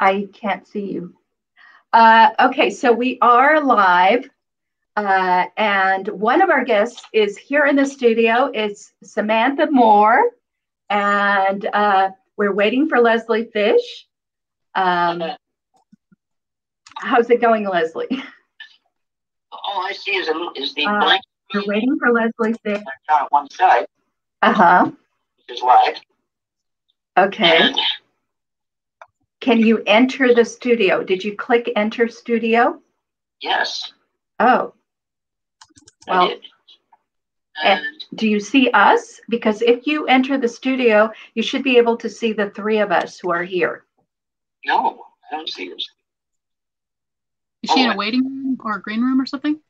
I can't see you. Uh, okay, so we are live. Uh, and one of our guests is here in the studio. It's Samantha Moore. And uh, we're waiting for Leslie Fish. Um, how's it going, Leslie? All I see is, a, is the Uh, blank We're waiting for Leslie Fish. on one side, Uh huh. which is live. Okay. And Can you enter the studio? Did you click enter studio? yes, Oh, I Well, did. and- And do you see us? Because if you enter the studio, you should be able to see the three of us who are here. no, I don't see yours. Is she in Oh, a waiting room or a green room or something?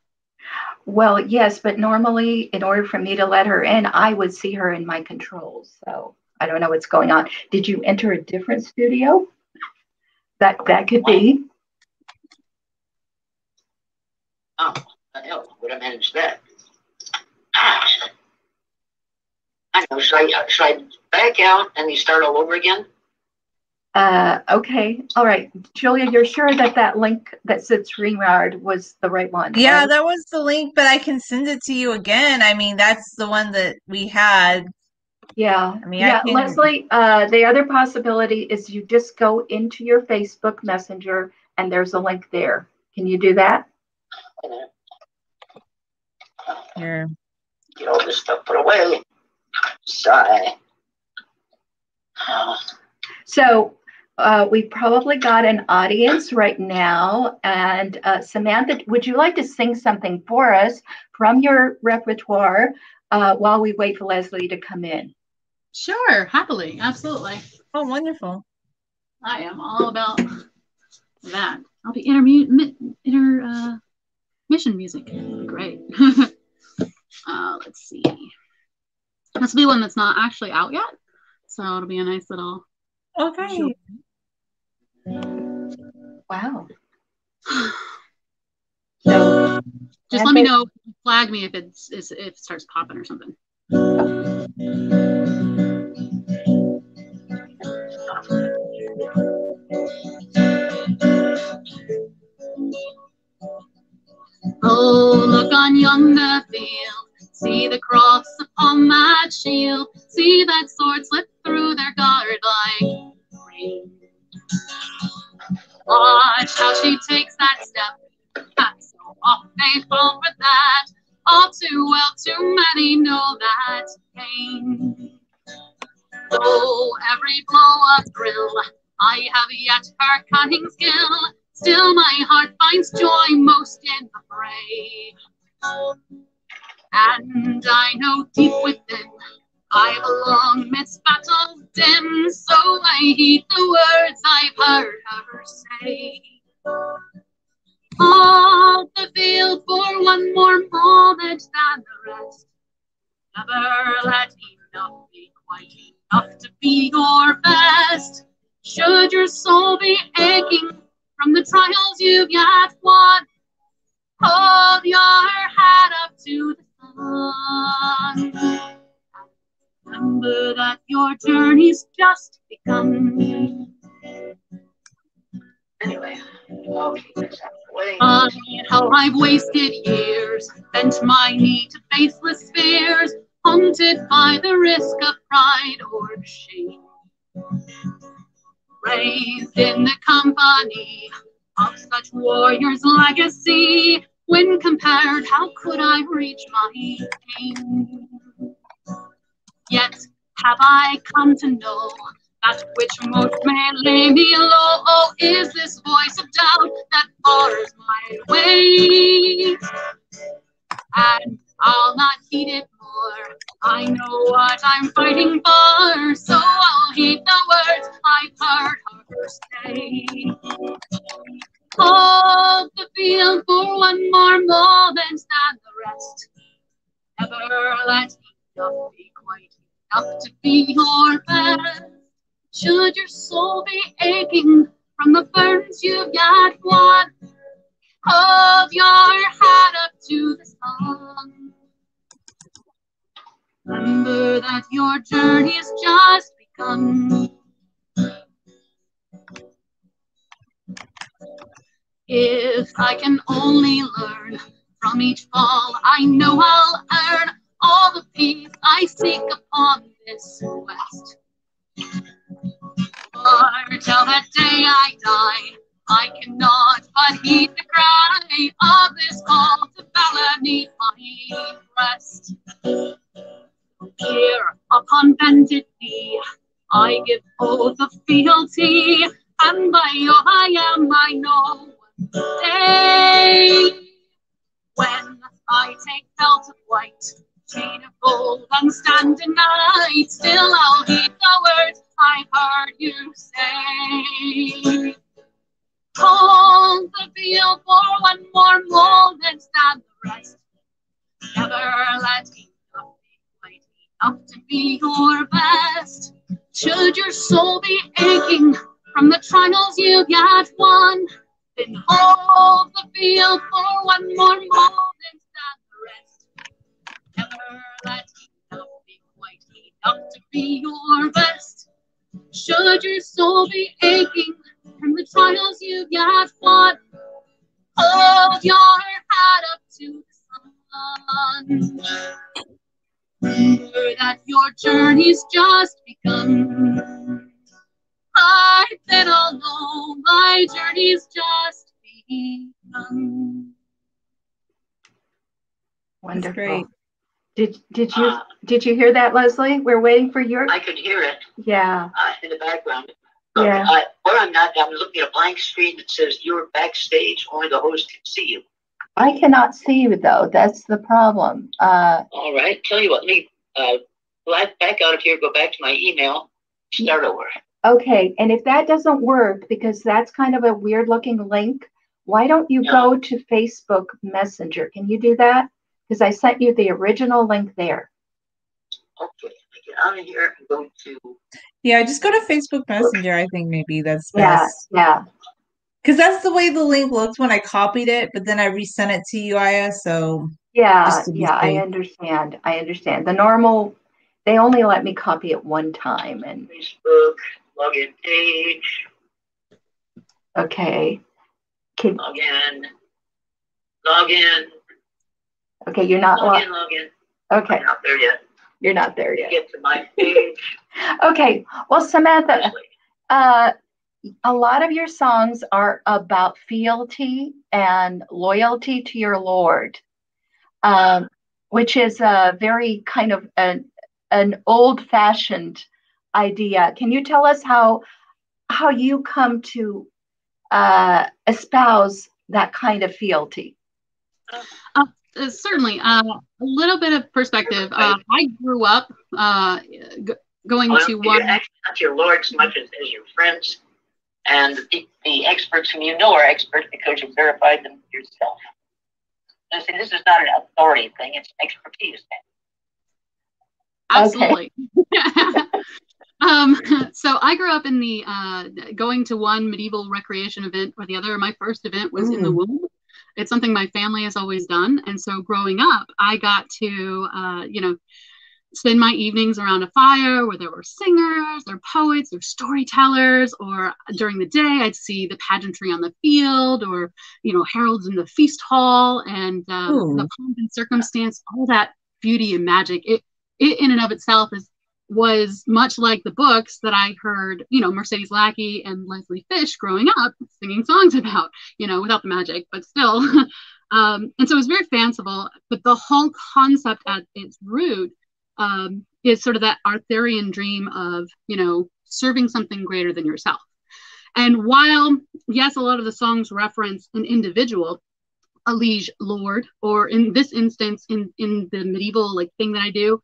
Well, yes, but normally, in order for me to let her in, I would see her in my controls. So I don't know what's going on. Did you enter a different studio? That that could be. Oh, the hell, would I manage that? Ah. I know, should I, should I back out and you start all over again? Uh, okay, all right, Julia, you're sure that that link that said StreamYard was the right one? Yeah, right? that was the link, but I can send it to you again. I mean, that's the one that we had. Yeah, I mean, yeah, can- Leslie, uh, the other possibility is you just go into your Facebook Messenger and there's a link there. Can you do that? Here. Get all this stuff put away. Sigh. So uh, we probably got an audience right now. And uh, Samantha, would you like to sing something for us from your repertoire uh, while we wait for Leslie to come in? Sure, happily, absolutely. Oh, wonderful. I am all about that. I'll be intermu- mi- inter uh, mission music. Great. uh, let's see. This will be one that's not actually out yet, so it'll be a nice little. Okay. Wow. So, Just let me know. Flag me if it's if it starts popping or something. Oh, look on yonder field. See the cross upon that shield. See that sword slip through their guard like rain. Watch how she takes that step. And so off they fall for that. All too well, too many know that pain. Though every blow a thrill, I have yet her cunning skill. Still my heart finds joy most in the fray. And I know deep within I belong midst battles dim, so I heed the words I've heard her say. Hold the field for one more moment than the rest. Never let enough be quite enough to be your best. Should your soul be aching from the trials you've yet won, hold your head up to the sun. Remember that your journey's just begun. Anyway, okay, how I've wasted years, bent my knee to faceless fears, haunted by the risk of pride or shame. Raised in the company of such warriors' legacy, when compared, how could I reach my aim? Yet have I come to know that which most may lay me low oh, is this voice of doubt that bars my way. And I'll not heed it more. I know what I'm fighting for, so I'll heed the words I've heard her say. Hold the field for one more moment than the rest. Never let enough be quite enough to be your best. Should your soul be aching from the burns you've yet won, hold your head up to the sun. Remember that your journey's just begun. If I can only learn from each fall, I know I'll earn all the peace I seek upon this quest. For till the day I die, I cannot but heed the cry of this call to neath my breast. Here upon bended knee, I give oath of fealty, and by your I am I know day. When I take belt of white, chain of gold, and stand in night, still I'll heed the words I've heard you say. Hold the field for one more moment than the rest. Never let enough be quite enough to be your best. Should your soul be aching from the trials you yet won, then hold the field for one more moment quite to be your best. Should your soul be aching from the trials you've yet fought, hold your head up to the sun. Remember that your journey's just begun. I then I'll know my journey's just begun. Wonderful. Did did you Uh, did you hear that, Leslie? We're waiting for your I could hear it yeah. uh, in the background. Yeah. Uh, where I'm not, I'm looking at a blank screen that says you're backstage. Only the host can see you. I cannot see you though. That's the problem. Uh, All right. Tell you what. Let me uh, back back out of here. Go back to my email. Start over. okay, and if that doesn't work because that's kind of a weird looking link, why don't you Yeah. go to Facebook Messenger? Can you do that? Because I sent you the original link there. Okay. I get out of here and go to. Yeah, just go to Facebook Messenger. I think maybe that's Yeah, best. yeah. Because that's the way the link looked when I copied it, but then I resent it to you, Aya. So Yeah, Just to be yeah, I understand. I understand. The normal, they only let me copy it one time and Facebook login page. okay. Can, Log in. Log in. okay, you're not, Log lo- in. Log in. okay, I'm not there yet. you're not there yet. Get to my page. Okay, well, Samantha, uh, a lot of your songs are about fealty and loyalty to your Lord, um, which is a very kind of an, an old-fashioned idea. Can you tell us how how you come to uh, espouse that kind of fealty? Uh, certainly, uh, a little bit of perspective. Uh, I grew up uh, g- going Well, to one. actually not your Lord as much as, as your friends and the, the experts whom you know are experts because you verified them yourself. Listen, this is not an authority thing, it's an expertise thing. Absolutely. um, so I grew up in the uh, going to one medieval recreation event or the other. My first event was in the womb. It's something my family has always done, and so growing up, I got to uh, you know spend my evenings around a fire where there were singers or poets or storytellers or during the day i'd see the pageantry on the field or you know heralds in the feast hall. And um, the pomp and circumstance all that beauty and magic it, it in and of itself is was much like the books that i heard you know mercedes lackey and leslie fish growing up singing songs about you know without the magic but still um, and so it was very fanciful but the whole concept at its root um, is sort of that Arthurian dream of, you know, serving something greater than yourself. And while, yes, a lot of the songs reference an individual, a liege lord, or in this instance, in, in the medieval like thing that I do,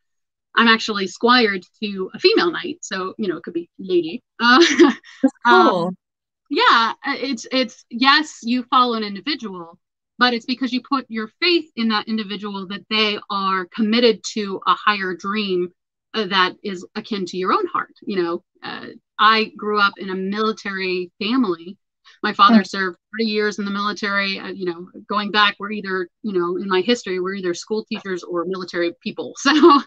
I'm actually squired to a female knight. So, you know, it could be lady. Uh, That's cool. um, yeah, it's, it's, yes, you follow an individual, but it's because you put your faith in that individual that they are committed to a higher dream uh, that is akin to your own heart you know uh, i grew up in a military family my father served 30 years in the military uh, you know going back we're either you know in my history we're either school teachers or military people so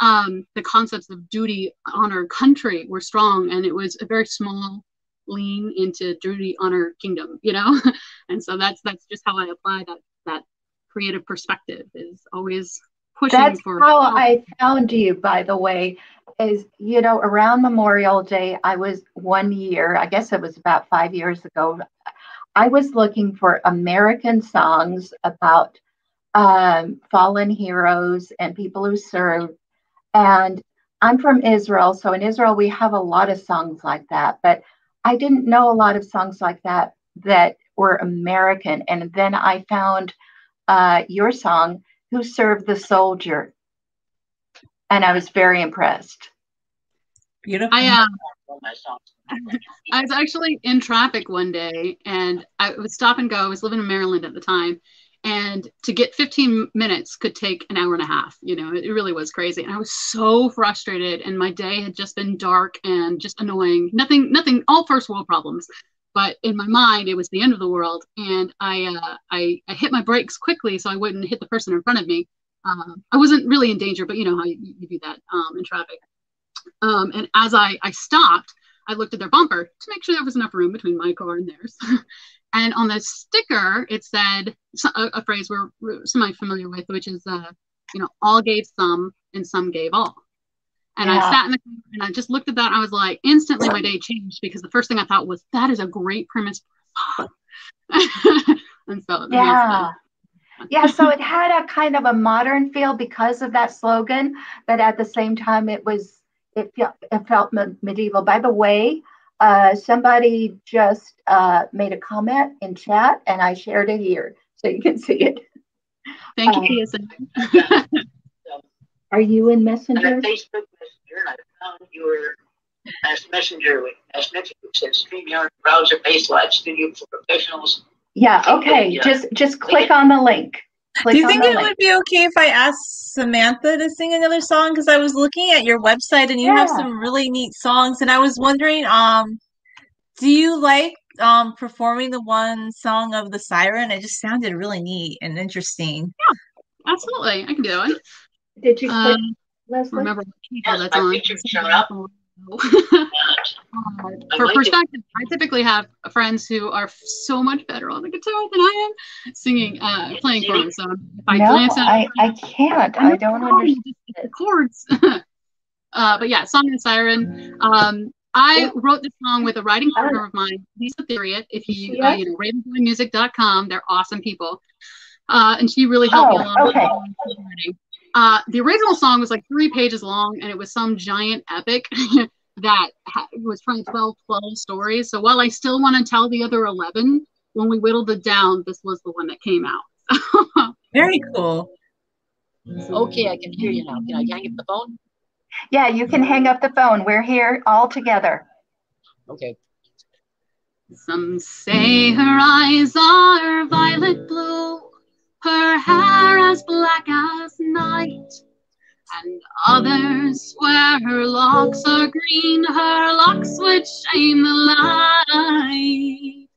um, the concepts of duty honor country were strong and it was a very small lean into duty, honor, kingdom, you know? and so that's that's just how I apply that that creative perspective is always pushing That's for how I found you, by the way. Is you know, around Memorial Day, I was one year, I guess it was about five years ago. I was looking for American songs about um, fallen heroes and people who serve. And I'm from Israel. So in Israel, we have a lot of songs like that. But I didn't know a lot of songs like that that were American. And then I found uh, your song, Who Served the Soldier. And I was very impressed. Beautiful. I um, All my songs. I was actually in traffic one day and I was stop and go. I was living in Maryland at the time. And to get 15 minutes could take an hour and a half. You know, it really was crazy. And I was so frustrated. And my day had just been dark and just annoying. Nothing, nothing, all first world problems. But in my mind, it was the end of the world. And I, uh, I, I hit my brakes quickly so I wouldn't hit the person in front of me. Um, I wasn't really in danger, but you know how you, you do that um, in traffic. Um, and as I, I stopped, I looked at their bumper to make sure there was enough room between my car and theirs. and on the sticker, it said a, a phrase we're, semi familiar with, which is, uh, you know, all gave some and some gave all. And Yeah. I sat in the car and I just looked at that. I was like, instantly my day changed because the first thing I thought was, that is a great premise for a song. and so, Yeah. Yeah, so it had a kind of a modern feel because of that slogan, but at the same time, it was it felt it felt me- medieval. By the way, uh, somebody just uh, made a comment in chat, and I shared it here, so you can see it. Thank Um, you, PSN. Are you in And Messenger? a Facebook Messenger, I found your as messenger as mentioned, it says StreamYard browser based live studio for professionals. Yeah. Okay. Yeah. Just just click on the link. Click Do you think it link. would be okay if I asked Samantha to sing another song? Because I was looking at your website and you have some really neat songs, and I was wondering, um, do you like um performing the one song of the siren? It just sounded really neat and interesting. Yeah, absolutely. I can do that one. Did you Um, Leslie? remember what keyboard Yes, that's my on. picture showed up. Uh, For like it. perspective, I typically have friends who are so much better on the guitar than I am singing, uh, playing for them. So if I no, glance at I, I can't. I don't understand. The chords. uh, but yeah, Song and Siren. Um, I wrote this song with a writing partner of mine, Lisa Theriot. If you, uh, Yes. you know, ravenboymusic.com, they're awesome people. Uh, and she really helped me Oh, along. with okay. The. Uh, the original song was like three pages long, and it was some giant epic that ha- was trying to tell 12 stories. So while I still want to tell the other 11, when we whittled it down, this was the one that came out. Very cool. Okay, I can hear you now. Can I hang up the phone? Yeah, you can hang up the phone. We're here all together. Okay. Some say her eyes are violet blue, her hair as black as night, and others swear her locks are green, her locks would shame the light.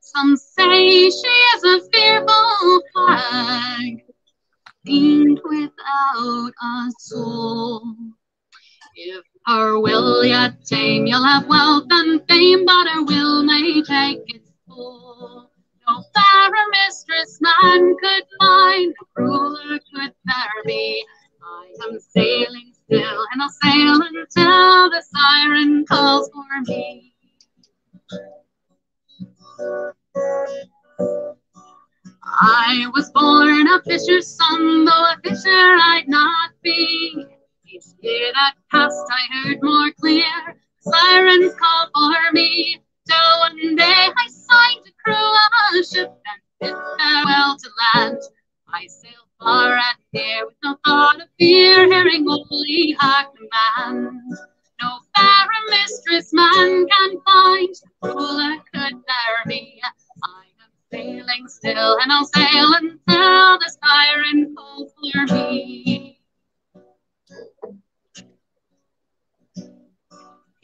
Some say she is a fearful hag, fiend without a soul. If her will yet tame, you'll have wealth and fame, but her will may take its toll. No fairer mistress man could find, no crueler could there be. I am sailing still, and I'll sail until the siren calls for me. I was born a fisher's son, though a fisher I'd not be. Each year that passed, I heard more clear sirens call for me. Till one day I signed to crew a ship and bid farewell to land. I sailed far and near with no thought of fear, hearing only her command. No fairer mistress man can find, ruler could there be. I am sailing still, and I'll sail until the siren calls for me.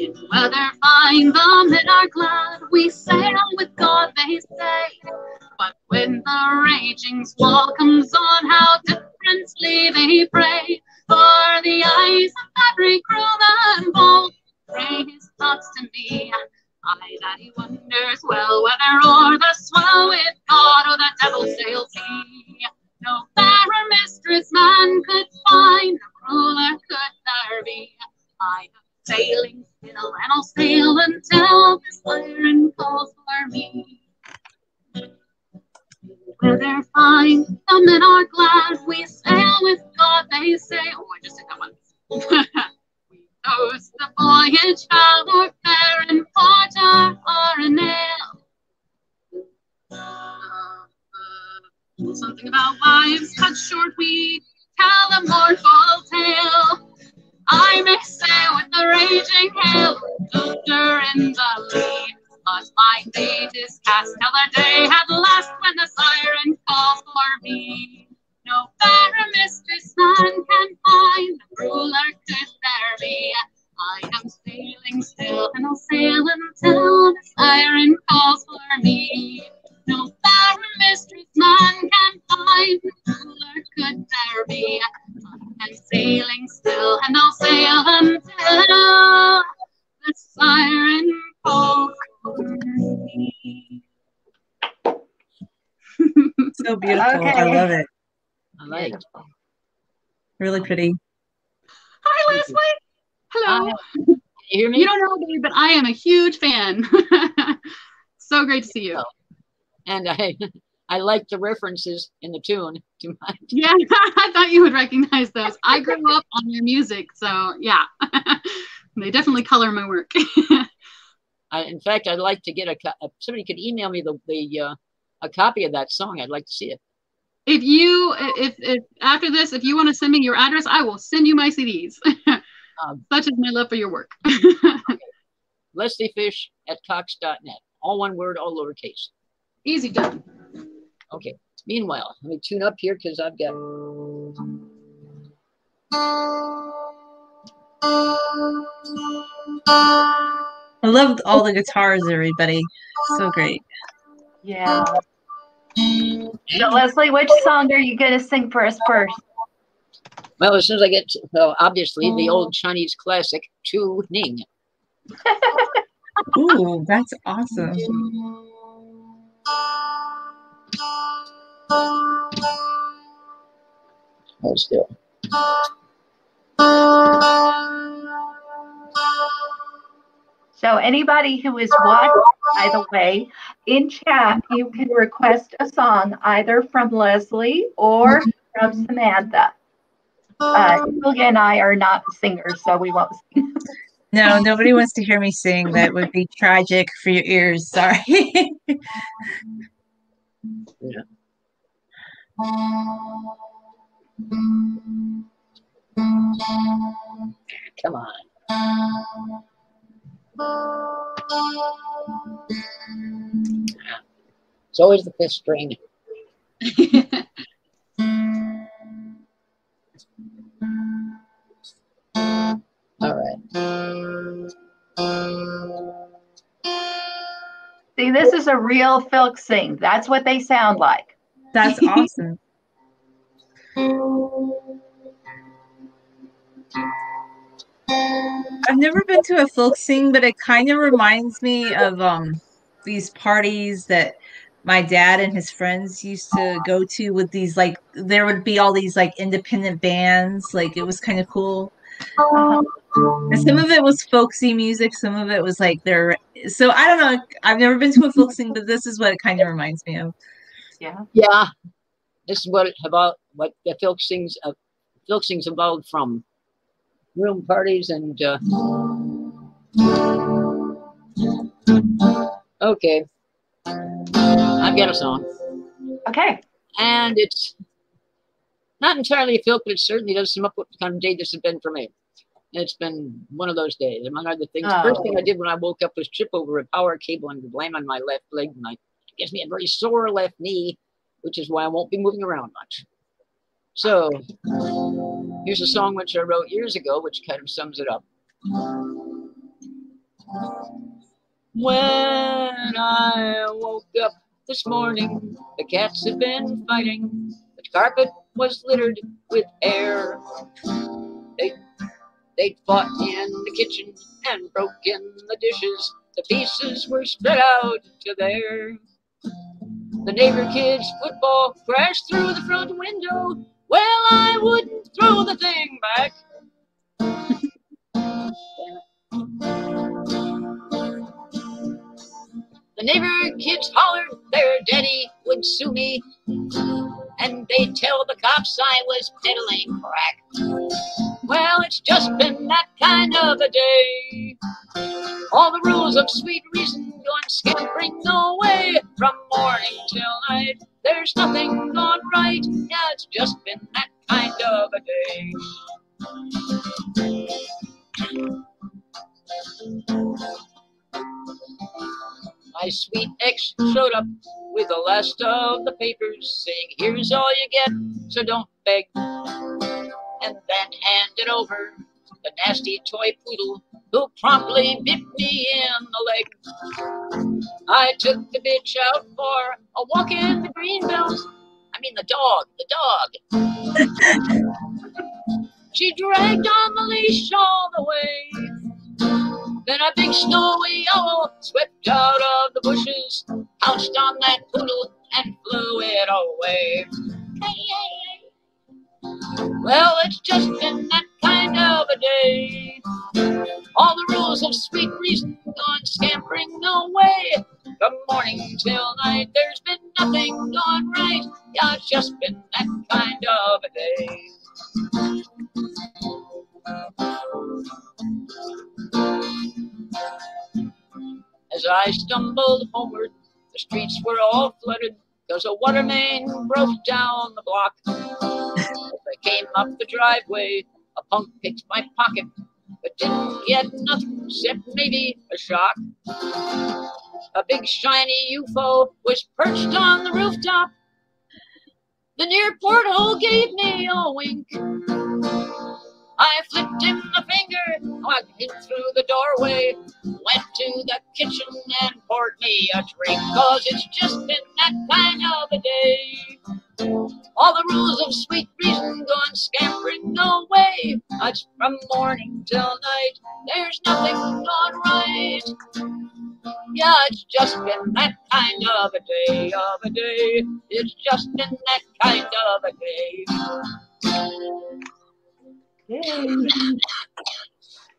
In weather fine, the men are glad we sail with God, they say. But when the raging squall comes on, how differently they pray. For the eyes of every crewman bold, pray his thoughts to me. I that he wonders well weather or the swell with God or the devil sail sea. No fairer mistress man could find, no crueler could there be. I sailing still, and I'll sail until the siren calls for me. Weather fine, the men are glad we sail with God, they say. Oh, I just did that one. we the voyage, our fair and porter or a nail. Something about wives cut short, we tell a mournful tale. I may sail with the raging hail, thunder in the lee. But my fate is cast till the day at last when the siren calls for me. No fairer mistress man can find, no ruler could there be. I am sailing still, and I'll sail until the siren calls for me. No fairer mistress man can find, no ruler could there be. I am sailing still, and I'll sail until ah, the siren calls for me. So beautiful. I love it. I like it. Really pretty. Hi, Leslie. Hello. Hi. Can you hear me? You don't know me, but I am a huge fan. so great to see you. And I I like the references in the tune to my Yeah, I thought you would recognize those. I grew up on your music, so yeah. they definitely color my work. I, in fact, I'd like to get a co- somebody could email me the the uh, a copy of that song. I'd like to see it. if you if if after this, if you want to send me your address, I will send you my CDs. Um, Such is my love for your work. Leslie Fish at Cox.net. All one word, all lowercase. Easy done. Okay. Meanwhile, let me tune up here because I've got. I loved all the guitars, everybody. So great. Yeah. So Leslie, which song are you going to sing for us first? Well, as soon as I get, to, well, obviously the old Chinese classic, Tu Ning. Ooh, that's awesome. Hold still. So anybody who is watching, by the way, in chat, you can request a song either from Leslie or from Samantha. Uh, Julia and I are not singers, so we won't sing. No, nobody wants to hear me sing. That would be tragic for your ears. Sorry. Come on. It's always the fifth string. All right. See, this is a real Filk sing. That's what they sound like. That's awesome. I've never been to a folk sing, but it kind of reminds me of um these parties that my dad and his friends used to go to with these like there would be all these like independent bands. Like it was kind of cool. Uh-huh. And some of it was folksy music, some of it was like their so I don't know. I've never been to a folk sing, but this is what it kind of reminds me of. Yeah. Yeah. This is what it about what the Filk sings uh, Filk sings evolved from room parties and uh, okay. I've got a song. Okay. and it's not entirely a filk, but it certainly does sum up what kind of day this has been for me. It's been one of those days. Among other things, the first thing I did when I woke up was trip over a power cable and blame on my left leg. And I gives me a very sore left knee, which is why I won't be moving around much. So here's a song which I wrote years ago, which kind of sums it up. When I woke up this morning, the cats had been fighting. The carpet was littered with hair. They they fought in the kitchen and broke in the dishes. The pieces were spread out to there. The neighbor kid's football crashed through the front window. Well, I wouldn't throw the thing back. The neighbor kids hollered their daddy would sue me, and they'd tell the cops I was peddling crack. Well, it's just been kind of a day. All the rules of sweet reason gone scampering away from morning till night. There's nothing gone right. Yeah, it's just been that kind of a day. My sweet ex showed up with the last of the papers, saying, Here's all you get, so don't beg. And then hand it over the nasty toy poodle who promptly bit me in the leg. I took the bitch out for a walk in the green belt. I mean, the dog, the dog. she dragged on the leash all the way. Then a big snowy owl swept out of the bushes, pounced on that poodle, and flew it away. Well, it's just been that kind of a day. All the rules of sweet reason gone scampering away. From morning till night, there's been nothing gone right. Yeah, it's just been that kind of a day. As I stumbled homeward, the streets were all flooded because a water main broke down the block. As I came up the driveway, a punk picked my pocket, but didn't get nothing except maybe a shock. A big shiny UFO was perched on the rooftop. The near porthole gave me a wink. I flipped him the finger, walked him through the doorway, went to the kitchen and poured me a drink, cause it's just been that kind of a day. All the rules of sweet reason gone scampering away. It's from morning till night, there's nothing gone right. Yeah, it's just been that kind of a day, of a day. It's just been that kind of a day.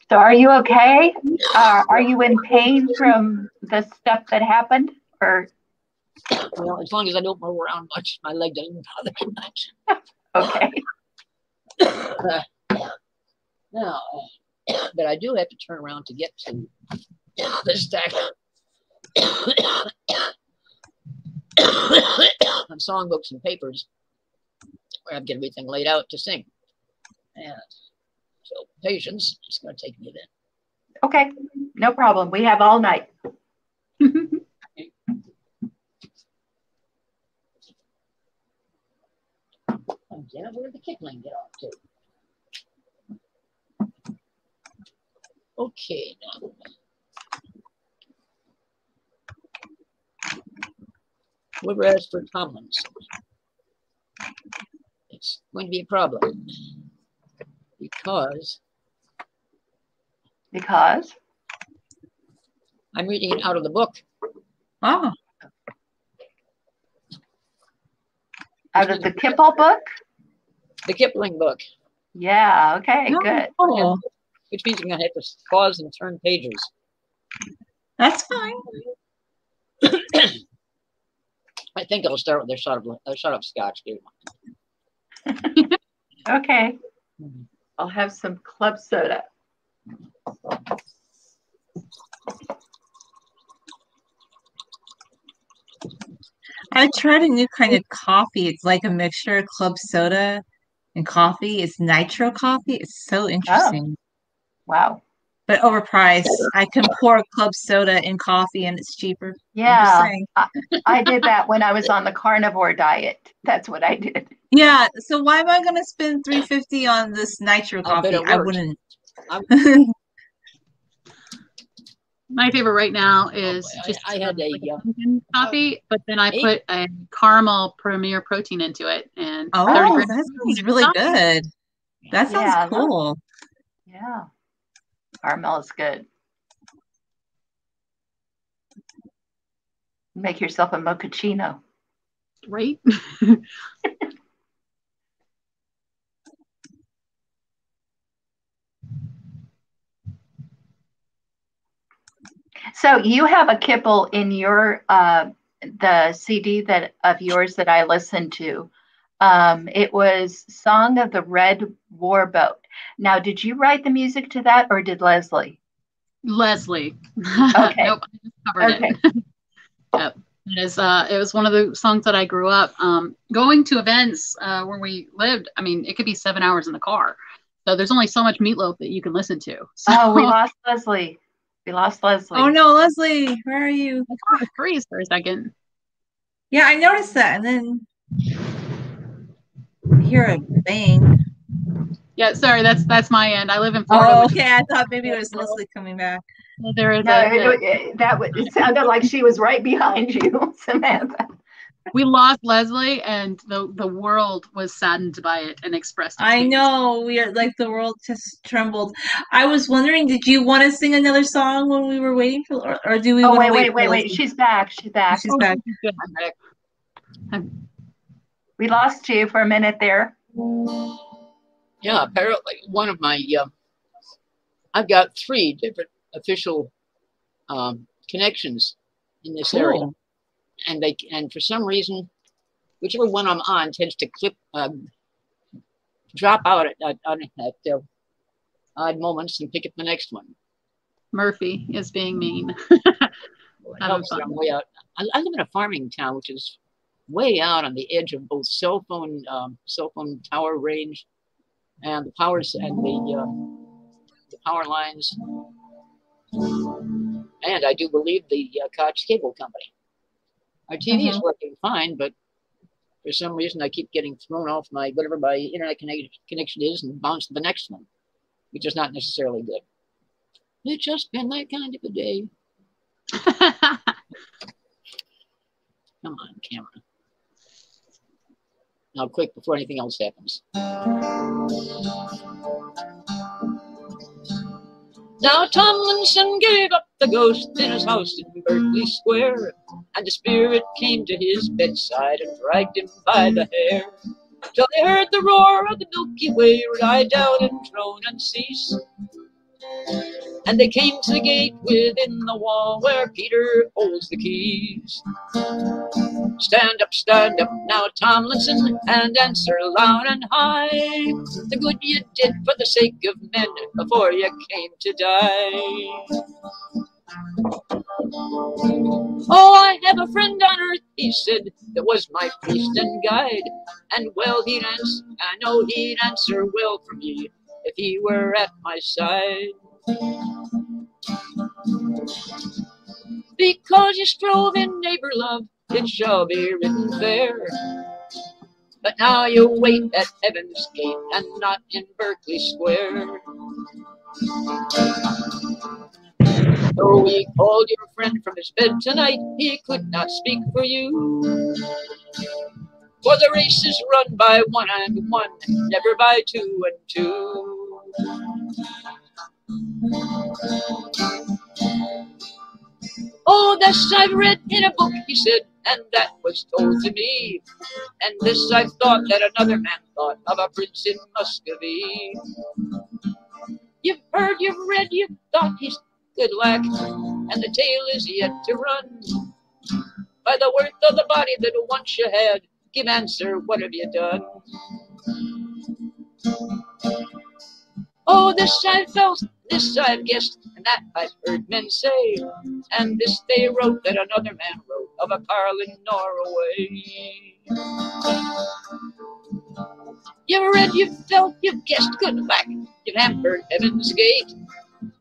So are you okay? Uh, are you in pain from the stuff that happened or? Well, as long as I don't move around much, my leg doesn't bother me much. Okay. Uh, now, uh, but I do have to turn around to get to the stack of songbooks and papers where I've got everything laid out to sing. And so patience, it's going to take me then. Okay, no problem. We have all night. Again, where did the Kipling get off to? Okay, now. Whoever asked for Tomlins, it's going to be a problem because Because? I'm reading it out of the book. Oh, Out of the Kipple book? the Kipling book, Yeah, okay, oh, good. cool. which means I'm going to have to pause and turn pages. That's fine. I think I'll start with a shot of a shot of scotch. Give Okay, Mhm. I'll have some club soda. I tried a new kind of coffee. It's like a mixture of club soda and coffee. It's nitro coffee. It's so oh. interesting, Wow. But overpriced. I can pour club soda in coffee and it's cheaper. Yeah, saying. I did that when I was on the carnivore diet. That's what I did. Yeah. So why am I gonna spend three fifty on this nitro coffee? I wouldn't. My favorite right now is I- just I had a, like uh, pumpkin coffee, but then I Eight. put a caramel premier protein into it and Oh, that sounds really coffee. good. That sounds Yeah, I love- cool. Yeah. Caramel is good. Make yourself a mochaccino. Right? So you have a kipple in your uh, the CD that of yours that I listened to. Um, it was "Song of the Red Warboat." Now, did you write the music to that, or did Leslie? Leslie. Okay. nope, I just covered Okay. it. yep. It is uh it was one of the songs that I grew up um going to events uh where we lived. I mean, it could be seven hours in the car. So there's only so much meatloaf that you can listen to. So Oh, we lost Leslie. We lost Leslie. Oh no, Leslie, where are you? I kind of freeze for a second. Yeah, I noticed that, and then I hear a bang. Yeah, sorry, that's that's my end. I live in oh, Florida. Oh, okay. I thought maybe it was Leslie coming back. There is No, a, it, it- that would, it sounded like she was right behind you, Samantha. we lost Leslie and the the world was saddened by it and expressed its I pain. know we are like the world just trembled. I was wondering, did you want to sing another song when we were waiting for, or, or do we Oh, want wait, to wait, for wait, wait. Leslie? She's back. She's back. She's back. Oh, good. I'm back. We lost you for a minute there. Yeah, apparently one of my, uh, I've got three different official um, connections in this area, and they and for some reason, whichever one I'm on tends to clip, um, drop out at, at, at uh, odd moments and pick up the next one. Murphy is being mean. Well, it Having helps that fun. I'm way out. I, I live in a farming town, which is way out on the edge of both cell phone um, cell phone tower range and the powers and the uh, the power lines. And I do believe the uh, Cox Cable Company. Our TV is working fine, but for some reason I keep getting thrown off my whatever my internet connect- connection is and bounce to the next one, which is not necessarily good. It's just been that kind of a day. Come on, camera. Now, quick, before anything else happens. Now, Tomlinson gave up the ghost in his house in Berkeley Square, and the spirit came to his bedside and dragged him by the hair. Till they heard the roar of the Milky Way ride down and drone and cease. And they came to the gate within the wall where Peter holds the keys. Stand up, stand up now, Tomlinson, and answer loud and high the good you did for the sake of men before you came to die. Oh, I have a friend on earth, he said, that was my priest and guide, and well he'd answer, I know he'd answer well for me if he were at my side. Because you strove in neighbor love, it shall be written fair. But now you wait at heaven's gate and not in Berkeley Square. Though we called your friend from his bed tonight, he could not speak for you. For the race is run by one and one, never by two and two. Oh, this I've read in a book, he said, and that was told to me. And this I've thought that another man thought of a prince in Muscovy. You've heard, you've read, you've thought he's good lack, and the tale is yet to run. By the worth of the body that once you had, give answer, what have you done? Oh, this I've felt, this I've guessed, and that I've heard men say, and this they wrote that another man wrote of a Carl in Norway. You've read, you've felt, you've guessed, good luck, you've hampered heaven's gate.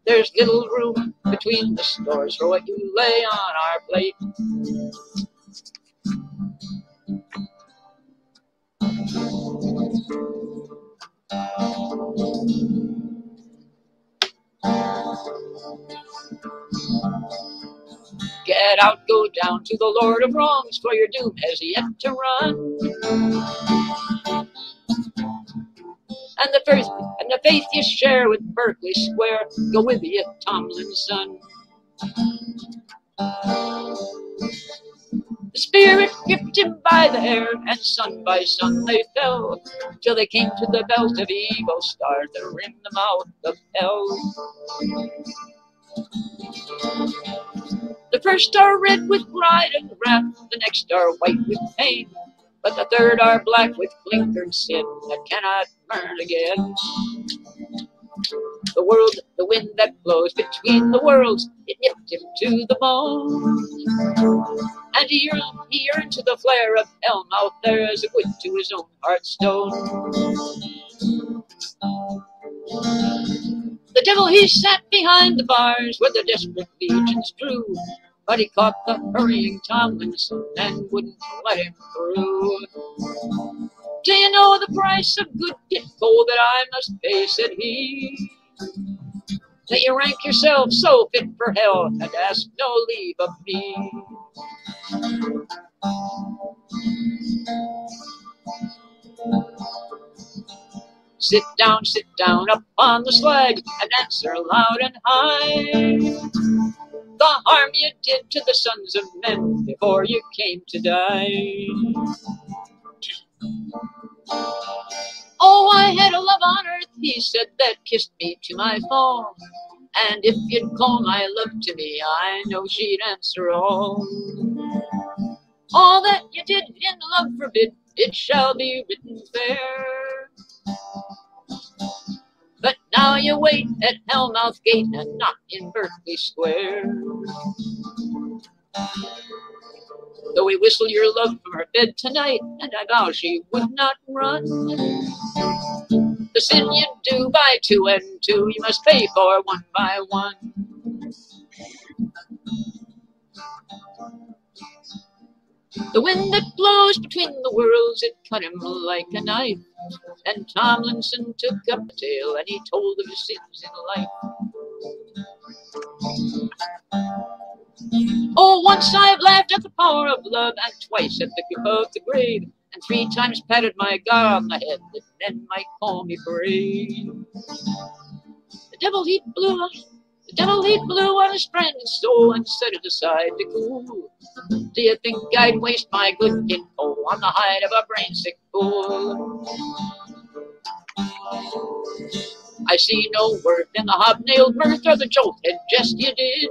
There's little room between the stores for what you lay on our plate. Get out, go down to the Lord of Wrongs, for your doom has yet to run. And the faith and the faith you share with Berkeley Square go with you, Tomlinson. Spirit gripped him by the hair, and sun by sun they fell, till they came to the belt of evil stars that rim the mouth of hell. The first star red with pride and wrath, the next star white with pain, but the third are black with blinkered sin that cannot burn again. The world, the wind that blows between the worlds, it nipped him to the bone. And he yearned, to the flare of Hellmouth there as it would to his own heartstone. The devil he sat behind the bars where the desperate legions drew, but he caught the hurrying Tomlinson and wouldn't let him through. Do you know the price of good pit coal that I must pay, said he? That you rank yourself so fit for hell and ask no leave of me. Sit down, sit down upon the slag and answer loud and high. The harm you did to the sons of men before you came to die. Oh, I had a love on earth, he said, that kissed me to my fall. And if you'd call my love to me, I know she'd answer all. All that you did in love forbid, it shall be written fair. But now you wait at Hellmouth Gate and not in Berkeley Square. Though we whistle your love from her bed tonight, and I vow she would not run. The sin you do by two and two, you must pay for one by one. The wind that blows between the worlds, it cut him like a knife. And Tomlinson took up the tale, and he told of his sins in life. Oh, once I've laughed at the power of love, and twice at the grip of the grave, and three times patted my God on the head that men might call me brave. The devil he blew, the devil he blew on his friend's soul and set it aside to cool. Do you think I'd waste my good info on the hide of a brain sick fool? I see no worth in the hobnailed mirth or the jolt and jest you did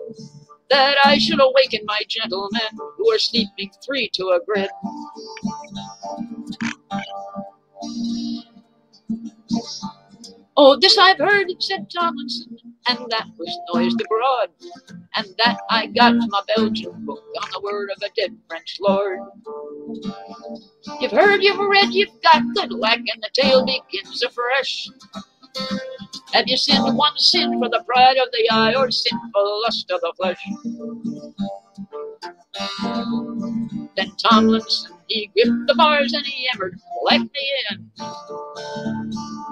that I should awaken my gentlemen who are sleeping three to a grid. Oh, this I've heard, said Tomlinson, and that was noised abroad, and that I got from a Belgian book on the word of a dead French lord. You've heard, you've read, you've got good luck, and the tale begins afresh. Have you sinned one sin for the pride of the eye or sin for the lust of the flesh? Then Tomlinson, he gripped the bars and he hammered, let me in.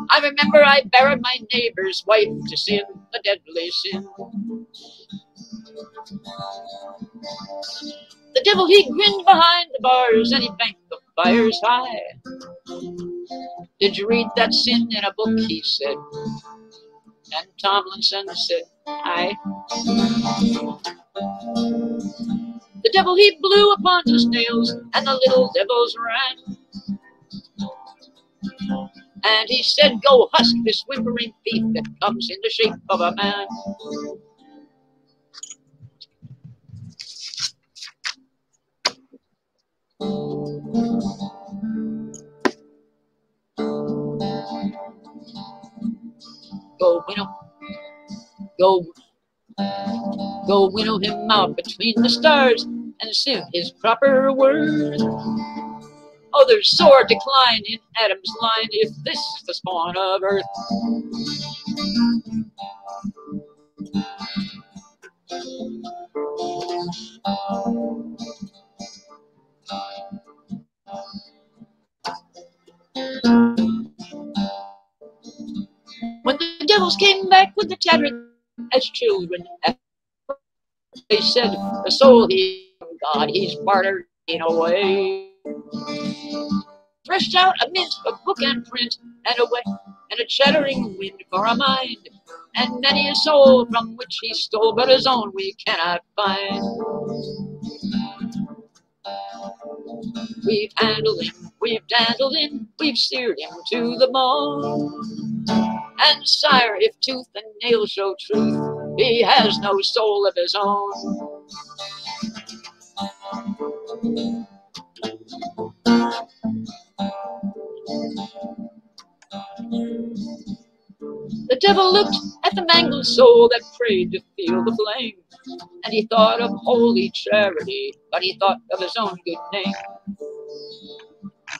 I remember I buried my neighbor's wife to sin a deadly sin. The devil, he grinned behind the bars and he banked the fires high. Did you read that sin in a book? He said. And Tomlinson said, Aye. The devil he blew upon his nails, and the little devils ran. And he said, Go husk this whimpering thief that comes in the shape of a man. Go winnow, go, go winnow him out between the stars and sing his proper word. Oh, there's sore decline in Adam's line if this is the spawn of earth. When the devils came back with the chattering as children, they said, The soul he God, he's bartered in away. Threshed out amidst a book and print, and a wet and a chattering wind for a mind, and many a soul from which he stole, but his own we cannot find. We've handled him, we've dandled him, we've seared him to the bone. And sire, if tooth and nail show truth, he has no soul of his own. The devil looked at the mangled soul that prayed to feel the flame, and he thought of holy charity, but he thought of his own good name.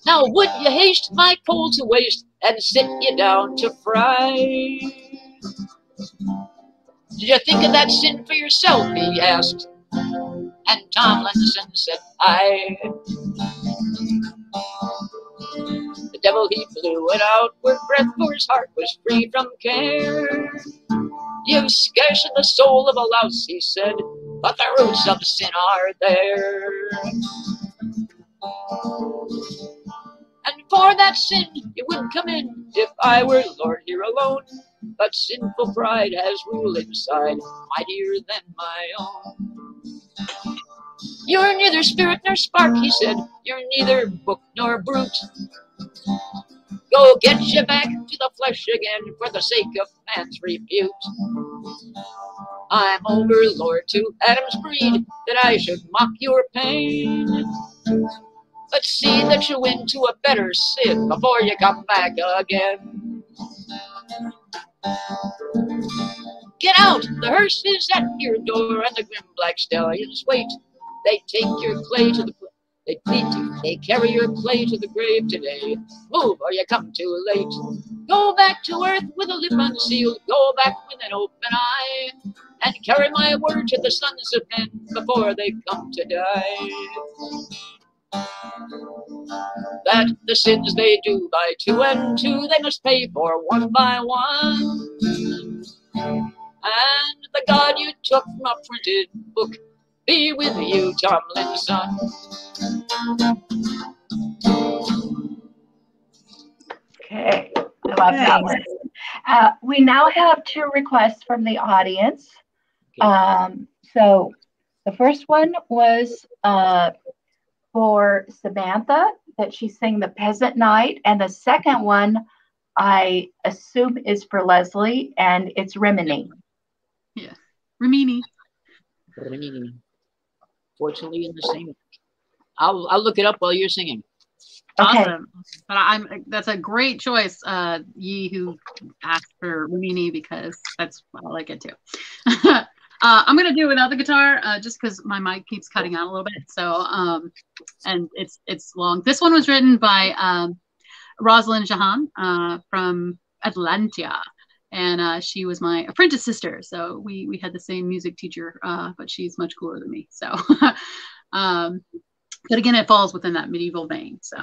Now would you haste my coal to waste and sit you down to fry? Did you think of that sin for yourself? He asked. And Tomlinson said, I. The devil he blew it out where breath for his heart was free from care. You've scarce the soul of a louse, he said, but the roots of sin are there. For that sin you wouldn't come in if I were Lord here alone. But sinful pride has rule inside, mightier than my own. You're neither spirit nor spark, he said. You're neither book nor brute. Go get you back to the flesh again for the sake of man's repute. I'm overlord to Adam's breed that I should mock your pain. But see that you win to a better sin before you come back again. Get out! The hearse is at your door, and the grim black stallions wait. They take your clay to the they plead you, they carry your clay to the grave today. Move or you come too late. Go back to earth with a lip unsealed. Go back with an open eye. And carry my word to the sons of men before they come to die. That the sins they do by two and two they must pay for one by one. And the God you took from a printed book be with you, Tomlinson. Okay, I love that one. Uh, we now have two requests from the audience. Um, so the first one was uh, for Samantha that she sang the Peasant Knight, and the second one I assume is for Leslie, and it's Rimini. Yeah, Rimini. Rimini. Fortunately, in the same. I'll I'll look it up while you're singing. Okay. Awesome. But I'm that's a great choice, uh, Yi who asked for Rimini because that's what I like it too. uh, I'm gonna do it without the guitar, uh, just because my mic keeps cutting out a little bit. So um, and it's it's long. This one was written by um, Rosalind Jahan uh, from Atlantia, and uh, she was my apprentice sister. So we we had the same music teacher, uh, but she's much cooler than me. So, um, but again, it falls within that medieval vein. So.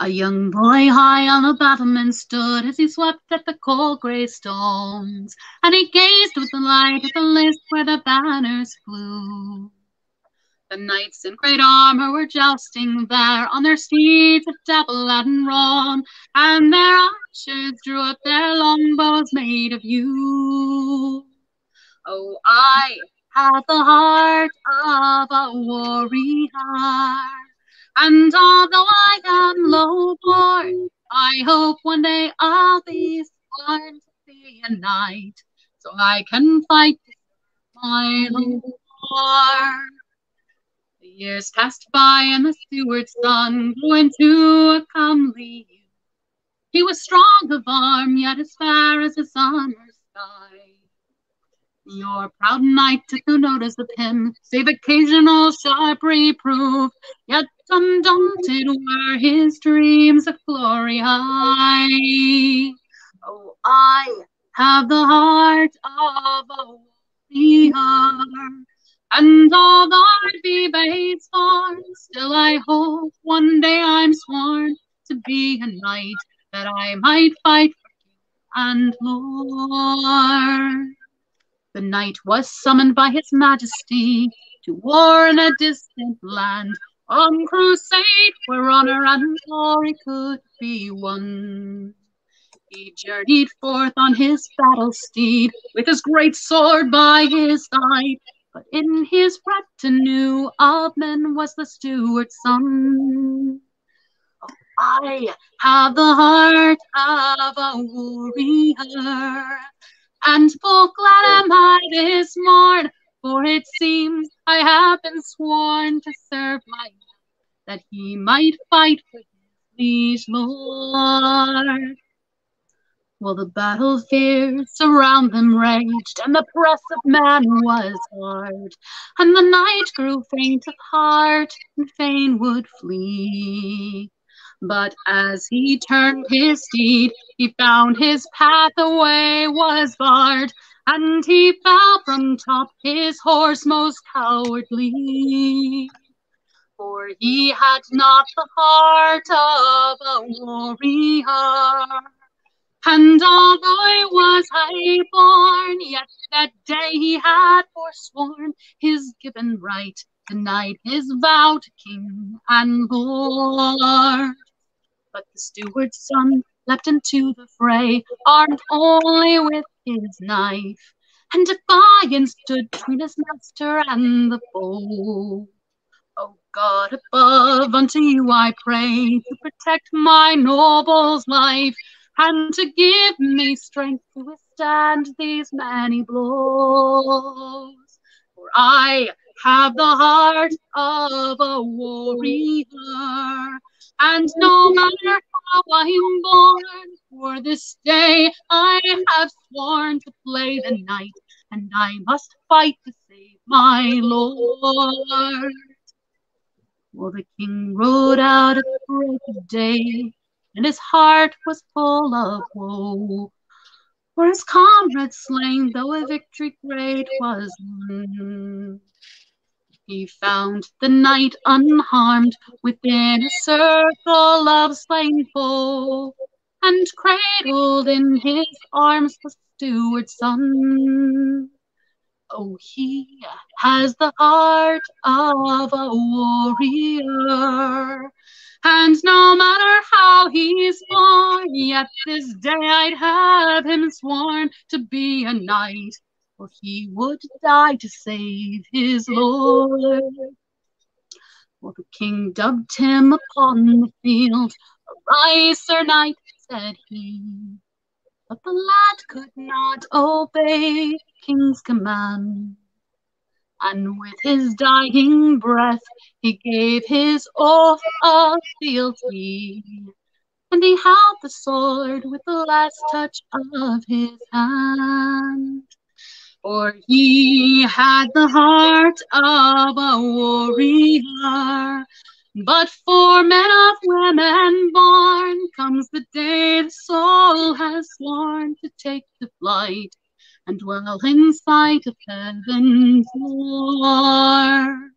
A young boy high on the battlement stood as he swept at the cold gray stones, and he gazed with delight at the list where the banners flew. The knights in great armor were jousting there on their steeds of dapple and roan, and their archers drew up their longbows made of yew. Oh, I have the heart of a warrior, and although I am low born, I hope one day I'll be sworn to be a knight, so I can fight my Lord. The years passed by, and the steward's son grew into a comely youth. He was strong of arm, yet as fair as the summer sky. Your proud knight took no notice of him, save occasional sharp reproof. Yet undaunted were his dreams of glory high. Oh, I have the heart of a warrior, and I be base born, still I hope one day I'm sworn to be a knight, that I might fight for king and lord. The knight was summoned by his majesty to war in a distant land, on crusade where honor and glory could be won. He journeyed forth on his battle steed, with his great sword by his side, But in his retinue of men was the steward's son. Oh, I have the heart of a warrior, and full glad am I this morn, for it seems I have been sworn to serve my that he might fight for his lord. Well, the battle fierce around them raged, and the press of man was hard, and the knight grew faint of heart, and fain would flee. But as he turned his steed, he found his pathway was barred, and he fell from top his horse most cowardly for he had not the heart of a warrior. And although he was high born, yet that day he had forsworn his given right, denied his vow to king and lord. But the steward's son leapt into the fray, armed only with his knife, and defiance stood between his master and the foe. O God above, unto you I pray to protect my noble's life and to give me strength to withstand these many blows. For I have the heart of a warrior, and no matter how I'm born, for this day I have sworn to play the knight, and I must fight to save my lord. Well, the king rode out at break of day, and his heart was full of woe. For his comrade slain, though a victory great was won. He found the knight unharmed within a circle of slain foe, and cradled in his arms the steward's son. Oh, he has the heart of a warrior. And no matter how he's born, yet this day I'd have him sworn to be a knight, for he would die to save his lord. For the king dubbed him upon the field, Arise, Sir Knight, said he. But the lad could not obey the king's command. And with his dying breath, he gave his oath of fealty. And he held the sword with the last touch of his hand. For he had the heart of a warrior, but for men of women born comes the day the soul has sworn to take the flight and dwell in sight of heaven's door.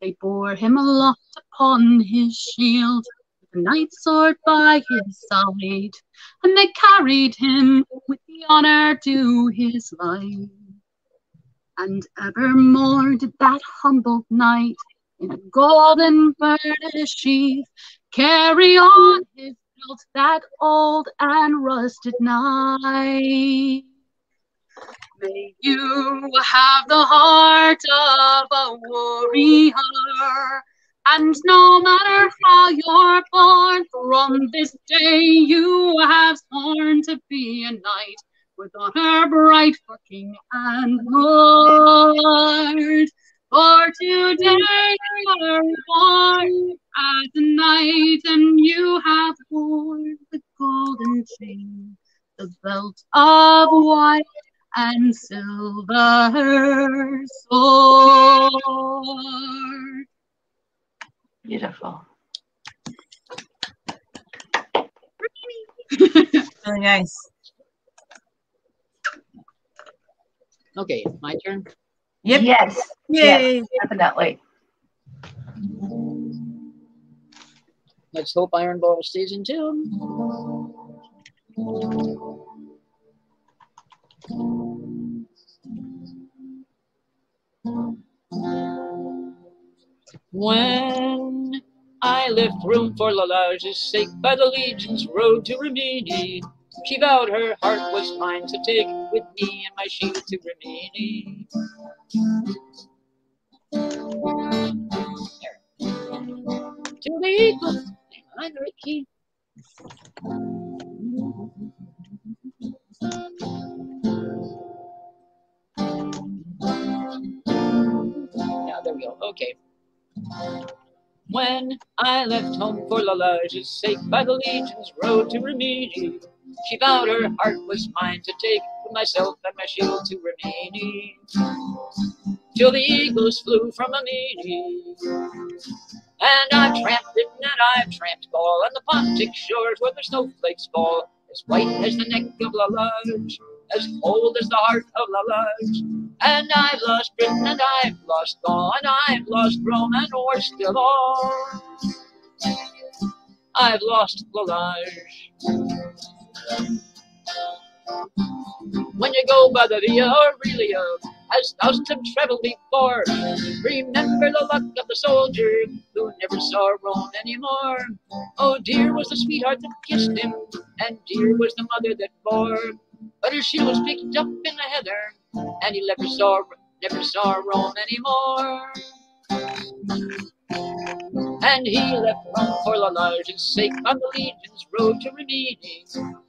They bore him aloft upon his shield, the knight's sword by his side, and they carried him with the honor due his life. And evermore did that humble knight in a golden burnished sheath, carry on his belt that old and rusted knight. May you have the heart of a warrior, and no matter how you're born, from this day you have sworn to be a knight with honor bright for king and lord. For today you are born as a knight, and you have worn the golden chain, the belt of white and silver sword. Beautiful. Really nice. Okay, my turn. Yep. Yes. Yay. Yes, definitely. Let's hope Iron Ball stays in tune. When I left room for Lalage's sake by the legion's road to Rimini, She vowed her heart was mine to take with me and my sheep to Rimini. To the eagle, I'm Ricky. Yeah, there we go. Okay. When I left home for Lalage's sake by the legion's road to Rimini, she vowed her heart was mine to take with myself and my shield to Rimini. Till the eagles flew from Rimini. And I've tramped it and I've tramped Gaul on the Pontic shores where the snowflakes fall, as white as the neck of Lalage, as cold as the heart of Lalage. And I've lost Britain and I've lost Gaul and I've lost Rome and worst of all, I've lost Lalage. When you go by the Via Aurelia, as thousands have traveled before, remember the luck of the soldier who never saw Rome anymore. Oh, dear was the sweetheart that kissed him, and dear was the mother that bore. But her shield was picked up in the heather, and he never saw never saw Rome anymore. And he left Rome for Lalage's sake on the legion's road to Rimini.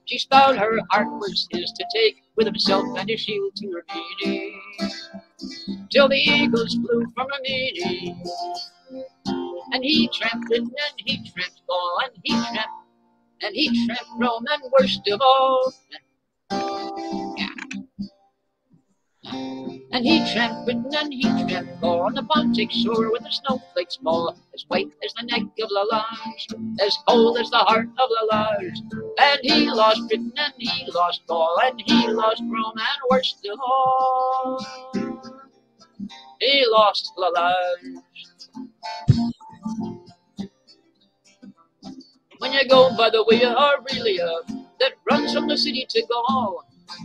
She vowed her heart was his to take with himself and his shield to Rimini. Till the eagles flew from Rimini. And he tramped and he tramped Gaul, and he tramped, and he tramped Rome, and worst of all, And he tramped Britain and he tramped Gaul on the Baltic shore with the snowflakes fall, as white as the neck of Lalage, as cold as the heart of Lalage. And he lost Britain and he lost all, and he lost Rome and worst of all, he lost Lalage. When you go by the way of Aurelia that runs from the city to Gaul,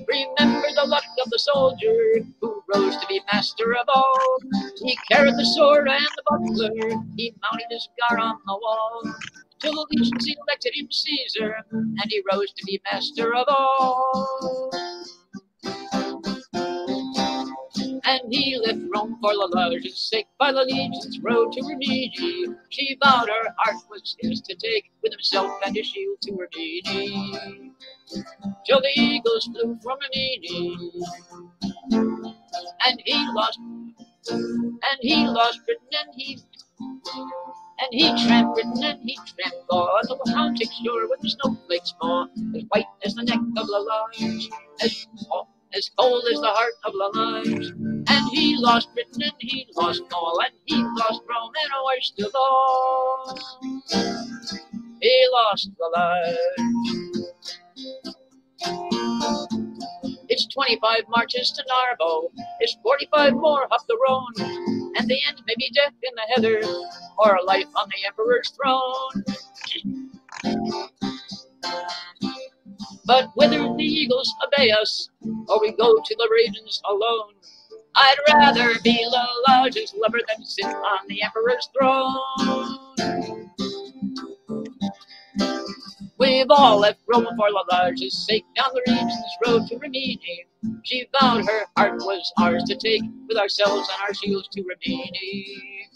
Remember the luck of the soldier who rose to be master of all. He carried the sword and the buckler, he mounted his guard on the wall. Till the legions elected him Caesar, and he rose to be master of all. And he left Rome for Lalage's sake by the legion's road to Rimini. She vowed her heart was his to take with himself and his shield to Rimini till the eagles flew from Rimini. And he lost, and he lost Britain, and he, and he tramped and he tramped Gaul, the Atlantic shore with the snowflakes fall, as white as the neck of Lalage, as, oh, as cold as the heart of the Lalage. And he lost Britain, and he lost Gaul, and he lost Rome, and worst of all, he lost Lalage. It's 25 marches to Narbo. It's 45 more up the Rhone. And the end may be death in the heather or a life on the emperor's throne. But whether the eagles obey us or we go to the ravens alone, I'd rather be Lalage's lover than sit on the emperor's throne. We've all left Rome for Lalage's sake down the region's road to Rimini. She vowed her heart was ours to take with ourselves and our shields to Rimini.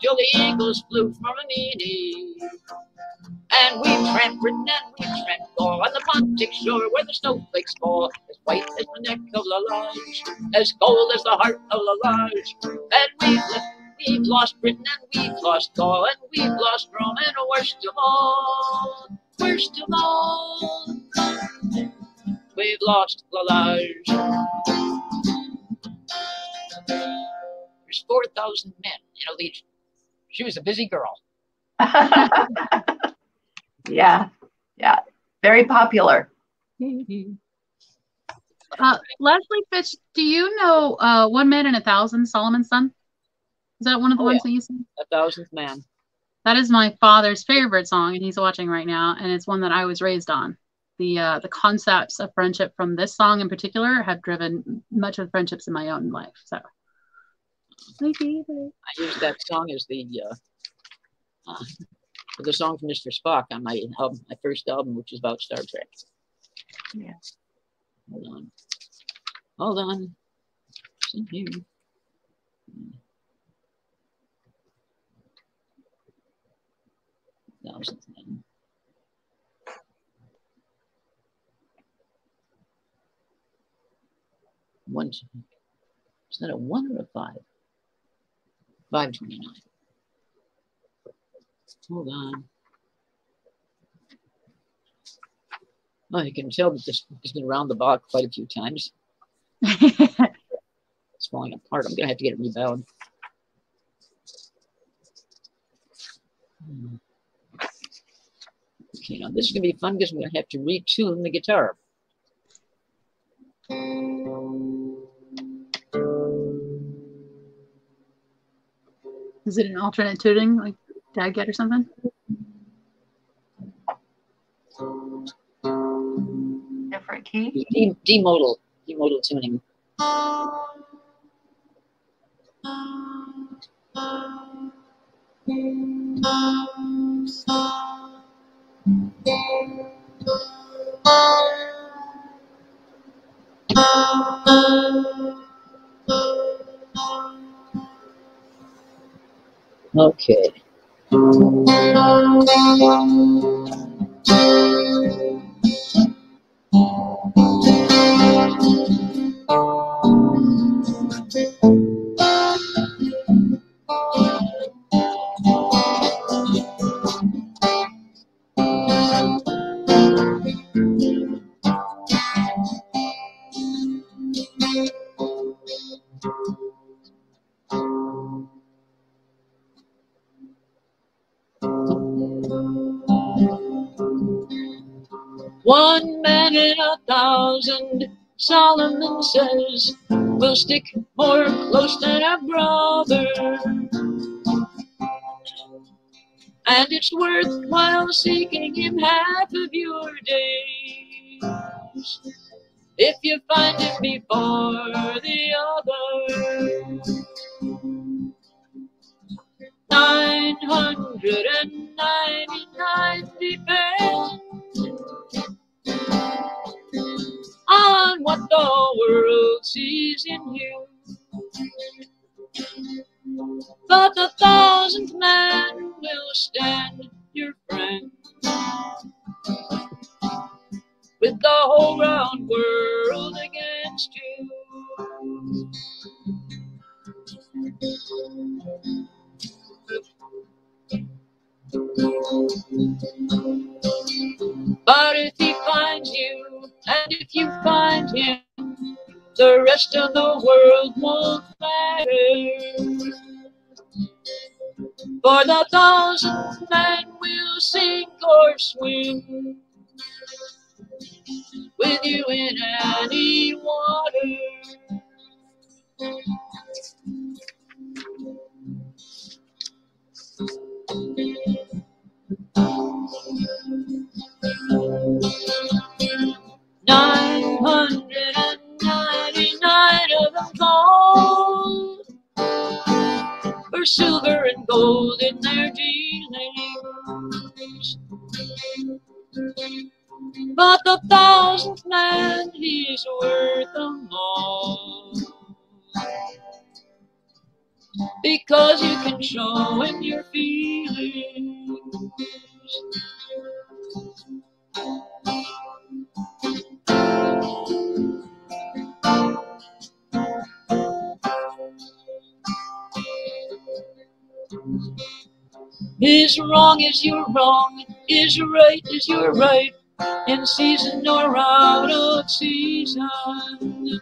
Till the eagles flew from Rimini. And we tramped Britain and we Gaul on the Pontic shore where the snowflakes fall, as white as the neck of Lalage, as cold as the heart of Lalage. And we've left We've lost Britain and we've lost Gaul and we've lost Rome and worst of all, worst of all, we've lost Lalage. There's 4,000 men in a legion. She was a busy girl. yeah, yeah, very popular. Uh, Leslie Fish, do you know uh, One Man in a Thousand, Solomon's Son? Is that one of the Oh, ones yeah. that you sing? A thousandth man. That is my father's favorite song, and he's watching right now, and it's one that I was raised on. The uh, the concepts of friendship from this song in particular have driven much of the friendships in my own life. So, I use that song as the uh, uh, the song from Mr. Spock on my album, my first album, which is about Star Trek. Yeah. Hold on. Hold on. It's in here. Thousand then. One. Is that a one or a five? Five twenty nine. Hold on. Well, you can tell that this has been around the block quite a few times. It's falling apart. I'm gonna have to get it rebound. Okay, now this is gonna be fun because I'm gonna have to retune the guitar. Is it an alternate tuning like DADGAD or something? Different key. D, D modal, D modal tuning. Okay. Thank you. Thousand, Solomon says, we'll stick more close than a brother. And it's worthwhile seeking him half of your days if you find him before the other. Nine hundred and ninety-nine depends on what the world sees in you. But the thousandth man will stand your friend with the whole round world against you. But if he finds you, and if you find him, the rest of the world won't matter. For the thousand men will sink or swim with you in any water. Nine hundred and ninety-nine of them gold, for silver and gold in their dealings. But the thousandth man, he's worth them all. Because you can show him your feelings. Is wrong is your wrong, is right is your right, in season or out of season.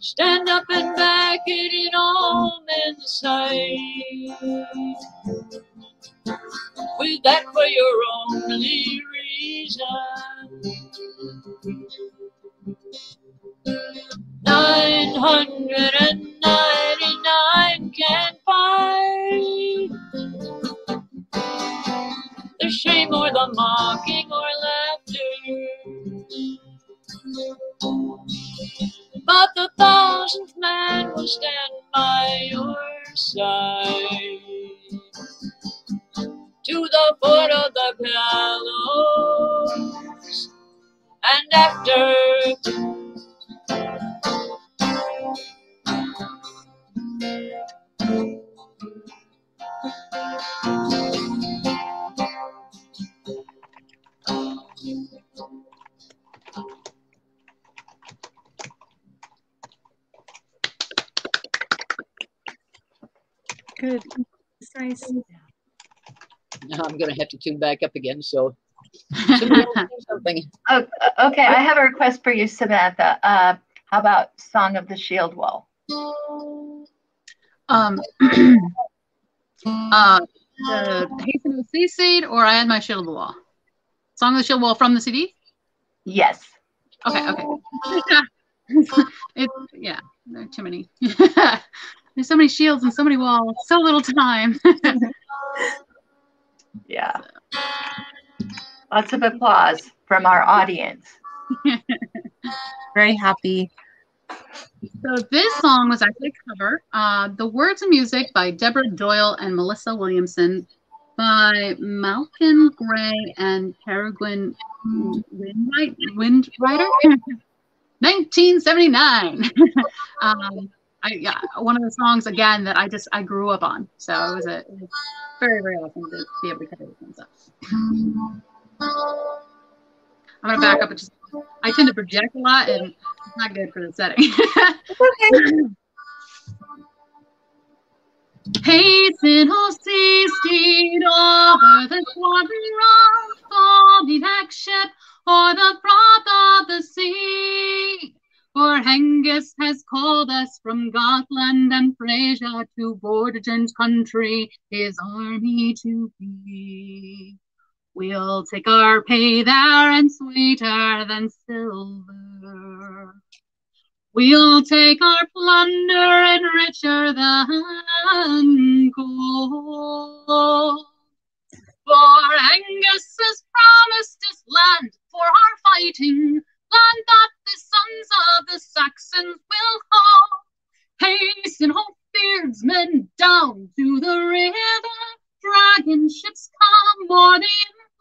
Stand up and back it in all men's sight. With that for your only reason. Nine hundred and ninety-nine can fight the shame or the mocking or laughter. But the thousandth man will stand by your side to the foot of the gallows. and after. Good. It's nice. Now I'm going to have to tune back up again. So somebody else do something. Oh, okay, I have a request for you, Samantha. Uh, how about Song of the Shield Wall? Um, uh, the Hasten of the Seed, or I had my Shield of the Wall. Song of the Shield Wall from the CD. Yes. Okay, okay. it, yeah, there are too many. There's so many shields and so many walls, so little time. Yeah. Lots of applause from our audience. Very happy. so this song was actually a cover. Uh, the words and music by Deborah Doyle and Melissa Williamson, by Malcolm Gray and Peregrine Windwriter, 1979. um, I, yeah, one of the songs again that I just I grew up on. So it was a it was very very awesome to be able to cover this one. So I'm gonna back up. just I tend to project a lot, and it's not good for the setting. Hasten, O sea steed, over the squadron of the black ship, or the froth of the sea. For Hengist has called us from Gothland and Frisia to Vortigern's country, his army to be. We'll take our pay there and sweeter than silver. We'll take our plunder and richer than gold. For Angus has promised us land for our fighting, that the sons of the Saxons will hold. Hasten, ho, beardsmen, down to the river. Dragon ships come o'er the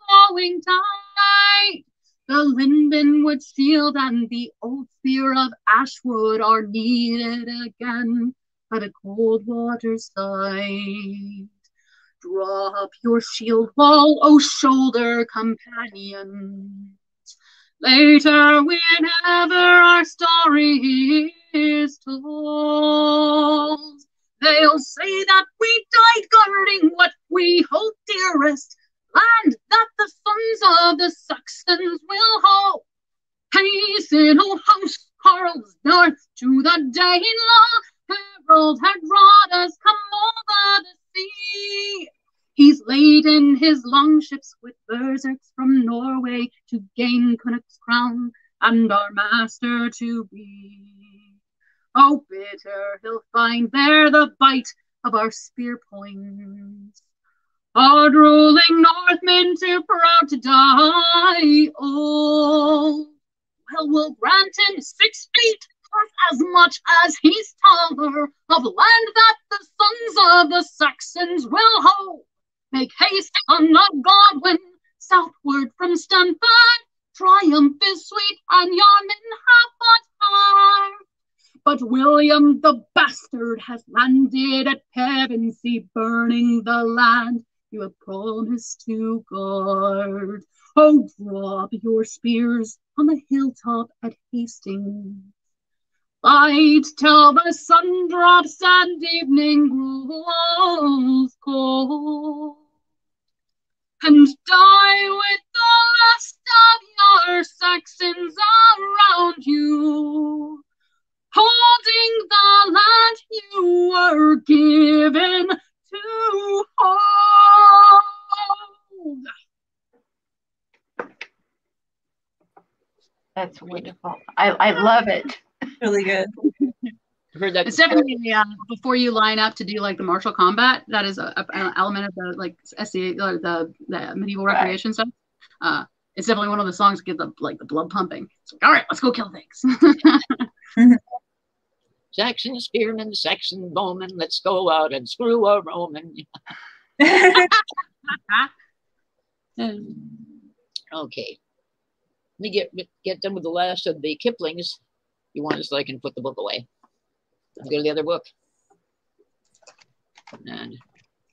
flowing tide. The Lindenwood shield and the old spear of Ashwood are needed again by the cold water side. Draw up your shield wall, O shoulder companions. Later, whenever our story is told, they'll say that we died guarding what we hold dearest, land that the sons of the Saxons will hold. Hasten, O house, Carl's north to the Danelaw. Harold had brought us come over the sea. He's laden his longships with berserks from Norway to gain Connacht's crown and our master to be. Oh, bitter he'll find there the bite of our spear points. Hard ruling Northmen too proud to die. Oh, well, we'll grant him six feet as much as he's taller of land that the sons of the Saxons will hold. Make haste, son of Godwin, southward from Stamford. Triumph is sweet, and your men have fought. But William the bastard has landed at Pevensey, burning the land you have promised to guard. Oh, drop your spears on the hilltop at Hastings. Fight till the sun drops and evening grows cold. And die with the last of your Saxons around you, holding the land you were given to hold. That's wonderful. I, I love it. Really good. I've heard that. It's definitely uh, before you line up to do like the martial combat. That is a, a- an element of the like SCA, uh, the the medieval Right. recreation stuff. Uh, it's definitely one of the songs that get the like the blood pumping. It's like, all right, let's go kill things. Saxon spearmen, Saxon bowmen, let's go out and screw a Roman. Okay. Let me get get done with the last of the Kiplings, you want so I can put the book away. I'll go to the other book. And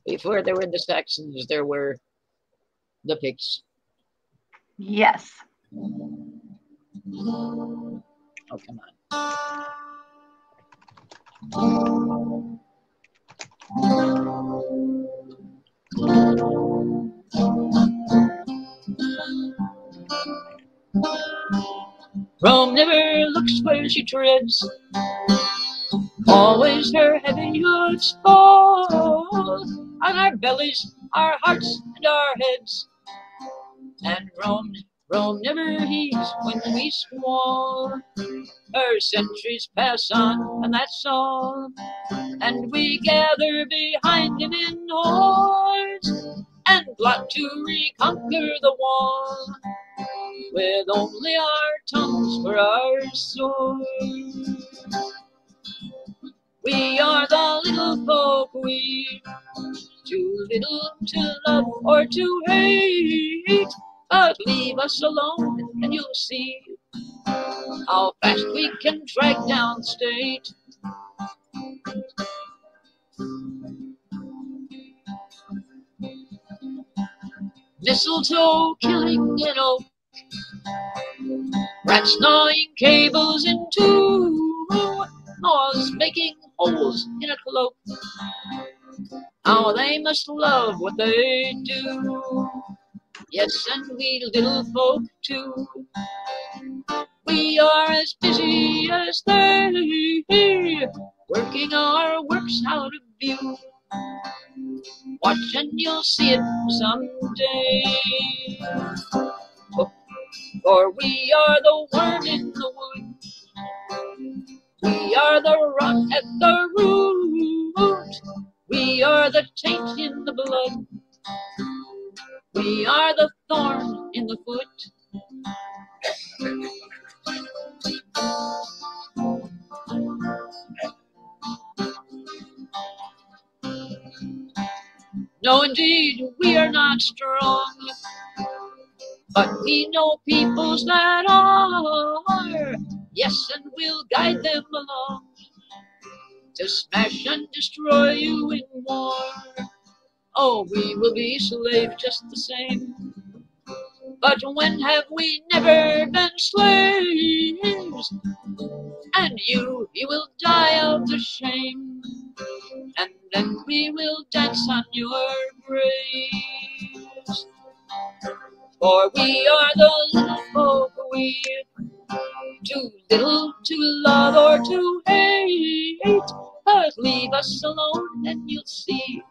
before there were the Saxons, there were the Picts. Yes. Oh, come on. Rome never looks where she treads, always her heavy hooves fall on our bellies, our hearts, and our heads. And Rome, Rome never heeds when we squall. Her centuries pass on, and that's all. And we gather behind him in hordes and plot to reconquer the wall with only our tongues for our swords. We are the little folk, we too little to love or to hate. But leave us alone, and you'll see how fast we can drag down the state. Mistletoe killing an oak Rats gnawing cables in two, moths making holes in a cloak. How they must love what they do. Yes, and we little folk too. We are as busy as they, working our works out of view. Watch and you'll see it someday oh, for we are the worm in the wood. We are the rot at the root. We are the taint in the blood. We are the thorn in the foot. No, indeed, we are not strong. But we know peoples that are, yes, and we'll guide them along to smash and destroy you in war. Oh, we will be slaves just the same. But when have we never been slaves? And you, you will die of the shame, and then we will dance on your graves. For we are the little folk, we too little to love or to hate. But leave us alone and you'll see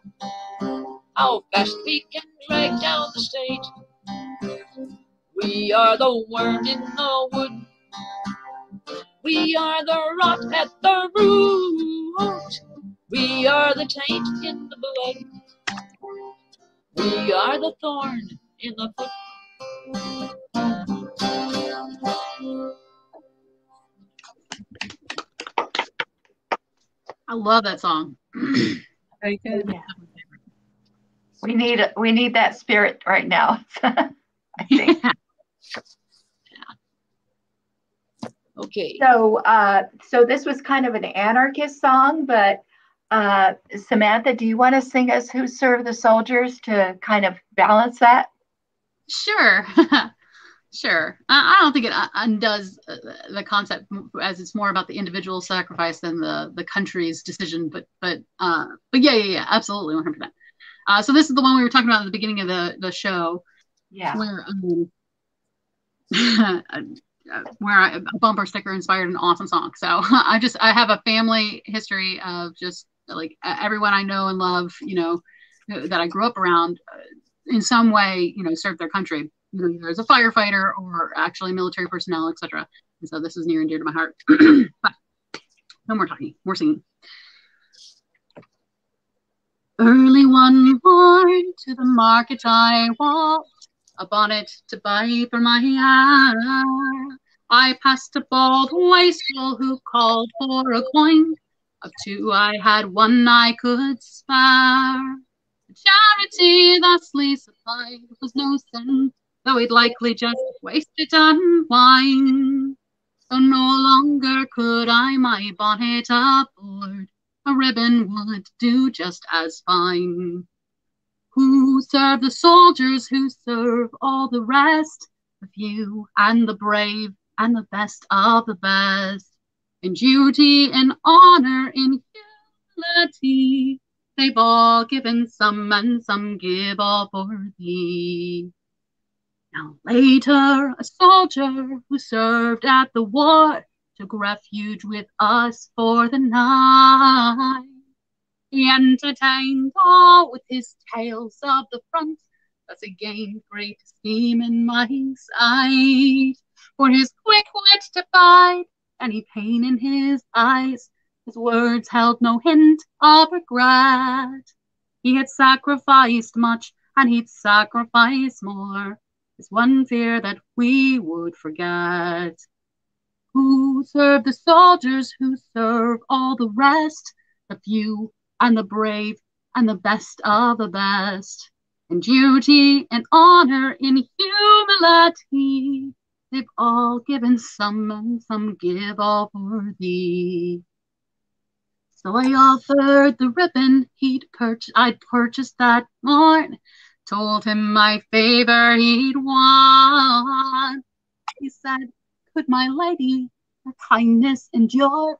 how fast we can drag down the state. We are the worm in the wood. We are the rot at the root. We are the taint in the blood. We are the thorn in the foot. I love that song. Very good. Yeah. We need we need that spirit right now. I think. Okay. So uh, so this was kind of an anarchist song, but uh, Samantha, do you want to sing us "Who Served the Soldiers" to kind of balance that? Sure. sure. I, don't think it undoes uh, the concept as it's more about the individual sacrifice than the the country's decision. But but uh, but yeah yeah yeah absolutely 100. percent uh, So this is the one we were talking about at the beginning of the the show. Yeah. Where um, where I, a bumper sticker inspired an awesome song. So I just I have a family history of just like everyone I know and love, you know, that I grew up around uh, in some way, you know, served their country, you know, either as a firefighter or actually military personnel, etc. And so this is near and dear to my heart. but no more talking, more singing. Early one morn to the market I walked, a bonnet to buy for my eye. I passed a bald wastrel who called for a coin. Of two I had one I could spare. Charity thusly supplied was no sin though he'd likely just waste it on wine. So no longer could I my bonnet aboard, a ribbon would do just as fine. Who serve the soldiers who serve all the rest, the few and the brave and the best of the best. In duty and honor, in humility, they've all given some and some give all for thee. Now later, a soldier who served at the war took refuge with us for the night. He entertained all with his tales of the front, thus he gained great esteem in my sight. For his quick wit defied any pain in his eyes, his words held no hint of regret. He had sacrificed much, and he'd sacrifice more. His one fear that we would forget. Who serve the soldiers who serve all the rest, the few and the brave and the best of the best. In duty and honor, in humility, they've all given some and some give all for thee. So I offered the ribbon he'd purchased, I'd purchased that morn. Told him my favor he'd won. He said, Could my lady her kindness endure?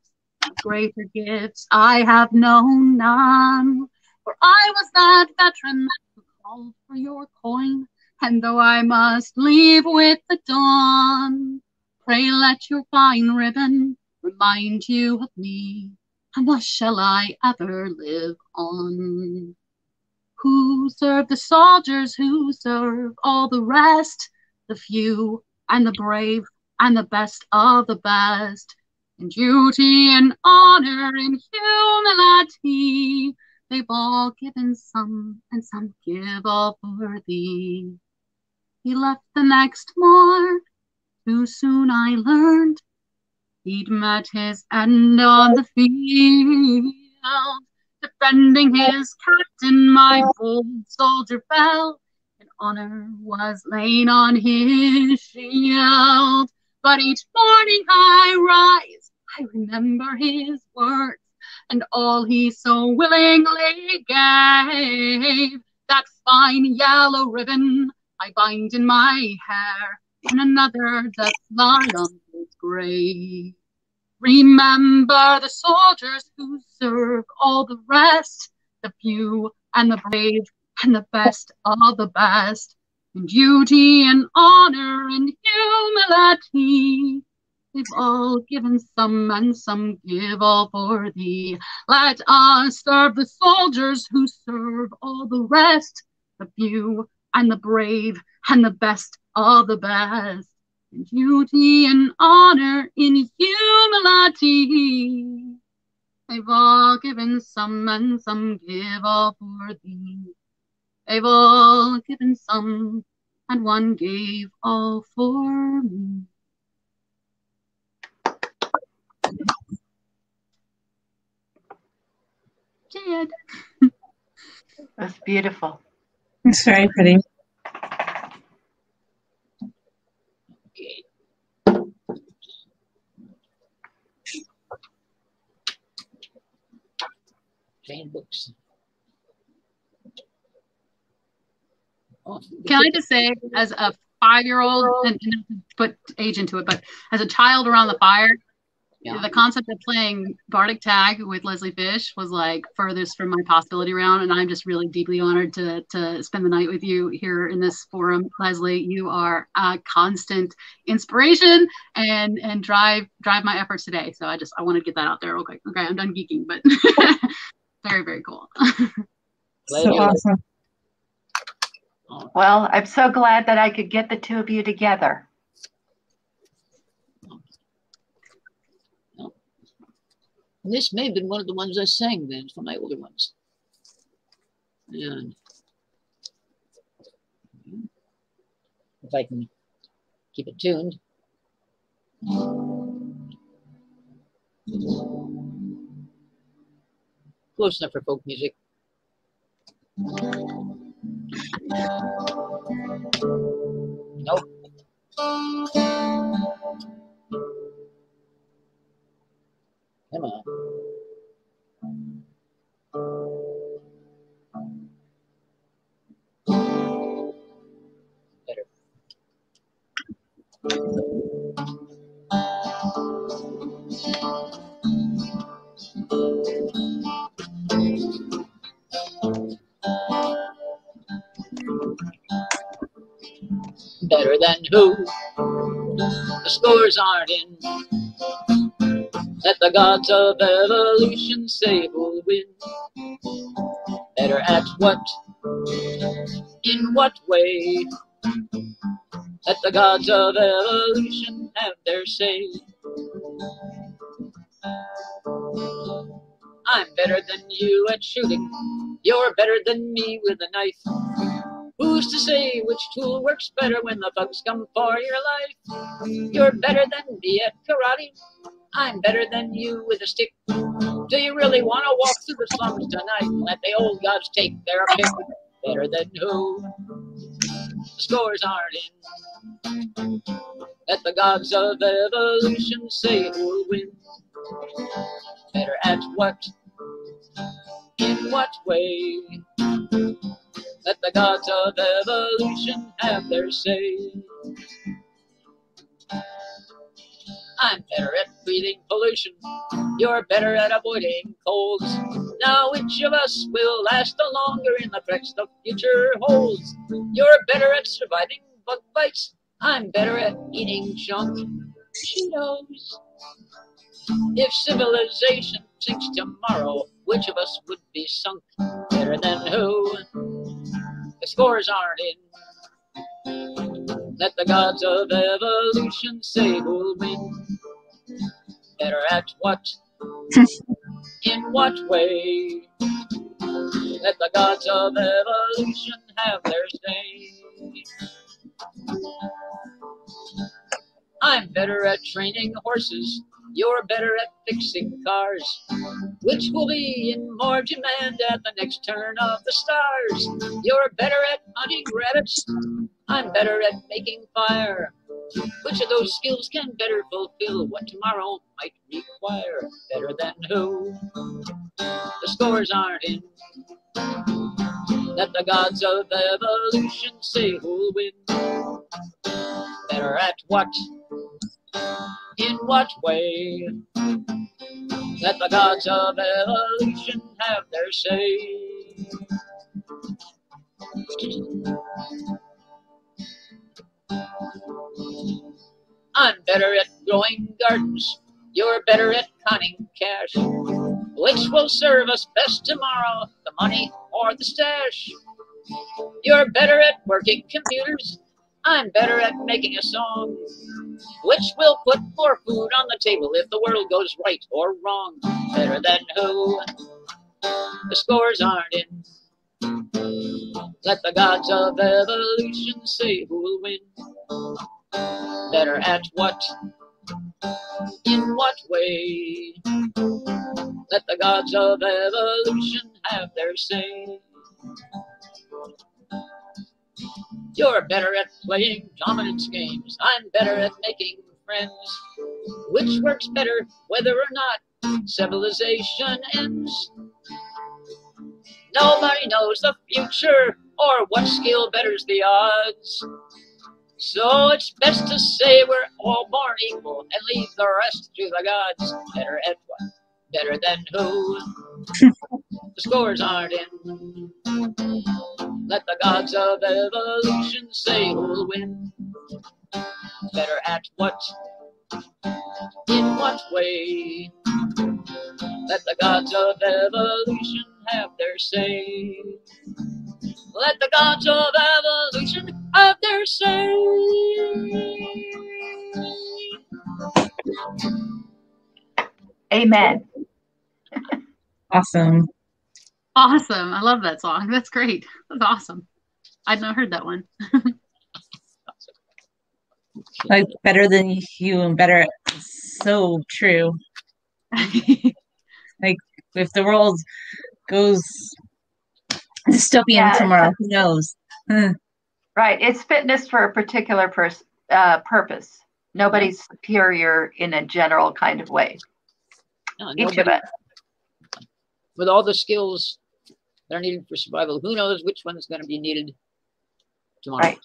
Greater gifts I have known none. For I was that veteran who called for your coin, and though I must leave with the dawn, pray let your fine ribbon remind you of me and thus shall I ever live on. Who serve the soldiers who serve all the rest, the few and the brave and the best of the best, in duty and honor and humility, they've all given some and some give all for thee. He left the next morn, too soon I learned. He'd met his end on the field, defending his captain, my bold soldier fell, and honor was laid on his shield. But each morning I rise, I remember his words, and all he so willingly gave. That fine yellow ribbon I bind in my hair, and another doth lie on his grave. Remember the soldiers who serve all the rest, the few and the brave and the best of the best. In duty and honor and humility, they've all given some and some give all for thee. Let us serve the soldiers who serve all the rest, the few and the brave and the best of the best in duty and honor, in humility. They've all given some and some give all for thee. They've all given some and one gave all for me. Jed. That's beautiful. It's very pretty. Books. Oh, Can I just say, as a five-year-old, and, and put age into it, but as a child around the fire, Yeah. the concept of playing Bardic Tag with Leslie Fish was like furthest from my possibility round, and I'm just really deeply honored to to spend the night with you here in this forum, Leslie. You are a constant inspiration and and drive drive my efforts today. So I just I want to get that out there. Okay, okay, I'm done geeking, but very very cool. So awesome. Well, I'm so glad that I could get the two of you together. and this may have been one of the ones I sang then for my older ones. And if I can keep it tuned. Close enough for folk music. Come on. Better. Better than who? The scores aren't in. Let the gods of evolution say who'll win. Better at what? In what way? Let the gods of evolution have their say. I'm better than you at shooting. You're better than me with a knife. Who's to say which tool works better when the bugs come for your life? You're better than me at karate. I'm better than you with a stick. Do you really want to walk through the slums tonight and let the old gods take their pick? Better than who? The scores aren't in. Let the gods of evolution say who'll win. Better at what? In what way? Let the gods of evolution have their say. I'm better at breathing pollution. You're better at avoiding colds. Now, which of us will last the longer in the threats the future holds? You're better at surviving bug bites. I'm better at eating junk. Cheetos. If civilization sinks tomorrow, which of us would be sunk? Better than who? The scores aren't in. Let the gods of evolution say who'll win. Better at what? In what way? Let the gods of evolution have their say. I'm better at training horses. You're better at fixing cars. Which will be in more demand at the next turn of the stars? You're better at hunting rabbits. I'm better at making fire. Which of those skills can better fulfill what tomorrow might require? Better than who? The scores aren't in. Let the gods of evolution say who'll win. Better at what? In what way? Let the gods of evolution have their say. I'm better at growing gardens. You're better at counting cash. Which will serve us best tomorrow, the money or the stash? You're better at working computers. I'm better at making a song. Which will put more food on the table if the world goes right or wrong? Better than who? The scores aren't in. Let the gods of evolution say who'll win. Better at what? In what way? Let the gods of evolution have their say. You're better at playing dominance games. I'm better at making friends. Which works better, whether or not civilization ends? Nobody knows the future or what skill betters the odds. So it's best to say we're all born equal and leave the rest to the gods. Better at what? Better than who? the scores aren't in. Let the gods of evolution say who'll win. Better at what? In what way? Let the gods of evolution have their say. Let the gods of evolution have their say. Amen. Awesome. Awesome. I love that song. That's great. That's awesome. I'd not heard that one. Like better than you and better. So true. Like if the world goes dystopian Yeah. tomorrow, who knows? Right. It's fitness for a particular person, uh, purpose. Nobody's superior in a general kind of way. No, Each of us. with all the skills that are needed for survival, who knows which one is going to be needed tomorrow? Right.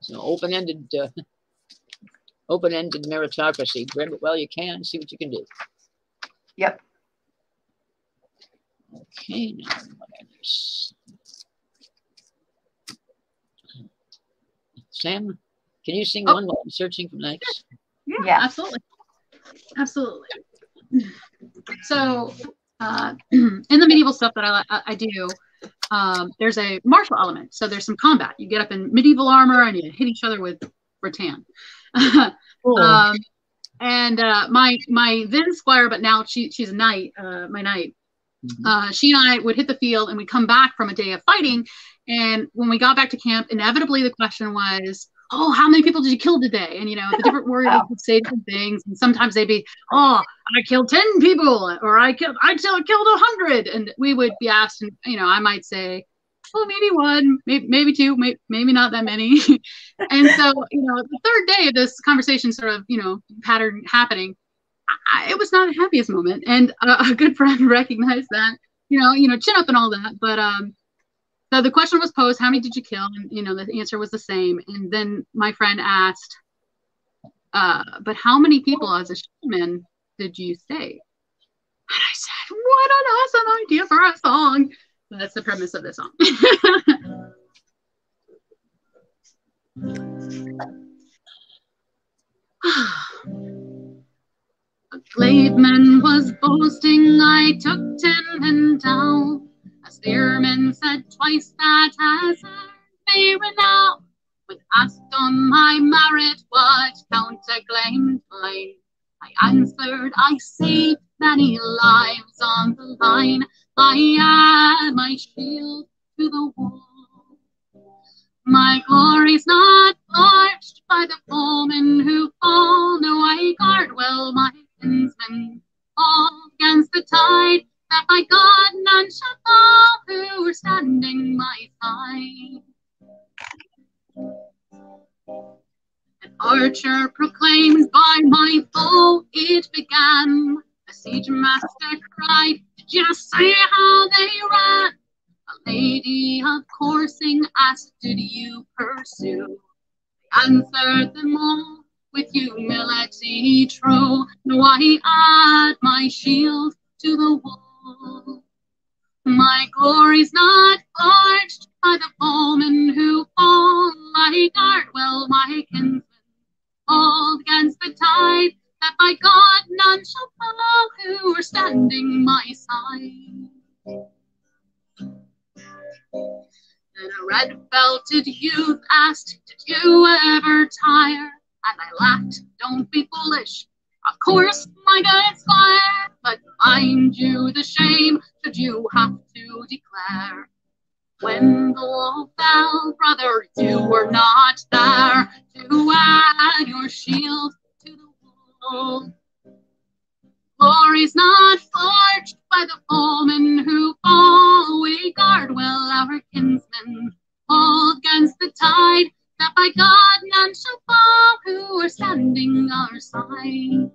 So open-ended, uh, open-ended meritocracy. Grab it while you can. See what you can do. Yep. Okay. Now what others? Sam, can you sing Oh. one while I'm searching for the next? Yeah. absolutely absolutely so uh, in the medieval stuff that I, I, do um, there's a martial element. So there's some combat. You get up in medieval armor and you hit each other with rattan. Um, and uh, my my then squire but now she, she's a knight uh, my knight. Mhm. uh, she and I would hit the field and we'd come back from a day of fighting. And when we got back to camp, inevitably the question was, Oh, how many people did you kill today? And, you know, the different warriors Wow. would say different things. And sometimes they'd be, Oh, I killed 10 people, or I killed, I killed, killed 100. And we would be asked, and, you know, I might say, Well, maybe one, maybe, maybe two, maybe, maybe not that many. and so, you know, the third day of this conversation sort of, you know, pattern happening, I, it was not the happiest moment, and a, a good friend recognized that. You know, you know, chin up and all that. But um, so the question was posed: How many did you kill? And you know, the answer was the same. And then my friend asked, uh, "But how many people as a shaman did you say?" And I said, "What an awesome idea for a song!" That's the premise of the song. A glade man was boasting, I took ten men down. A spearman said twice that earned me renown. When asked on my merit what counterclaimed mine, I answered, I saved many lives on the line. I add my shield to the wall. My glory's not blotched by the foemen who fall. No, I guard well my kinsmen, all against the tide. That by God none shall fall who are standing my side. An archer proclaimed by my foe it began. A siege master cried, you see how they ran? A lady of coursing asked, Did you pursue? Answered them all with humility true. No, I add my shield to the wall. My glory's not forged by the foemen who fall. Guard well my kinsmen, all against the tide. That by God none shall fall who are standing my side. Then a red belted youth asked, Did you ever tire? And I laughed, Don't be foolish. Of course, my good squire, but mind you the shame should you have to declare. When the wall fell, brother, you were not there to add your shield to the wall. Glory's not forged by the foemen who fall. We guard well our kinsmen, all against the tide. That by God none shall fall who are standing our side.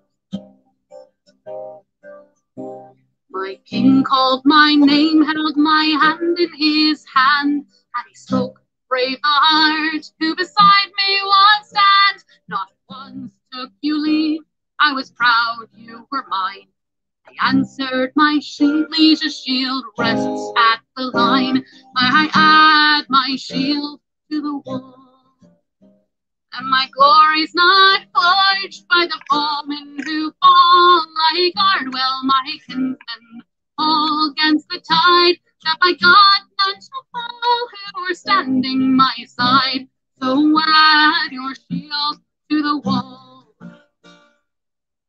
My king called my name, held my hand in his hand, and he spoke, brave heart, who beside me would stand. Not once took you leave, I was proud you were mine. I answered my shield, liege shield rests at the line. I add my shield to the wall. And my glory's not forged by the foemen who fall. I guard well my kinsmen, all against the tide. That by God none shall fall who are standing my side. So add your shield to the wall.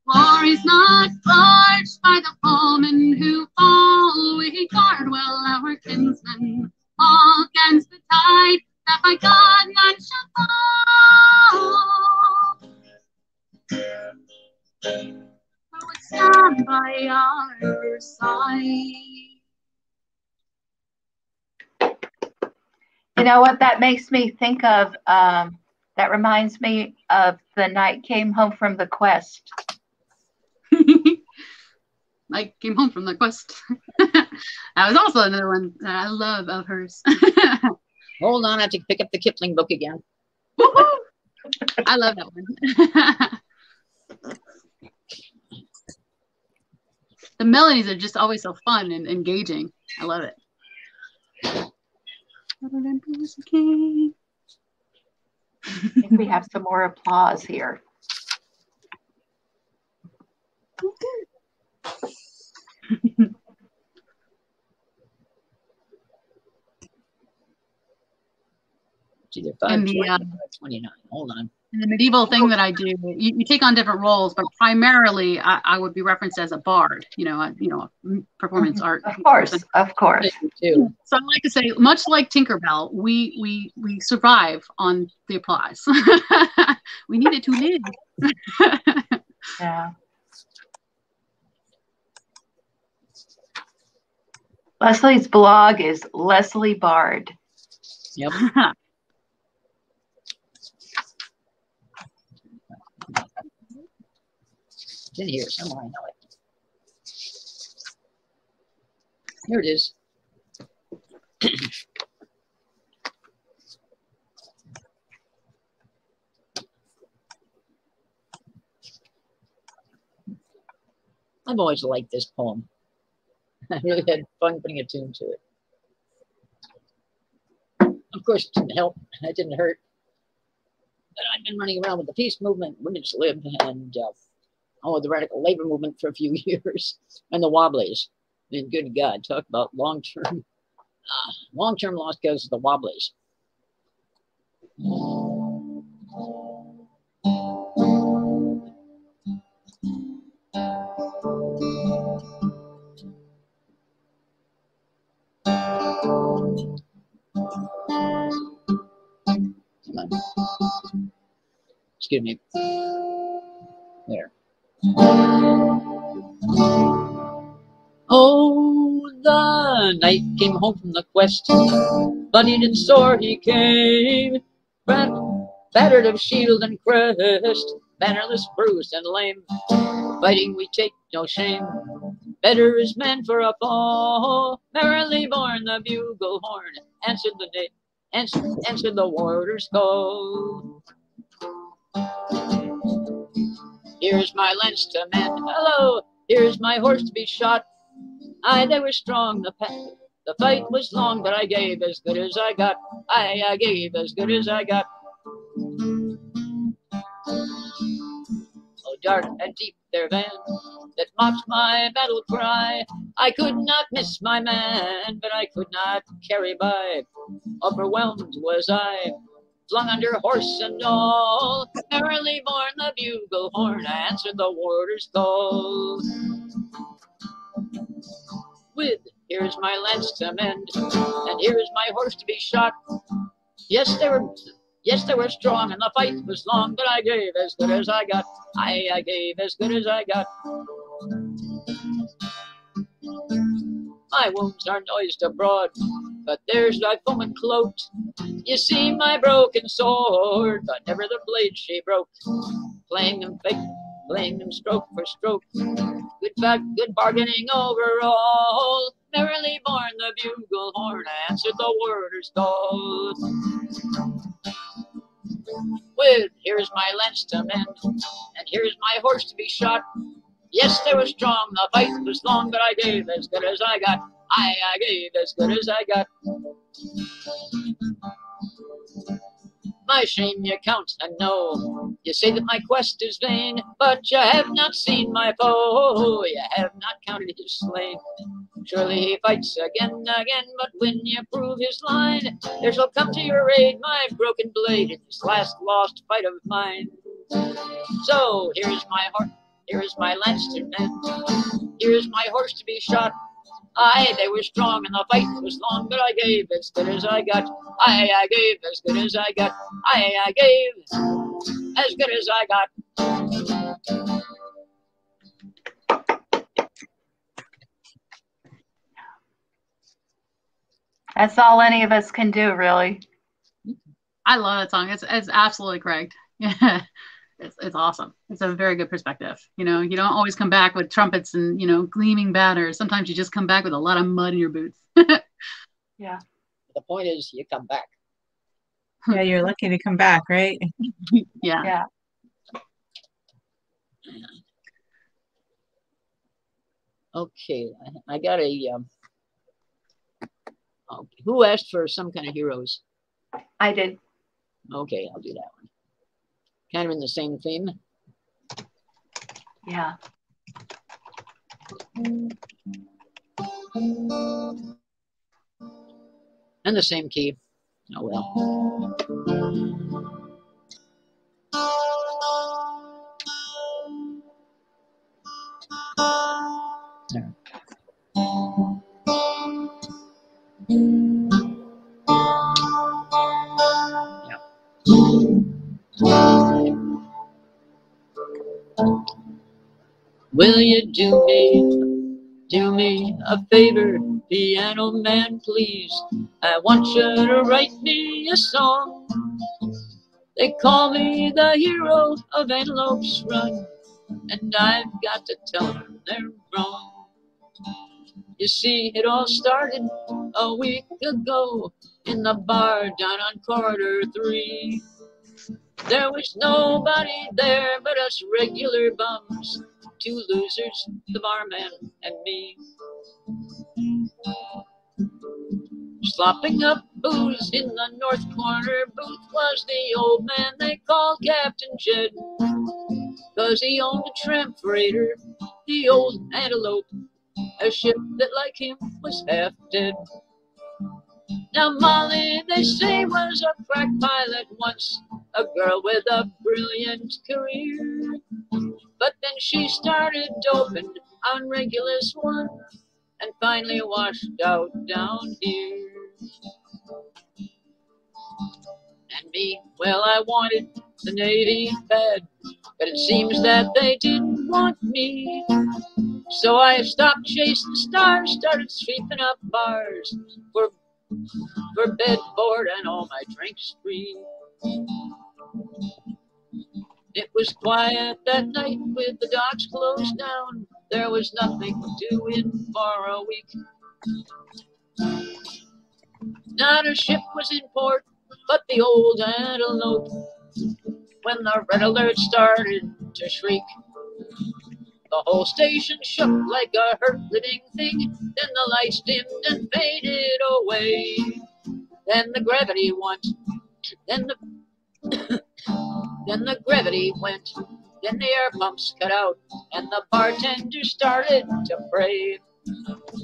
Glory's not forged by the foemen who fall. We guard well our kinsmen, all against the tide. That by God none shall fall. Who would stand by our side? You know what that makes me think of? Um, That reminds me of the night came home from the quest. I came home from the quest. that was also another one that I love of hers. Hold on, I have to pick up the Kipling book again. I love that one. The melodies are just always so fun and engaging. I love it. I think we have some more applause here. It's either 5, And the, 20, uh, 29. Hold on. And the medieval thing that I do, you, you take on different roles, but primarily I, I would be referenced as a bard, you know, a, you know, a performance mm-hmm. art. Of course, of course. Too. So I like to say, much like Tinkerbell, we we we survive on the applause. we need it to live. Yeah. Leslie's blog is Leslie Bard. Yep. In here somewhere. I know it. Here it is. I've always liked this poem. I really had fun putting a tune to it. Of course, it didn't help. It didn't hurt. But I've been running around with the peace movement, women's lib, and uh, oh, the radical labor movement for a few years, and the Wobblies. And good God, talk about long-term, uh, long-term loss lost causes, the Wobblies. Excuse me. Oh, the knight came home from the quest. Bloodied and sore he came, bat- battered of shield and crest, bannerless, bruised and lame. Fighting we take no shame. Better is man for a fall. Merrily born the bugle horn answered the day, answered, answered the warder's call. Here's my lance to mend. Hello, here's my horse to be shot. Aye, they were strong. The the fight was long, but I gave as good as I got. Aye, I gave as good as I got. Oh, dark and deep their van that mocked my battle cry. I could not miss my man, but I could not carry by. Overwhelmed was I, flung under horse and all. Merrily born the bugle horn answered the warder's call. With here's my lance to mend, and here's my horse to be shot. Yes, they were. Yes, they were strong, and the fight was long, but I gave as good as I got. I, I gave as good as I got. My wounds are noised abroad, but there's thy foeman cloaked. You see my broken sword, but never the blade she broke. Playing them fake, playing them stroke for stroke. Good fact, good bargaining overall. Merrily born the bugle horn answered the warder's call. With here's my lance to mend, and here's my horse to be shot. Yes, they were strong, the fight was long, but I gave as good as I got. I, I gave as good as I got. My shame you count and know. You say that my quest is vain, but you have not seen my foe. You have not counted his slain. Surely he fights again, and again, but when you prove his line, there shall come to your aid my broken blade in this last lost fight of mine. So here's my heart, here's my lance to mend, here's my horse to be shot. Aye, they were strong and the fight was long, but I gave as good as I got. Aye, I gave as good as I got. Aye, I gave as good as I got. That's all any of us can do, really. I love that song. It's it's absolutely correct. Yeah. It's, it's awesome. It's a very good perspective. You know, you don't always come back with trumpets and, you know, gleaming banners. Sometimes you just come back with a lot of mud in your boots. Yeah. The point is, you come back. Yeah, you're lucky to come back, right? yeah. Yeah. Okay, I, I got a. Um, okay. Who asked for some kind of heroes? I did. Okay, I'll do that one. Kind of in the same theme. Yeah. And the same key. Oh well. Will you do me, do me a favor, piano man, please? I want you to write me a song. They call me the hero of Antelope's Run, and I've got to tell them they're wrong. You see, it all started a week ago in the bar down on Quarter Three. There was nobody there but us regular bums, two losers, the barman and me. Uh, slopping up booze in the north corner booth was the old man they called Captain Jed. Cause he owned a tramp freighter, the old antelope, a ship that like him was half dead. Now Molly, they say, was a crack pilot once, a girl with a brilliant career. But then she started doping on Regulus One and finally washed out down here. And me, well, I wanted the Navy bad, but it seems that they didn't want me. So I stopped chasing the stars, started sweeping up bars for for bed, board, and all my drinks free. It was quiet that night with the docks closed down. There was nothing doing for a week. Not a ship was in port, but the old antelope. When the red alert started to shriek, the whole station shook like a hurt living thing. Then the lights dimmed and faded away. Then the gravity went. Then the then the gravity went. Then the air pumps cut out, and the bartender started to pray.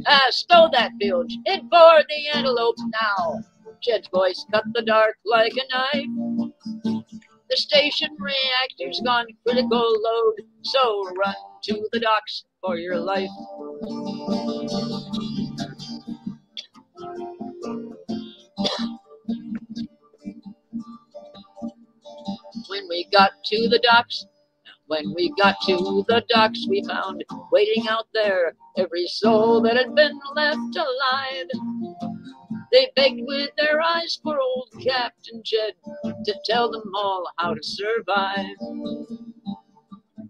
Ah, stow that bilge. It board the antelope now. Jed's voice cut the dark like a knife. The station reactor's gone critical load, so run to the docks for your life. We got to the docks, when we got to the docks, we found waiting out there every soul that had been left alive. They begged with their eyes for old Captain Jed to tell them all how to survive.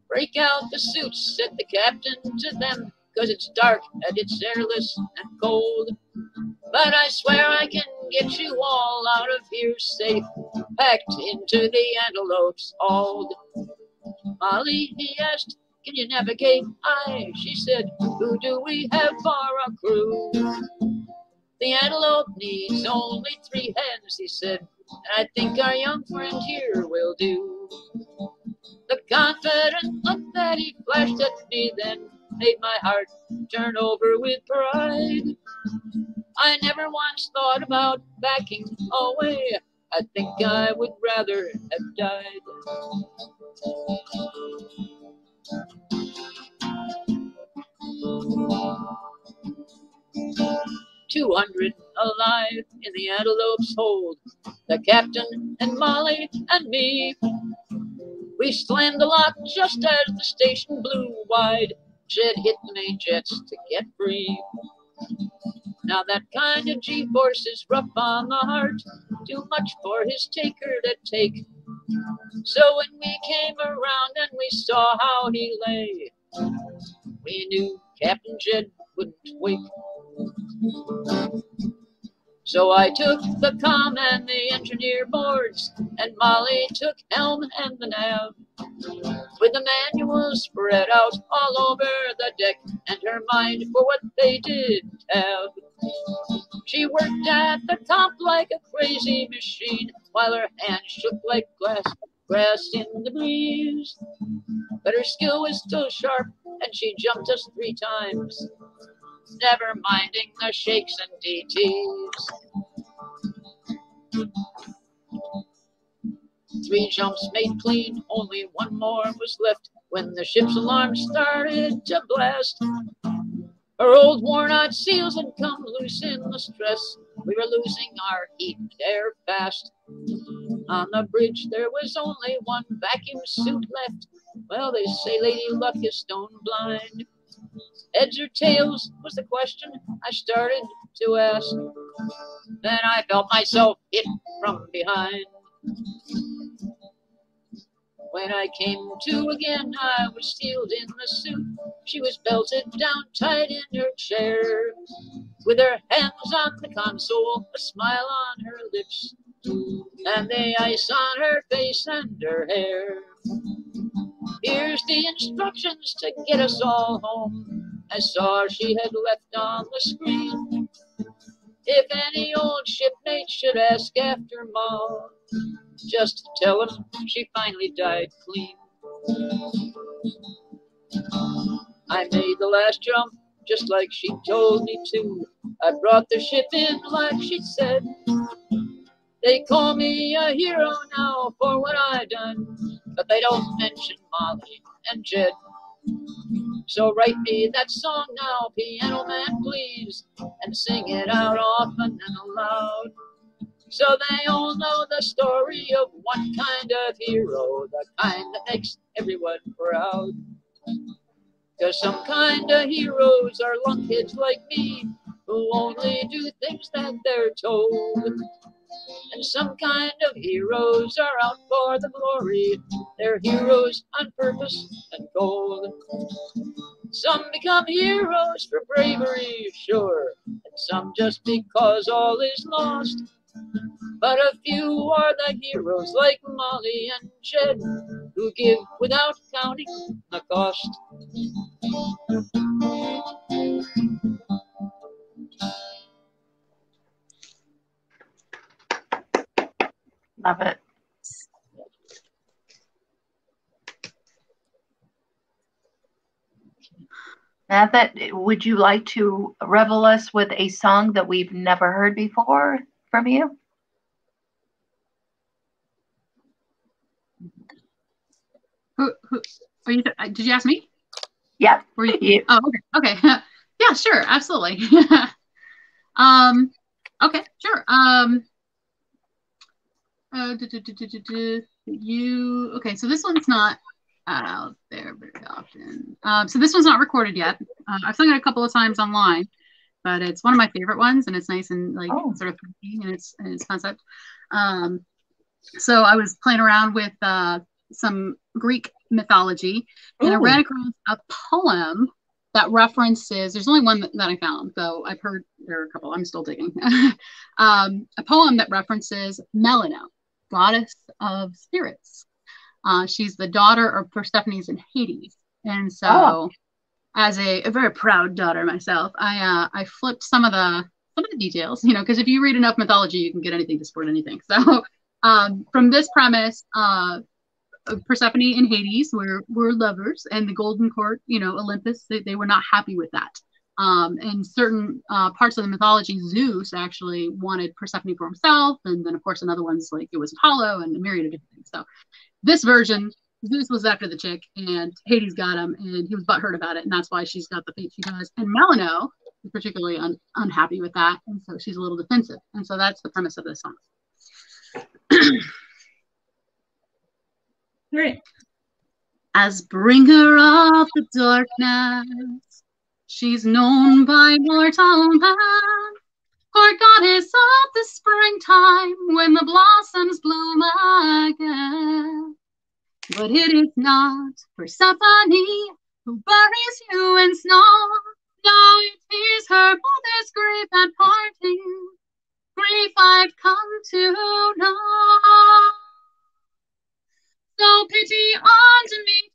Break out the suits, said the captain to them, cause it's dark and it's airless and cold. But I swear I can get you all out of here safe, packed into the antelope's hold. Molly, he asked, can you navigate? I, she said, who do we have for a crew? The antelope needs only three hands, he said, and I think our young friend here will do. The confident look that he flashed at me then made my heart turn over with pride. I never once thought about backing away. I think I would rather have died. Two hundred alive in the antelope's hold, the captain and Molly and me. We slammed the lock just as the station blew wide. Jed hit the main jets to get free. Now that kind of G-force is rough on the heart, too much for his taker to take. So when we came around and we saw how he lay, we knew Captain Jed wouldn't wake. So I took the com and the engineer boards, and Molly took helm and the nav. With the manuals spread out all over the deck, and her mind for what they did have. She worked at the top like a crazy machine, while her hands shook like glass grass in the breeze. But her skill was still sharp, and she jumped us three times never minding the shakes and DTs. Three jumps made clean, only one more was left when the ship's alarm started to blast. Our old worn out seals had come loose in the stress. We were losing our heat air fast. On the bridge there was only one vacuum suit left. Well, they say Lady Luck is stone blind. Heads or tails was the question I started to ask. Then I felt myself hit from behind. When I came to again, I was sealed in the suit. She was belted down tight in her chair, with her hands on the console, a smile on her lips, and the ice on her face and her hair. Here's the instructions to get us all home. I saw she had left on the screen. If any old shipmate should ask after Ma, just tell them she finally died clean. I made the last jump just like she told me to. I brought the ship in like she said. They call me a hero now for what I've done, but they don't mention Molly and Jed. So write me that song now, piano man, please, and sing it out often and aloud. So they all know the story of one kind of hero, the kind that makes everyone proud. Cause some kind of heroes are lunkheads like me, who only do things that they're told. And some kind of heroes are out for the glory. They're heroes on purpose and gold. Some become heroes for bravery, sure, and some just because all is lost. But a few are the heroes like Molly and Jed who give without counting the cost. Love it. Now that would you like to revel us with a song that we've never heard before from you? Who, who are you? Did you ask me? Yeah. Were you? you. Oh, okay. Okay. yeah, sure. Absolutely. um, okay, sure. Um, uh, you okay? So this one's not out there very often. Um, so this one's not recorded yet. Uh, I've sung it a couple of times online, but it's one of my favorite ones, and it's nice and like Oh. sort of thinking in its in its concept. Um, so I was playing around with uh, some Greek mythology, and I Ooh. ran across a poem that references. There's only one that, that I found, though I've heard there are a couple. I'm still digging. um, a poem that references Melinoe, goddess of spirits. Uh, she's the daughter of Persephone's in Hades, and so Oh. as a, a very proud daughter myself, I uh, I flipped some of the some of the details, you know, because if you read enough mythology, you can get anything to support anything. So um, from this premise, uh, Persephone and Hades were were lovers, and the Golden Court, you know, Olympus, they, they were not happy with that. Um, in certain uh, parts of the mythology, Zeus actually wanted Persephone for himself, and then of course another ones like it was Apollo and a myriad of different things. So this version, Zeus was after the chick, and Hades got him, and he was butthurt about it, and that's why she's got the fate she does. And Melinoe is particularly un- unhappy with that, and so she's a little defensive, and so that's the premise of this song. Great. As bringer of the darkness, She's known by mortal man for goddess of the springtime when the blossoms bloom again. But it is not Persephone who buries you in snow. No, it is her mother's grief at parting, grief I've come to know. So pity unto me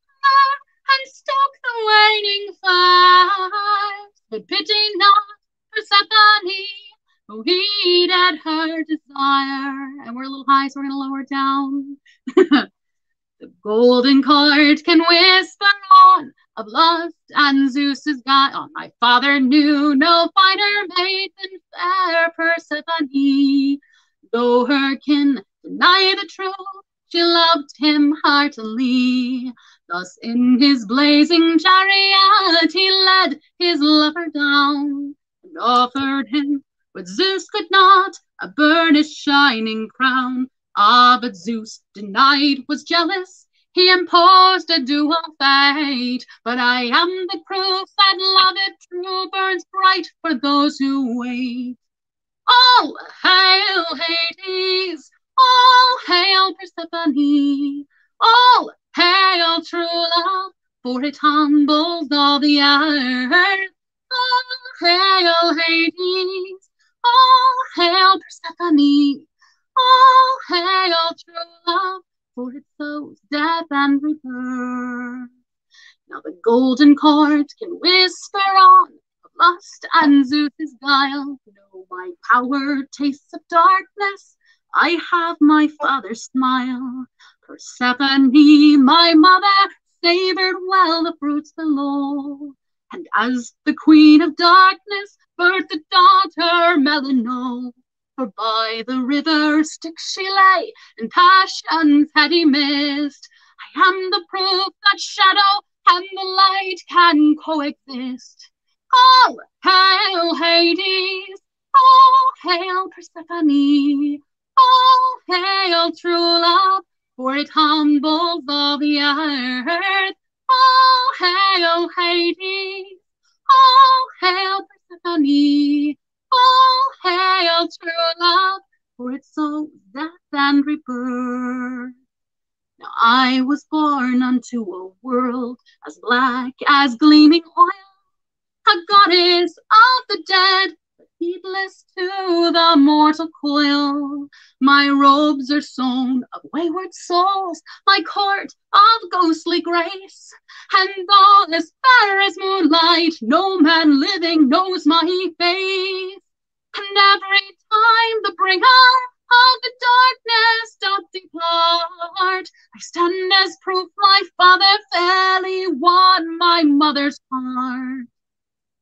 and stoke the waning fires, but pity not Persephone who heeded her desire. And we're a little high, so we're gonna lower it down. the golden cord can whisper on of lust and Zeus's god. Oh, my father knew no finer maid than fair Persephone. Though her kin deny the truth, she loved him heartily. Thus in his blazing chariot he led his lover down and offered him what Zeus could not, a burnished shining crown. Ah, but Zeus denied, was jealous. He imposed a dual fate. But I am the proof that love it true burns bright for those who wait. All hail Hades! All hail Persephone! All hail true love, for it humbles all the earth. All hail Hades! All hail Persephone! All hail true love, for it sows death and rebirth. Now the golden cord can whisper on of lust and Zeus's guile. Know my power tastes of darkness. I have my father's smile. Persephone, my mother, savored well the fruits below. And as the queen of darkness birthed a daughter, Melinoe. For by the river Styx she lay in passion's heady mist. I am the proof that shadow and the light can coexist. All hail Hades! All hail Persephone! All hail true love! For it humbles all the earth. All hail Hades! All hail Persephone! All hail true love, for it sows death and rebirth. Now I was born unto a world as black as gleaming oil, a goddess of the dead, heedless to the mortal coil. My robes are sewn of wayward souls, my court of ghostly grace, and all as fair as moonlight, no man living knows my face. And every time the bringer of the darkness doth depart, I stand as proof my father fairly won my mother's heart.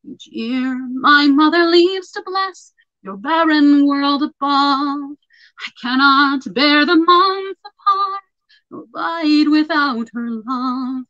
Each year my mother leaves to bless your barren world above. I cannot bear the months apart, nor bide without her love.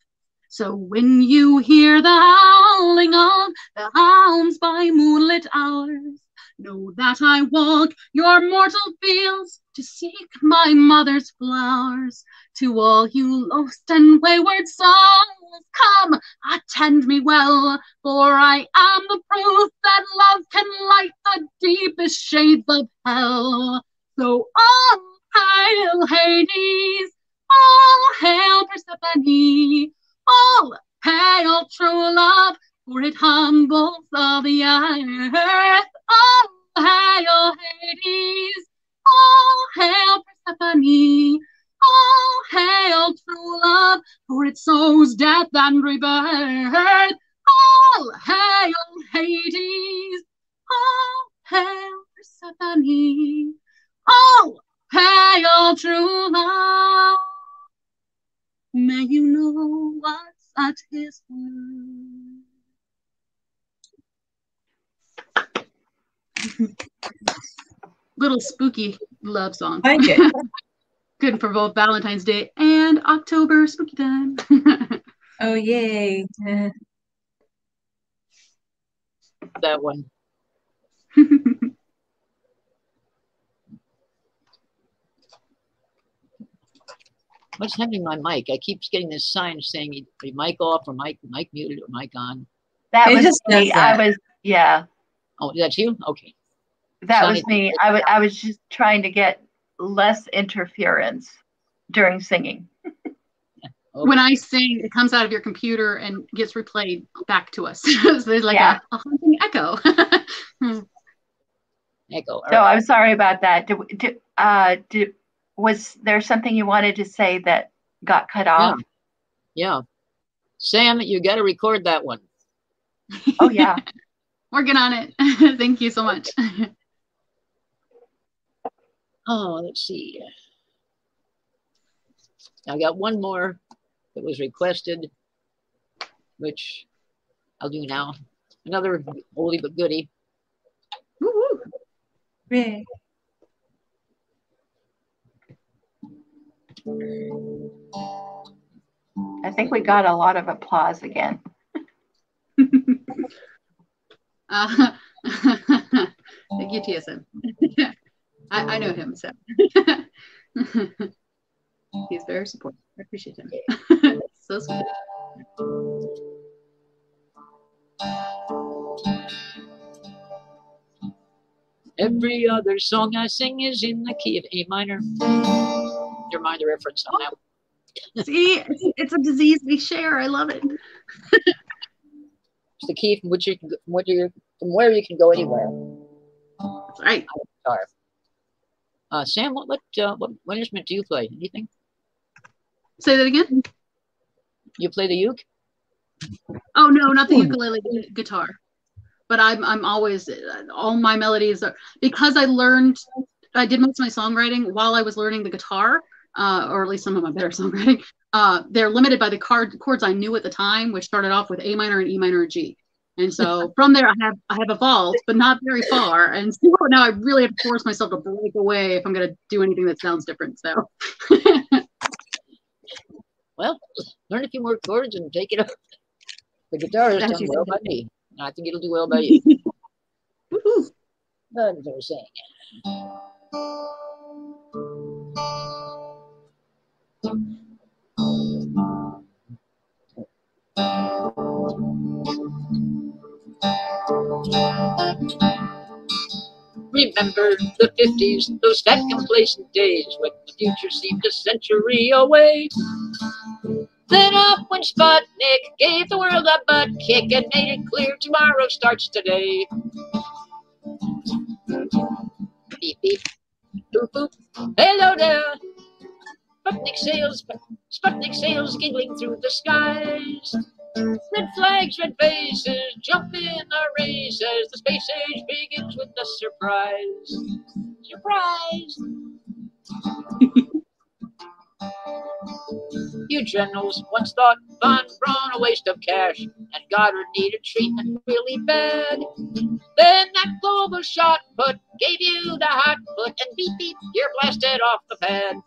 So when you hear the howling of the hounds by moonlit hours, know that I walk your mortal fields to seek my mother's flowers. To all you lost and wayward souls, come, attend me well, for I am the proof that love can light the deepest shades of hell. So all hail Hades, all hail Persephone, all hail true love, for it humbles all the earth. All hail Hades, all hail Persephone, all hail true love, for it sows death and rebirth. All hail Hades, all hail Persephone, all hail true love. May you know what's at his word. Little spooky love song. Like it. Good for both Valentine's Day and October spooky time. oh yay. That one. What's happening to my mic? I keep getting this sign saying your mic off or mic mic muted or mic on. That It was just me. that. I was yeah. Oh, that's you? Okay. That Sounded was me. I was I was just trying to get less interference during singing. When I sing, it comes out of your computer and gets replayed back to us. so there's like Yeah. a, a haunting echo. Echo. All So right. I'm sorry about that. Do, do, uh, do, was there something you wanted to say that got cut off? Yeah. Sam, you got to record that one. Oh yeah. Working on it. Thank you so much. Oh, let's see. I got one more that was requested, which I'll do now. Another oldie but goodie. Woo-woo. Yay. I think we got a lot of applause again. Uh, thank you, TSM. I, I know him, so he's very supportive. I appreciate him. so sweet. Every other song I sing is in the key of A minor. Never mind the reference on that. See, it's, it's a disease we share. I love it. It's the key from which you can, from what you from where you can go anywhere. That's right. Guitar. Uh, Sam, what what, uh, what what instrument do you play? Anything? Say that again. You play the uke? Oh no, not the ukulele, the guitar. But I'm I'm always all my melodies are because I learned I did most of my songwriting while I was learning the guitar, uh, or at least some of my better songwriting. Uh, they're limited by the card chords I knew at the time, which started off with A minor and E minor and G. And so from there I have I have evolved, but not very far. And so now I really have to force myself to break away if I'm gonna do anything that sounds different. So Well, learn a few more chords and take it up. The guitar has That's done well by me. and I think it'll do well by you. woohoo. But as I was saying, Remember the 50s, those fat complacent days when the future seemed a century away. Then up when Sputnik gave the world a butt kick and made it clear tomorrow starts today. Beep beep, boop boop, hello there. Sputnik sails, Sputnik sails giggling through the skies. Red flags, red faces, jump in a race as the space age begins with a surprise. Surprise! you generals once thought Von Braun a waste of cash, and Goddard needed treatment really bad. Then that global shot put gave you the hot foot, and beep beep, you're blasted off the pad.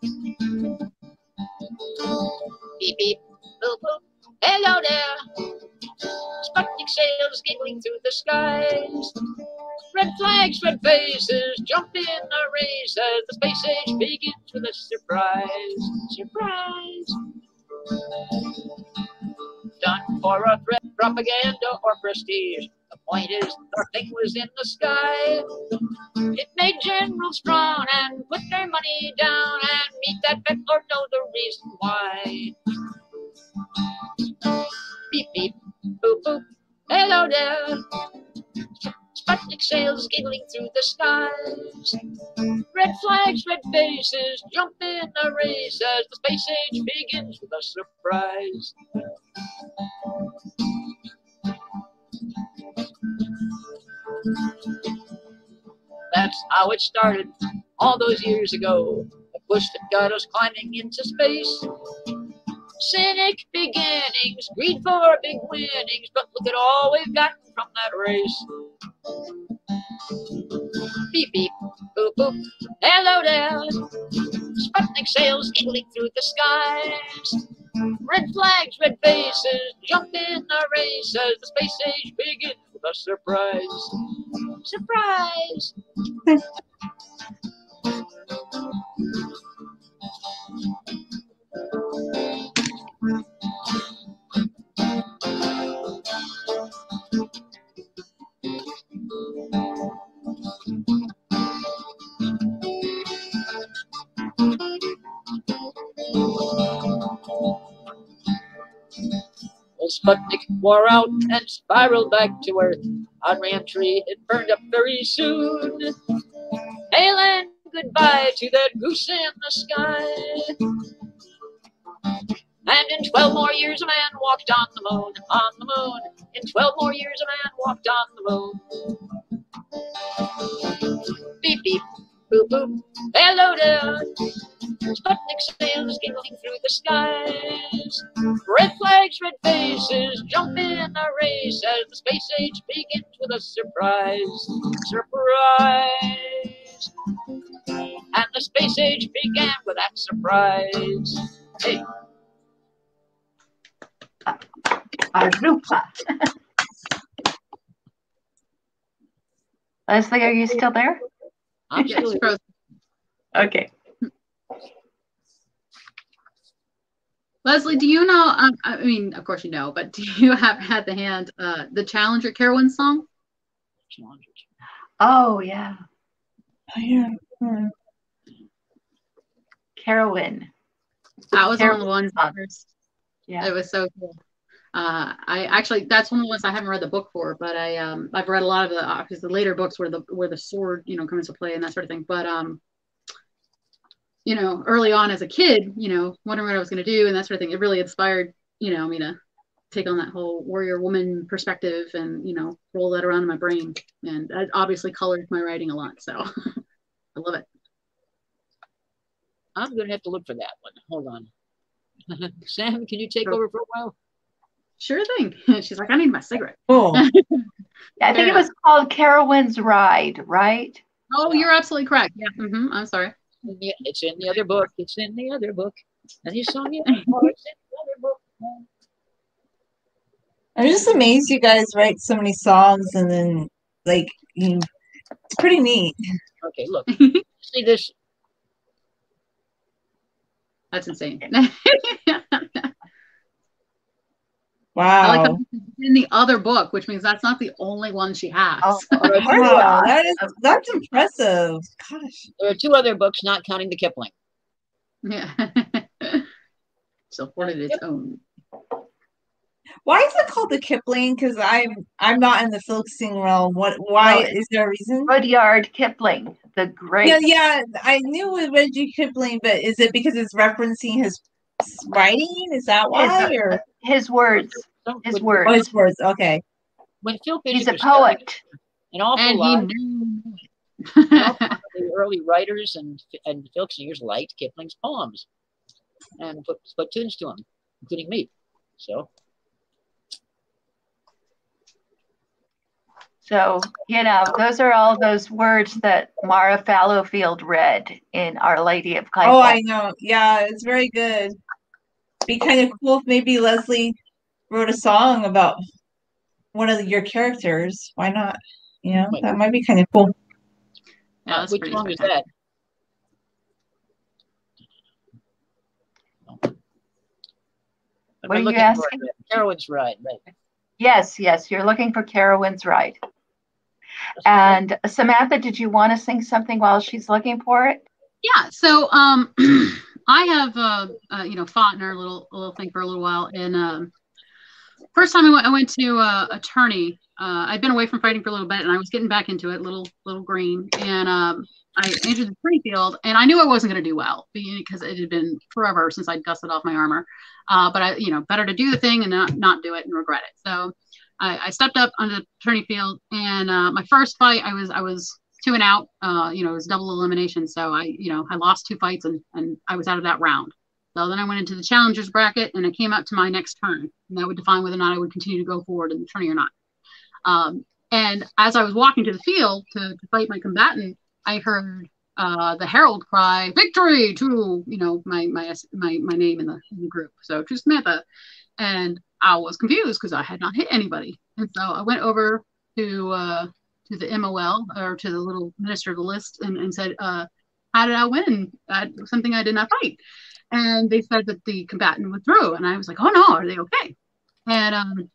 Beep beep, boop boop, hello there. Sputnik sails giggling through the skies. Red flags, red faces, jump in a race as the space age begins with a surprise. Surprise! Done for a threat, propaganda, or prestige. The point is, the thing was in the sky. It made generals strong and put their money down and meet that bet or know the reason why. Beep beep, boop boop, hello there. Sputnik sails giggling through the skies. Red flags, red faces, jump in a race as the space age begins with a surprise. That's how it started all those years ago. A push that got us climbing into space. Cynic beginnings, greed for big winnings, but look at all we've gotten from that race. Beep beep, boop boop, hello there. Sputnik sails giggling through the skies. Red flags, red faces, jump in a race as the space age begins with a surprise. Surprise! Sputnik wore out and spiraled back to Earth. On re-entry, it burned up very soon. Hail and goodbye to that goose in the sky. And in 12 more years, a man walked on the moon, on the moon. In 12 more years, a man walked on the moon. Beep, beep, boop, boop. Hello there. Sputnik sails giggling through the skies. Red flags, red faces, jump in a race as the space age begins with a surprise. Surprise. And the space age began with that surprise. Hey. Arupa. Leslie, are you still there? I'm still Rose. Okay. Leslie, do you know? Um, I mean, of course you know, but do you have had the hand uh, the Challenger Kerowyn song? Challenger. Oh, yeah. Oh, yeah. Hmm. Kerowyn. That was one of the ones. First. Yeah. It was so cool. Uh, I actually that's one of the ones I haven't read the book for, but I um I've read a lot of the because the later books where the where the sword you know comes into play and that sort of thing. But um, you know, early on as a kid, you know, wondering what I was going to do and that sort of thing, it really inspired you know me to take on that whole warrior woman perspective and you know roll that around in my brain, and that obviously colored my writing a lot. So I love it. I'm going to have to look for that one. Hold on. Sam, can you take over for a while? Sure thing. She's like, I need my cigarette. Cool. I think it was called Kerowyn's Ride, right? Oh, you're absolutely correct. Yeah. Mm -hmm. I'm sorry. In the- It's in the other book. It's in the other book. And you song it? It's in the other book. I'm just amazed you guys write so many songs and then like you, it's pretty neat. Okay, look. See this? That's insane. Wow. I like that in the other book, which means that's not the only one she has. Oh, Wow, that is that's impressive. Gosh. There are two other books, not counting the Kipling. Yeah. so afforded its own. Why is it called the Kipling? Because I'm I'm not in the filksing realm. What why No, is there a reason? Rudyard Kipling, the great. Yeah, yeah, I knew it was Reggie Kipling, but is it because it's referencing his writing? Is that why? Or His words. Some- His words. oh, his words? Okay. When Phil He's a poet. An awful And he lot knew. an awful lot of the early writers and and folk singers liked Kipling's poems and put, put tunes to them, including me. So So, you know, those are all those words that Mara Fallowfield read in Our Lady of Kaipo. Oh, I know. Yeah, it's very good. Be kind of cool if maybe Leslie wrote a song about one of your characters. Why not? You know, that might be kind of cool. Yeah, uh, that's which pretty song is that? What I are you asking? it? Kerowyn's Ride, right. Yes, yes, you're looking for Kerowyn's Ride. And Samantha, did you want to sing something while she's looking for it? Yeah. So um, I have uh, uh, you know fought in our little little thing for a little while, and um, first time I went, I went to uh, attorney. Uh, I'd been away from fighting for a little bit, and I was getting back into it, little little green, and um, I entered the attorney field, and I knew I wasn't going to do well because it had been forever since I'd dusted off my armor. Uh, but I, you know, better to do the thing and not not do it and regret it. So I, I stepped up onto the attorney field, and uh, my first fight, I was I was two and out. Uh, you know, it was double elimination. So I, you know, I lost two fights and, and I was out of that round. So then I went into the challengers bracket and it came up to my next turn. And that would define whether or not I would continue to go forward in the tourney or not. Um, and as I was walking to the field to, to fight my combatant, I heard uh, the herald cry victory to you know my my my, my name in the, in the group. So to Samantha, and I was confused because I had not hit anybody. And so I went over to uh, to the MOL or to the little minister of the list and, and said, uh, how did I win? That something I did not fight. And they said that the combatant withdrew. And I was like, oh no, are they okay? And um,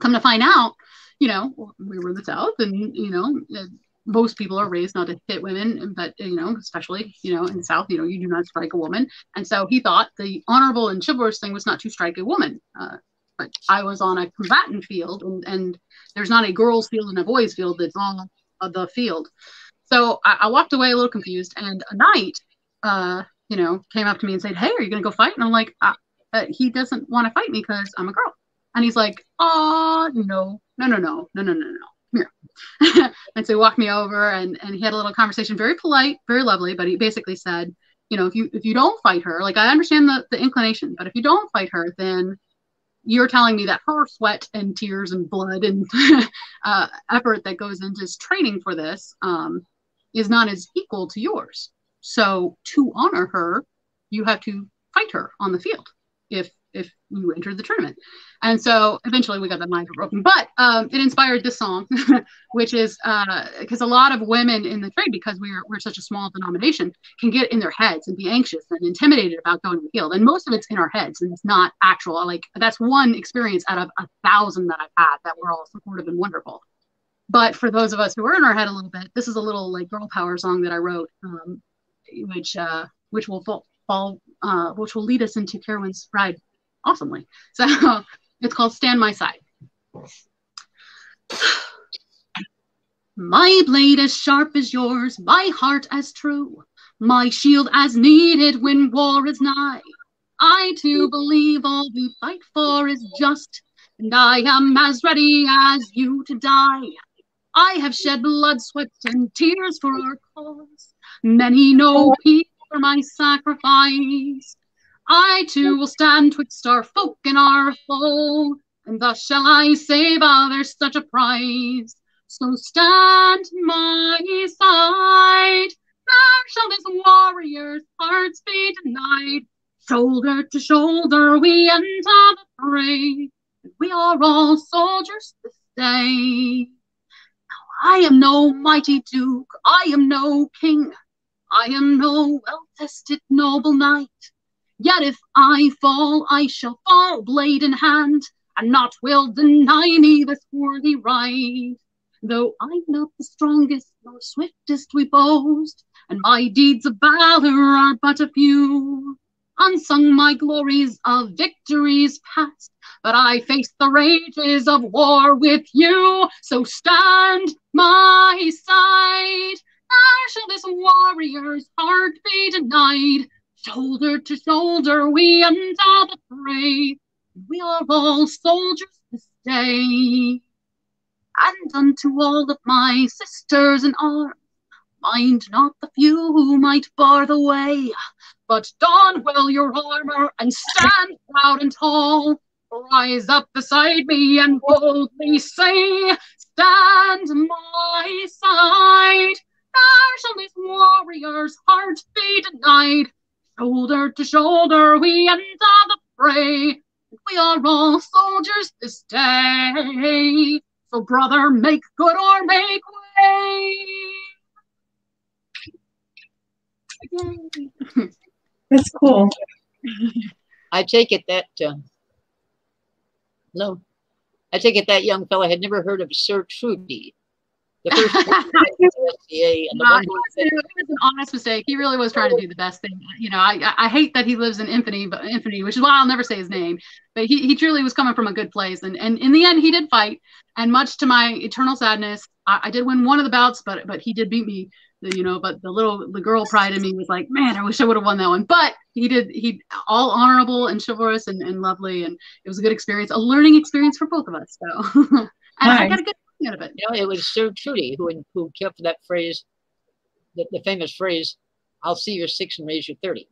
come to find out, you know, we were in the South and, you know, uh, most people are raised not to hit women, but, you know, especially, you know, in the South, you know, you do not strike a woman. And so he thought the honorable and chivalrous thing was not to strike a woman. Uh, but I was on a combatant field, and, and there's not a girls' field and a boys' field. It's all the field. So I, I, walked away a little confused, and a knight, uh, you know, came up to me and said, "Hey, are you gonna go fight?" And I'm like, uh, uh, "He doesn't want to fight me because I'm a girl." And he's like, "Oh, no, no, no, no, no, no, no, no." Here. and so he walked me over and, and he had a little conversation, very polite, very lovely, but he basically said, you know, if you if you don't fight her, like I understand the, the inclination, but if you don't fight her, then you're telling me that her sweat and tears and blood and uh, effort that goes into training for this um, is not as equal to yours. So to honor her, you have to fight her on the field if if you enter the tournament. And so eventually we got the mind broken. But um, it inspired this song, which is because uh, a lot of women in the trade, because we're, we're such a small denomination, can get in their heads and be anxious and intimidated about going to the field. And most of it's in our heads and it's not actual. Like that's one experience out of a thousand that I've had that were all supportive and wonderful. But for those of us who are in our head a little bit, this is a little like girl power song that I wrote, um, which uh, which will fall, uh, which will lead us into Kerowyn's ride awesomely. So it's called Stand My Side. My blade as sharp as yours, my heart as true, my shield as needed when war is nigh. I too believe all we fight for is just, and I am as ready as you to die. I have shed blood, sweat, and tears for our cause. Many know oh. peace for my sacrifice. I too will stand twixt our folk and our foe, and thus shall I save others such a prize. So stand my side, nor shall this warrior's hearts be denied. Shoulder to shoulder we enter the fray, and we are all soldiers this day. Now I am no mighty duke, I am no king, I am no well-tested noble knight. Yet if I fall, I shall fall blade in hand, and not will deny me this worthy right. Though I'm not the strongest nor swiftest we boast, and my deeds of valor are but a few. Unsung my glories of victories past, but I face the rages of war with you. So stand my side. This warrior's heart be denied. Shoulder to shoulder we enter the fray. We are all soldiers this day. And unto all of my sisters in arms, mind not the few who might bar the way, but don well your armor and stand proud and tall. Rise up beside me and boldly say, Stand my side. Nor shall this warrior's heart be denied. Shoulder to shoulder we enter the fray. We are all soldiers this day. So, brother, make good or make way. That's cool. I take it that uh, no, I take it that young fellow had never heard of Sir Trudy, the first SCA and the one it was an honest mistake. He really was trying to do the best thing. You know, I I hate that he lives in infamy, but Infinity, which is why I'll never say his name. But he, he truly was coming from a good place, and and in the end, he did fight. And much to my eternal sadness, I, I did win one of the bouts, but but he did beat me. You know, but the little the girl pride in me was like, man, I wish I would have won that one. But he did. He all honorable and chivalrous and, and lovely, and it was a good experience, a learning experience for both of us. So, and nice. I got a good of it. You know, it was Sir Trudy who who kept that phrase, the, the famous phrase, "I'll see your six and raise your 30.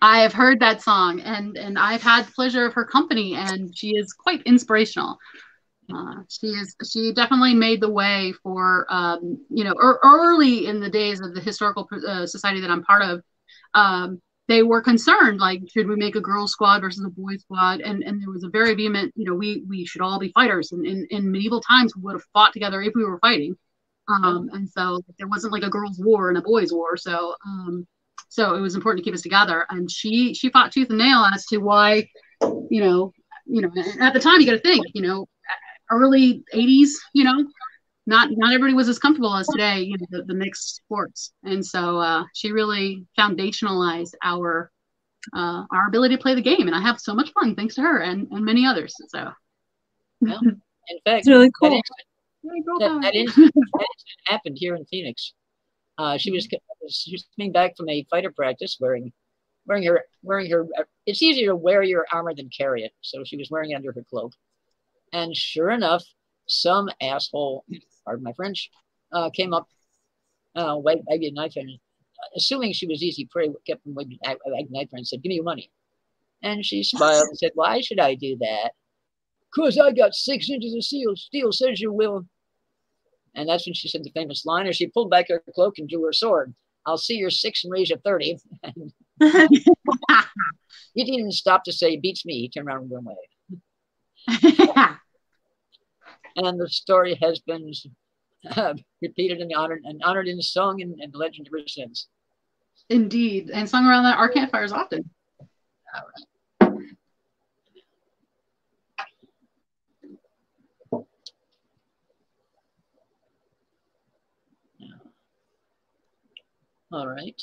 I have heard that song, and and I've had the pleasure of her company, and she is quite inspirational. Uh, she is she definitely made the way for um, you know er, early in the days of the historical uh, society that I'm part of. Um, they were concerned like should we make a girls squad versus a boys squad? And and there was a very vehement you know we we should all be fighters. And in, in medieval times we would have fought together if we were fighting. Um and so there wasn't like a girls war and a boys war. So um so it was important to keep us together. And she she fought tooth and nail as to why you know you know at the time you got to think you know early 80s you know not not everybody was as comfortable as today, you know, the, the mixed sports. And so uh, she really foundationalized our uh, our ability to play the game, and I have so much fun thanks to her and, and many others. So, well, in fact, It's really cool. that that, that that incident happened here in Phoenix. Uh, she was she was coming back from a fighter practice wearing wearing her wearing her. It's easier to wear your armor than carry it, so she was wearing it under her cloak. And sure enough, some asshole, pardon my French, uh, came up, uh, waved a knife and assuming she was easy prey, kept waving a knife and said, "Give me your money." And she smiled and said, "Why should I do that?" Cause I got six inches of steel. Steel says you will. And that's when she said the famous line, or she pulled back her cloak and drew her sword. I'll see your six and raise you 30. he didn't even stop to say, beats me. He turned around and went away. and the story has been uh, repeated and honored and honored in song and, and legend ever since. Indeed, and sung around our campfires often. All right. All right.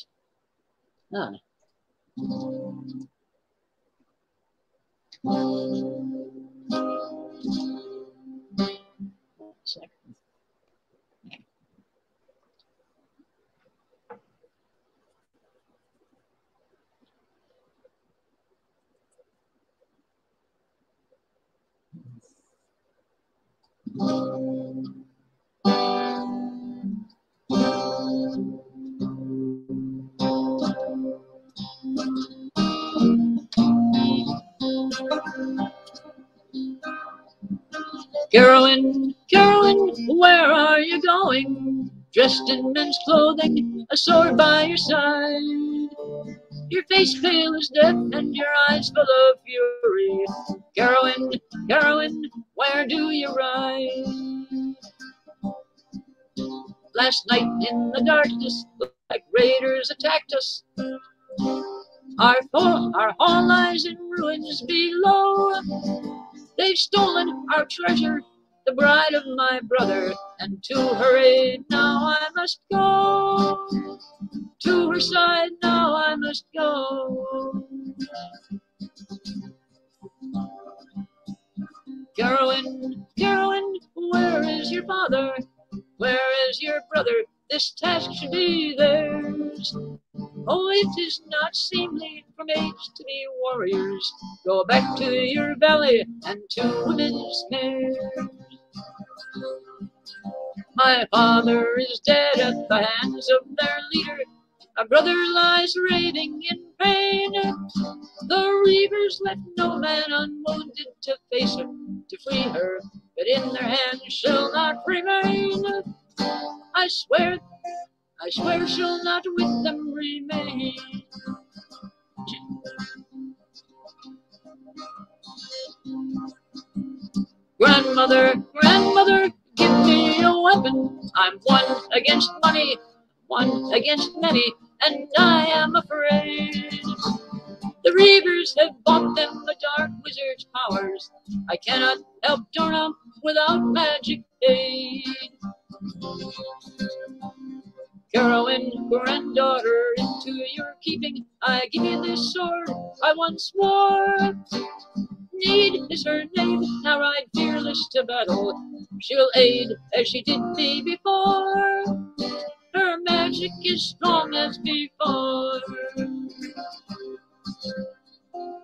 Ah. Second. Kerowyn, Kerowyn, where are you going? Dressed in men's clothing, a sword by your side. Your face pale as death and your eyes full of fury. Kerowyn, Kerowyn, where do you ride? Last night in the darkness, like raiders attacked us. Our, hall, our hall lies in ruins below. They've stolen our treasure, the bride of my brother, and to her aid now I must go. To her side now I must go. Kerowyn, Kerowyn, where is your father? Where is your brother? This task should be theirs. Oh, it is not seemly for maids to be warriors. Go back to your valley and to women's care. My father is dead at the hands of their leader. My brother lies raving in pain. The reavers left no man unwounded to face her, to free her, but in their hands shall not remain. I swear, I swear shall not with them remain. Grandmother, grandmother, give me a weapon. I'm one against money, one against many, and I am afraid. The reavers have bought them the dark wizard's powers. I cannot help Dorna without magic aid. Kerowyn, granddaughter, into your keeping, I give you this sword I once wore. Need is her name, now ride fearless to battle. She'll aid as she did me before. Her magic is strong as before.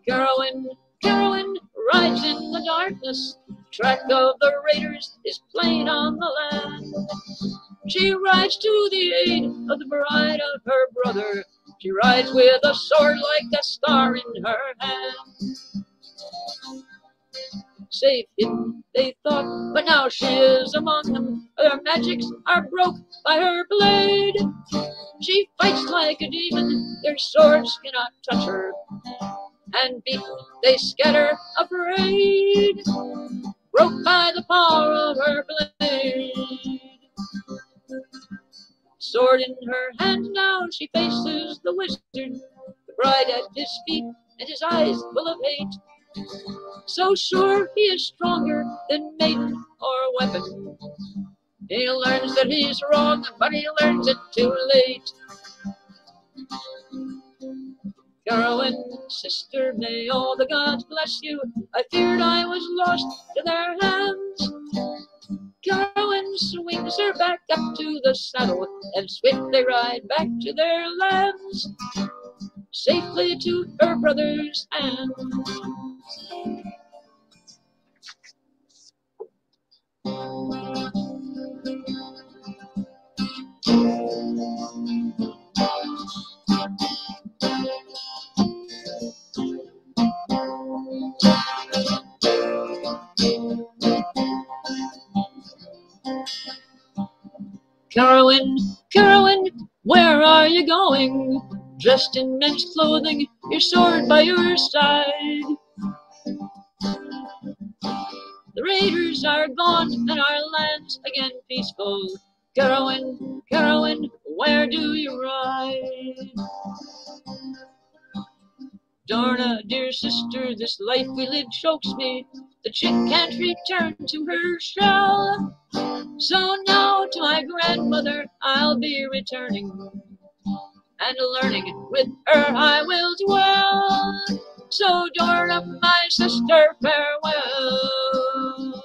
Kerowyn, Kerowyn rides in the darkness. Track of the raiders is plain on the land. She rides to the aid of the bride of her brother. She rides with a sword like a star in her hand. Safe hidden, they thought, but now she is among them. Her magics are broke by her blade. She fights like a demon, their swords cannot touch her. And beaten, they scatter afraid, broke by the power of her blade. Sword in her hand now, she faces the wizard, the bride at his feet, and his eyes full of hate. So sure he is stronger than maiden or weapon. He learns that he's wrong, but he learns it too late. Kerowyn, sister, may all the gods bless you. I feared I was lost to their hands. Kerowyn swings her back up to the saddle, and swiftly ride back to their lands, safely to her brother's hand. Kerowyn, Kerowyn, where are you going? Dressed in men's clothing, your sword by your side. The raiders are gone and our land's again peaceful. Kerowyn, Kerowyn, where do you ride? Dierna, dear sister, this life we live chokes me. The chick can't return to her shell. So now to my grandmother I'll be returning, and learning with her I will dwell. So Dierna, my sister, farewell.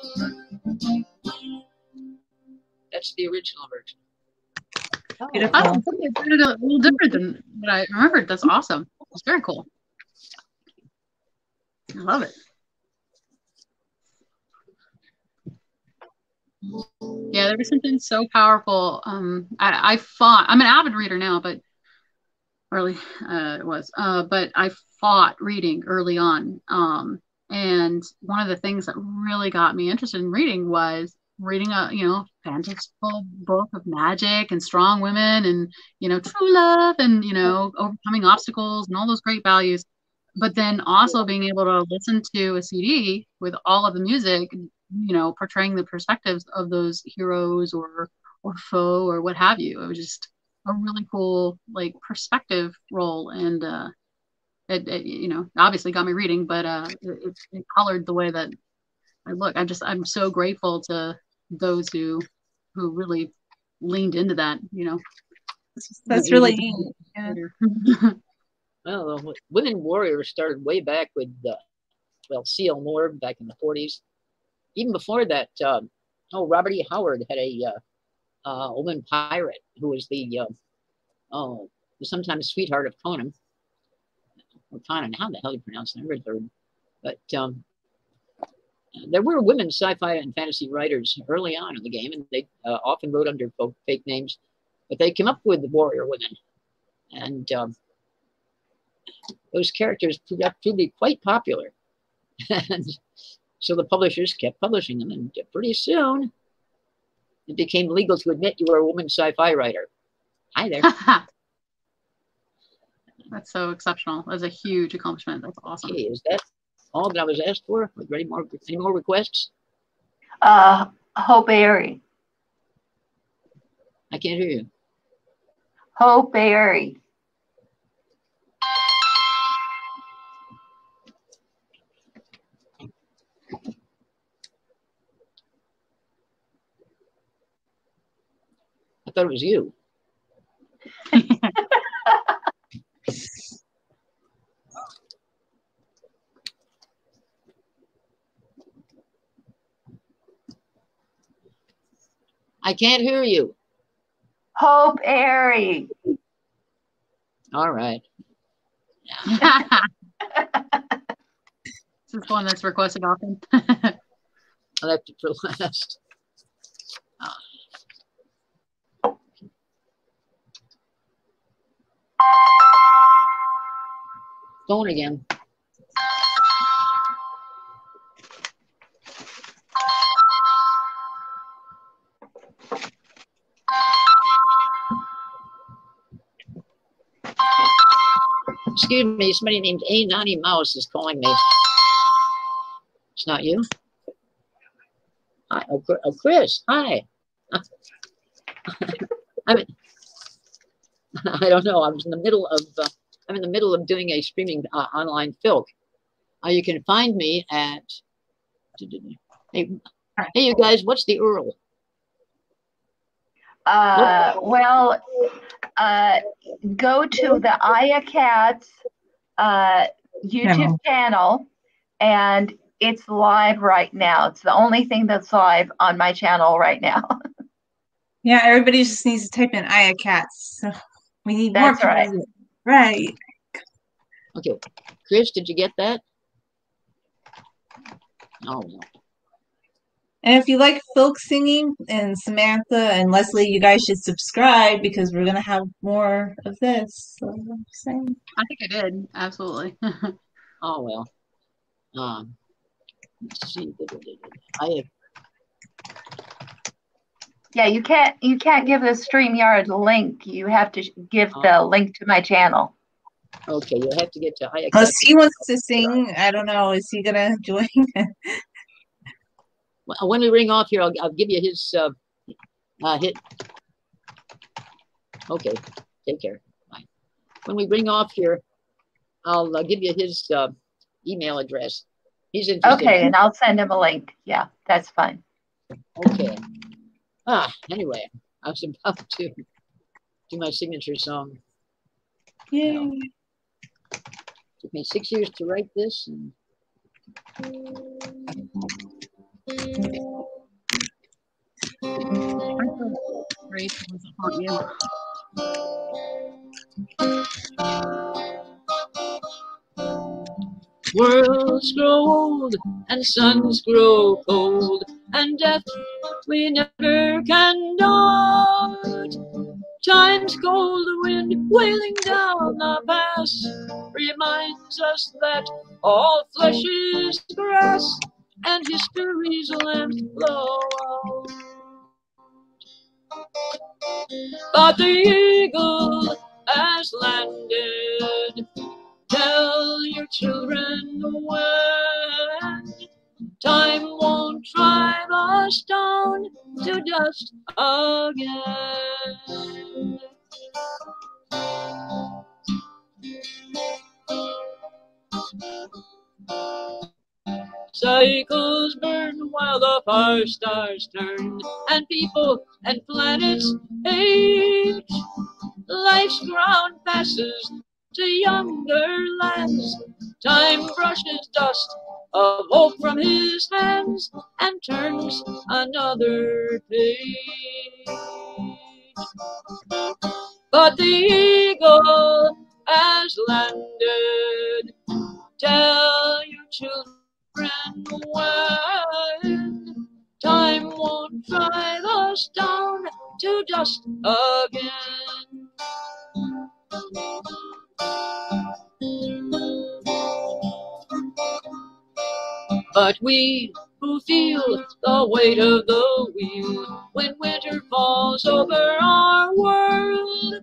That's the original version. Beautiful. Oh, it's a little different than what I remembered. That's awesome. It's very cool. I love it. Yeah, there was something so powerful. Um, I, I fought. I'm an avid reader now, but early uh, it was. Uh, but I fought reading early on. Um, and one of the things that really got me interested in reading was reading a you know fantastical book of magic and strong women and you know true love and you know overcoming obstacles and all those great values. But then also being able to listen to a cd with all of the music you know portraying the perspectives of those heroes or or foe or what have you. It was just a really cool like perspective role and uh it, it you know obviously got me reading but uh it, it colored the way that i look. I'm just i'm so grateful to those who who really leaned into that you know That's really neat. Yeah. Well, women warriors started way back with, uh, well, C.L. Moore back in the 40s. Even before that, um, oh, Robert E. Howard had a uh, uh, woman pirate who was the, uh, oh, sometimes sweetheart of Conan. Or Conan, how the hell do you pronounce it? I never heard. But um, there were women sci-fi and fantasy writers early on in the game, and they uh, often wrote under fake names, but they came up with the warrior women. And um, those characters proved up to be quite popular. and so the publishers kept publishing them, and pretty soon it became legal to admit you were a woman sci-fi writer. Hi there. That's so exceptional. That's a huge accomplishment. That's awesome. Is that all that I was asked for? Were there any more, any more requests? Uh, Hope Eyrie. I can't hear you. Hope Eyrie. I thought it was you. I can't hear you. Hope Eyrie. All right. this is one that's requested often. I left it for last. Phone again. Excuse me, somebody named A Naughty Mouse is calling me. It's not you? Hi, oh, oh, Chris, hi. I'm in, I don't know. I was in the middle of, uh, I'm in the middle of doing a streaming uh, online filk. Uh, you can find me at, hey, hey, you guys, what's the URL? Uh, well, uh, go to the Aya Katz uh, YouTube channel, and it's live right now. It's the only thing that's live on my channel right now. Yeah, everybody just needs to type in Aya Katz. So we need That's more right. Right. Okay. Chris, did you get that? Oh, no. And if you like folk singing and Samantha and Leslie, you guys should subscribe because we're gonna have more of this. So I'm saying. I think I did. Absolutely. Oh, well. Um, let's see. I have Yeah, you can't you can't give the StreamYard link. You have to give the Oh. link to my channel. Okay, you'll have to get to Aya Unless he wants to sing, I don't know. Is he gonna join? Well, When we ring off here, I'll, I'll give you his uh, uh, hit. Okay, take care. Bye. When we ring off here, I'll uh, give you his uh, email address. He's interested. Okay, and I'll send him a link. Yeah, that's fine. Okay. Ah, anyway, I was about to do my signature song. Yay. Took me six years to write this. And It was you. Worlds grow old and suns grow cold, and death we never can dodge. Time's cold wind wailing down the pass reminds us that all flesh is grass, and history's lamps blow out. But the eagle has landed. Tell your children when time won't drive us down to dust again. Cycles burn while the far stars turn, and people and planets age. Life's ground passes to younger lands. Time brushes dust of hope from his hands and turns another page. But the eagle has landed. Tell your children when time won't drive us down to dust again. But we who feel the weight of the wheel when winter falls over our world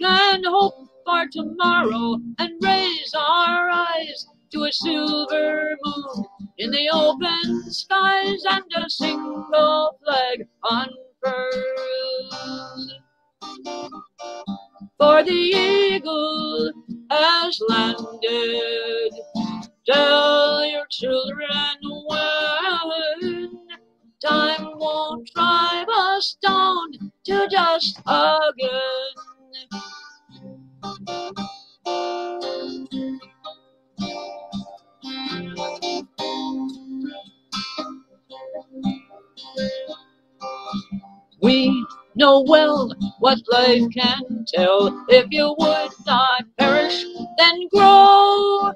can hope for tomorrow and raise our eyes to a silver moon in the open skies and a single flag unfurled. For the eagle has landed. Tell your children when time won't drive us down to dust again. We know well what life can tell. If you would not perish, then grow.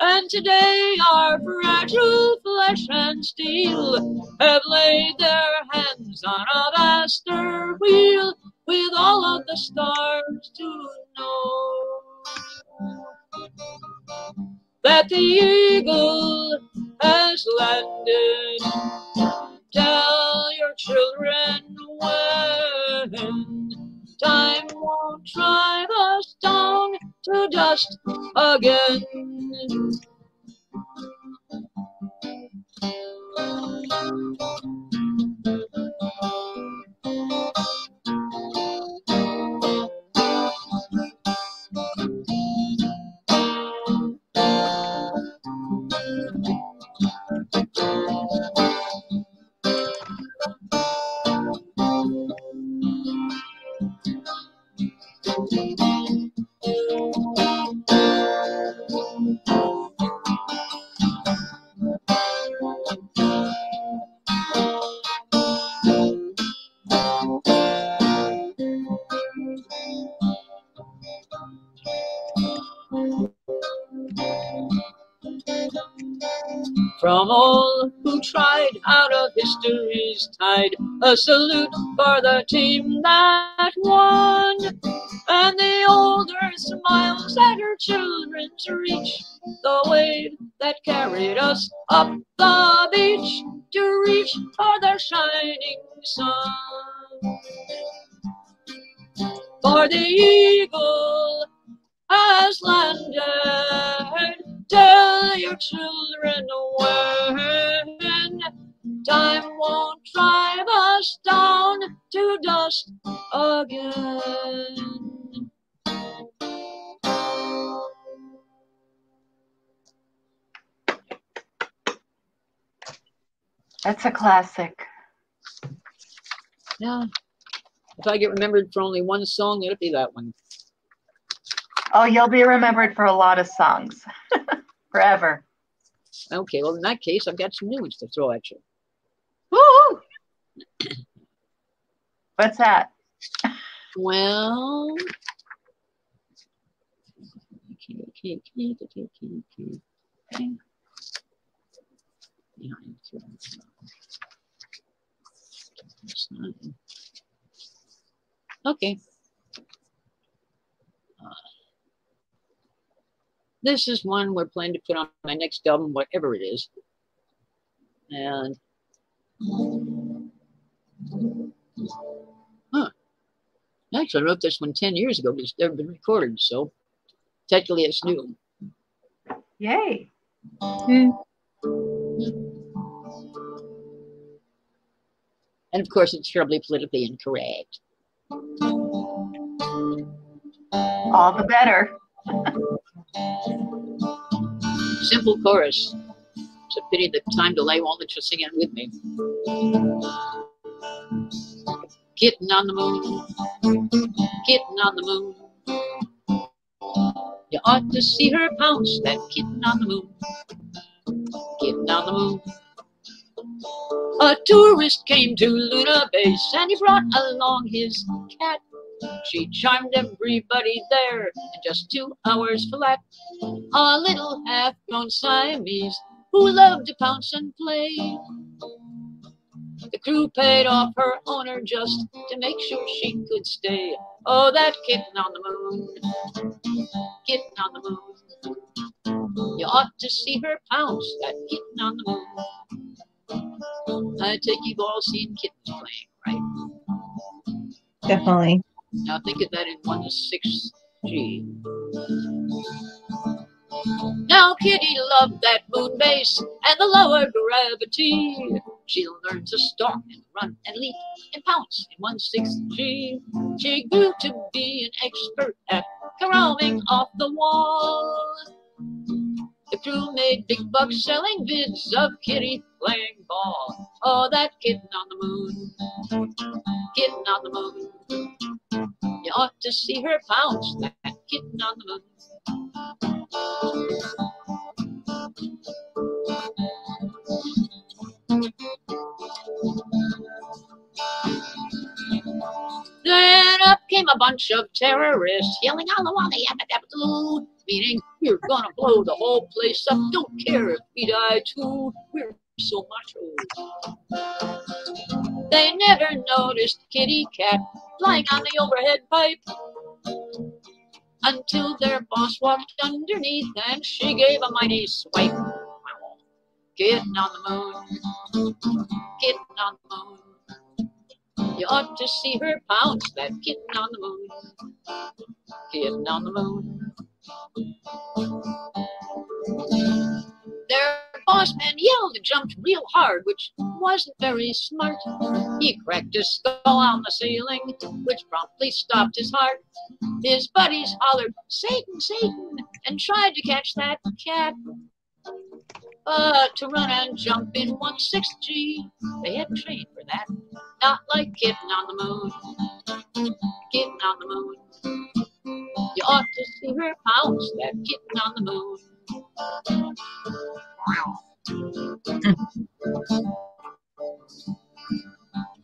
And today our fragile flesh and steel have laid their hands on a vaster wheel with all of the stars to know that the eagle has landed tell your children when time won't drive us down to dust again. History's tide, a salute for the team that won. And the older smiles at her children's reach, the wave that carried us up the beach to reach for the shining sun. For the eagle has landed. Tell your children when time won't drive us down to dust again. That's a classic. Yeah. If I get remembered for only one song, it'll be that one. Oh, you'll be remembered for a lot of songs forever. Okay, well, in that case, I've got some new ones to throw at you. What's that? Well, okay, okay, okay, okay, okay, okay. okay. This is one we're planning to put on my next album, whatever it is. And. Actually, I wrote this one 10 years ago, but it's never been recorded, so technically it's new. Yay. Hmm. And of course, it's terribly politically incorrect. All the better. Simple chorus. It's a pity the time delay won't let you sing it with me. Kitten on the moon, kitten on the moon. You ought to see her pounce, that kitten on the moon, kitten on the moon. A tourist came to Luna Base and he brought along his cat. She charmed everybody there in just two hours flat. A little half grown Siamese who loved to pounce and play. The crew paid off her owner just to make sure she could stay. Oh, that kitten on the moon, kitten on the moon. You ought to see her pounce, that kitten on the moon. I take you've all seen kittens playing, right? Definitely. Now think of that in one six G. Now Kitty loved that moon base and the lower gravity. She'll learn to stalk and run and leap and pounce in one six G. She grew to be an expert at carousing off the wall. The crew made big bucks selling vids of Kitty playing ball. Oh, that kitten on the moon, kitten on the moon. You ought to see her pounce, that kitten on the moon. Then up came a bunch of terrorists yelling Allah Walla Yabba Dabba meaning we're gonna blow the whole place up. Don't care if we die too. We're so macho. They never noticed Kitty Cat flying on the overhead pipe until their boss walked underneath and she gave a mighty swipe. Getting on the moon, getting on the moon. You ought to see her pounce, that kitten on the moon, kitten on the moon. Their boss man yelled and jumped real hard, which wasn't very smart. He cracked his skull on the ceiling, which promptly stopped his heart. His buddies hollered, Satan, Satan, and tried to catch that cat. But to run and jump in 160G, they hadn't trained for that. Not like kitten on the moon, kitten on the moon. You ought to see her pounce, that kitten on the moon.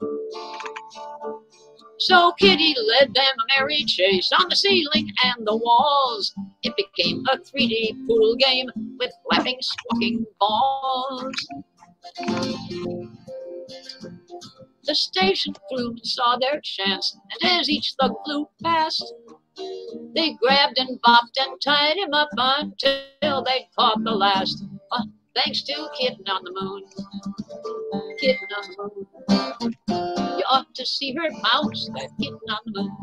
Hmm. So Kitty led them a merry chase on the ceiling and the walls. It became a 3D pool game with flapping, squawking balls. The station crew saw their chance, and as each thug flew past, they grabbed and bopped and tied him up until they caught the last. Uh, thanks to Kitten on the Moon. Kitten on the Moon. You ought to see her bounce, that kitten on the moon.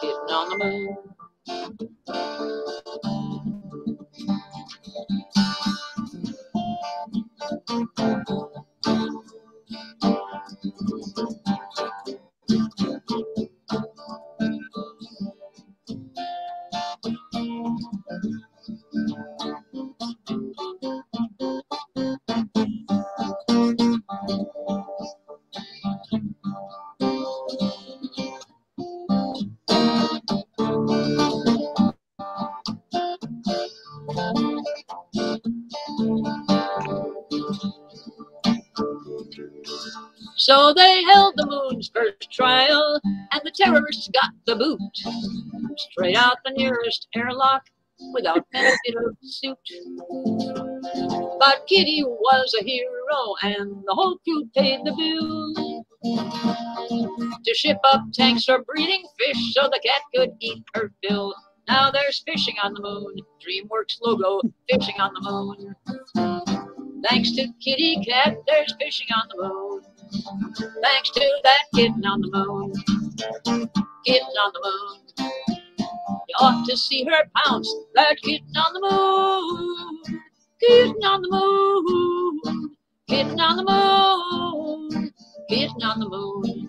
Kitten on the moon. So they held the moon's first trial, and the terrorists got the boot. Straight out the nearest airlock, without benefit of suit. But Kitty was a hero, and the whole crew paid the bill. To ship up tanks for breeding fish so the cat could eat her fill. Now there's fishing on the moon, DreamWorks logo, fishing on the moon. Thanks to Kitty Cat, there's fishing on the moon. Thanks to that kitten on the moon. Kitten on the moon. You ought to see her pounce, that kitten on the moon. Kitten on the moon. Kitten on the moon. Kitten on the moon.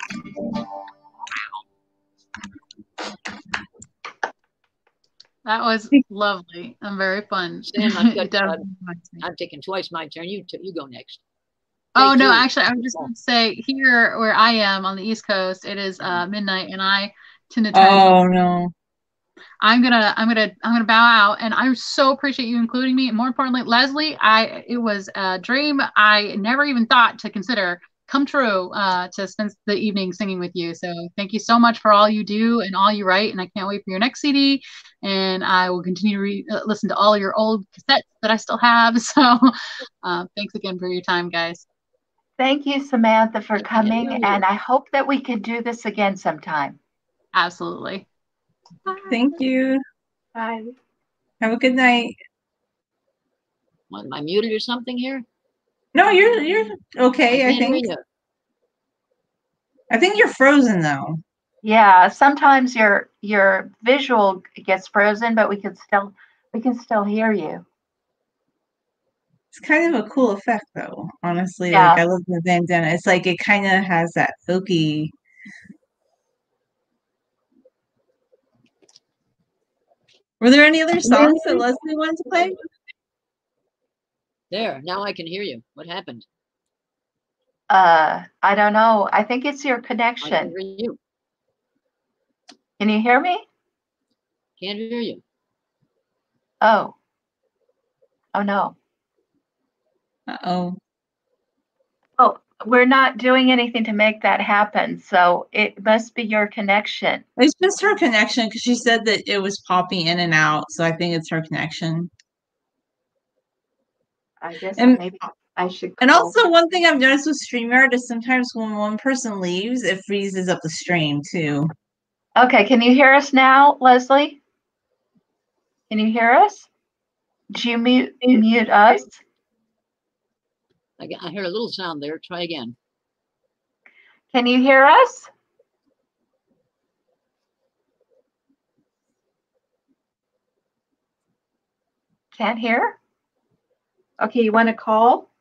That was lovely and very fun. Sam, I've got, Definitely reminds me. I'm taking twice my turn. You t- you go next. Oh Take no, two. actually, I was just going to say here where I am on the East Coast, it is uh, midnight, and I tend to turn. Oh no. I'm gonna, I'm gonna, I'm gonna bow out, and I so appreciate you including me. And more importantly, Leslie, I it was a dream I never even thought to consider come true uh, to spend the evening singing with you. So thank you so much for all you do and all you write, and I can't wait for your next CD. And I will continue to re- uh, listen to all your old cassettes that I still have. So uh, thanks again for your time, guys. Thank you, Samantha, for Thank coming, you. and I hope that we can do this again sometime. Absolutely. Thank you. Bye. Have a good night. What, Am I muted or something here? No, you're you're okay, I can't think. I think you're frozen though. Yeah, sometimes your your visual gets frozen, but we can still we can still hear you. It's kind of a cool effect though, honestly. Yeah. Like I love the bandana. It's like it kind of has that folky. Were there any other songs that Leslie wanted to play? There, now I can hear you. What happened? Uh, I don't know. I think it's your I can connection. hear you. Can you hear me? Can't hear you. Oh. Oh no. Uh-oh. Oh, we're not doing anything to make that happen, so it must be your connection. It's just her connection because she said that it was popping in and out, so I think it's her connection. I guess And- maybe I should. And also, one thing I've noticed with StreamYard is sometimes when one person leaves, it freezes up the stream too. Okay, can you hear us now, Leslie? Can you hear us? Did you mute mute us? I, I heard a little sound there. Try again. Can you hear us? Can't hear? Okay, you want to call?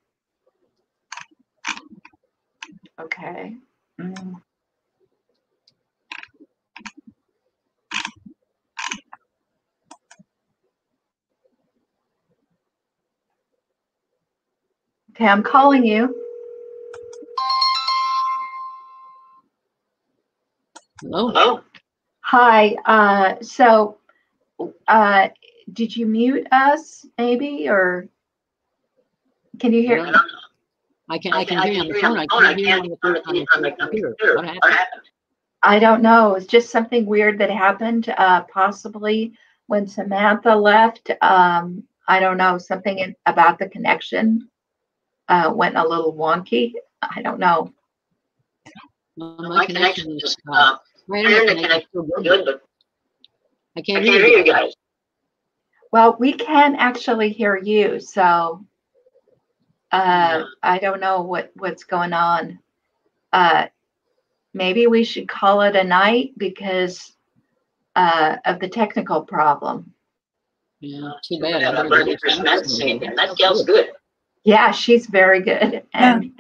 Okay. Mm. Okay, I'm calling you. Hello? Hello? Hi, uh, so, uh, did you mute us maybe, or can you hear? don't know. I can I can hear you on the phone. I can't hear you on the, phone- on the, on the computer. What happened? I don't know. It's just something weird that happened, uh, possibly, when Samantha left, um, I don't know, something in, about the connection uh, went a little wonky. I don't know. Well, My connection is, uh, uh, my internet internet connection connection is is so good, good. but I I can't can't hear you guys. guys. Well, we can actually hear you, so uh, I don't know what what's going on. Uh, maybe we should call it a night because uh, of the technical problem. Yeah, too Too bad. bad, I I'm really ready that Samantha singing. singing, that gal's good. Yeah, she's very good, and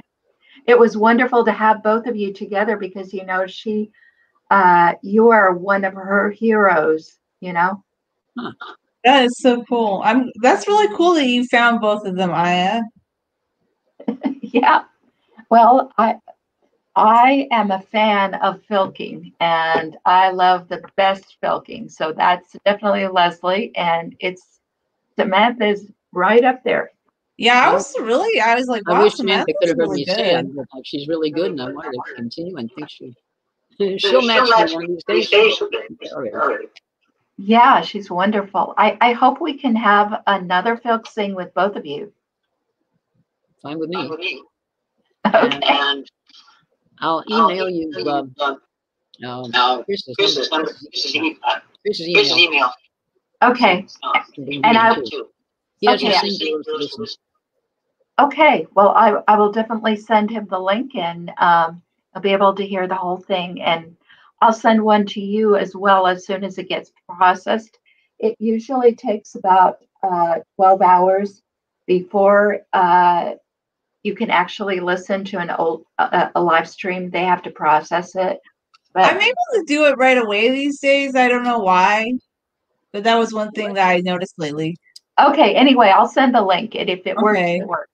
it was wonderful to have both of you together because you know she, uh, you are one of her heroes. You know. That is so cool. I'm that's really cool that you found both of them, Aya. yeah. Well, I I am a fan of filking and I love the best filking. So that's definitely Leslie and it's Samantha's right up there. Yeah, I was really I was like, I wish Samantha could have heard really me say it. good. but She's really good, and I wanted to continue and think she She'll she'll match me one these days. days. All right. Yeah, she's wonderful. I, I hope we can have another filk sing with both of you. Fine with me. Me. Okay. And I'll I'll email you. Um, um, Now, Chris's Chris's number. number, Chris's Chris's Chris's email. email. Okay. uh, And I- too. He hasn't Okay. seen yours to listen. Okay. Well, I, I will definitely send him the link and um, I'll be able to hear the whole thing. And I'll send one to you as well as soon as it gets processed. It usually takes about uh, 12 hours before uh, you can actually listen to an old a, a live stream. They have to process it. But I'm able to do it right away these days. I don't know why. But that was one thing that I noticed lately. okay, anyway, I'll send the link. And if it works, Okay. it works.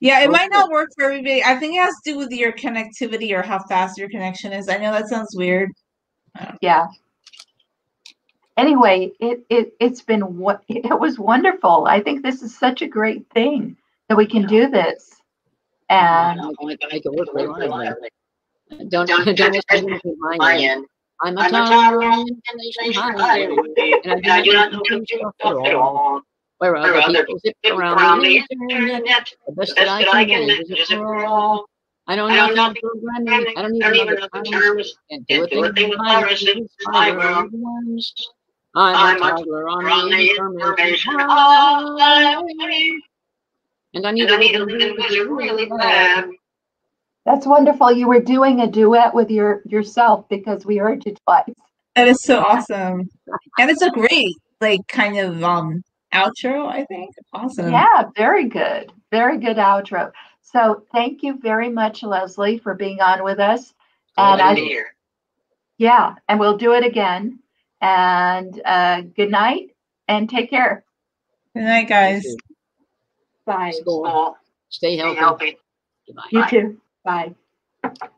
Yeah, it Okay. might not work for everybody. I think it has to do with your connectivity or how fast your connection is. I know that sounds weird. Yeah. Anyway, it, it it's been what it was wonderful. I think this is such a great thing that we can do this. And I can make, make work right. Don't Don't- don't don't- listen to my My end. end. I'm a toddler toddler on the nation Nation highway, highway, and I do not know myself at all. Where Where other other people zip Zip around the internet, internet. the The best best that I can do is is a a crawl. crawl. I know I don't nothing know about programming. I don't I don't even even know know the the terms. terms. Can't do a Can't do a thing thing with with viruses. viruses. Fiber Fiber. worms. I'm I'm a a toddler on on the the information information highway. highway. And I need And a I need a little little music music really really bad. bad. that's wonderful. You were doing a duet with your yourself because we heard you twice. That is so awesome. And it's a great, like, kind of um outro, I think. Awesome. Yeah, very good. Very good outro. So thank you very much, Leslie, for being on with us. And Glad to I be here. yeah, and we'll do it again. And uh, good night and take care. Good night, guys. Bye. Score. Stay Stay healthy. healthy. Goodbye. You Bye. too. Bye.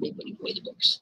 Be putting away the books.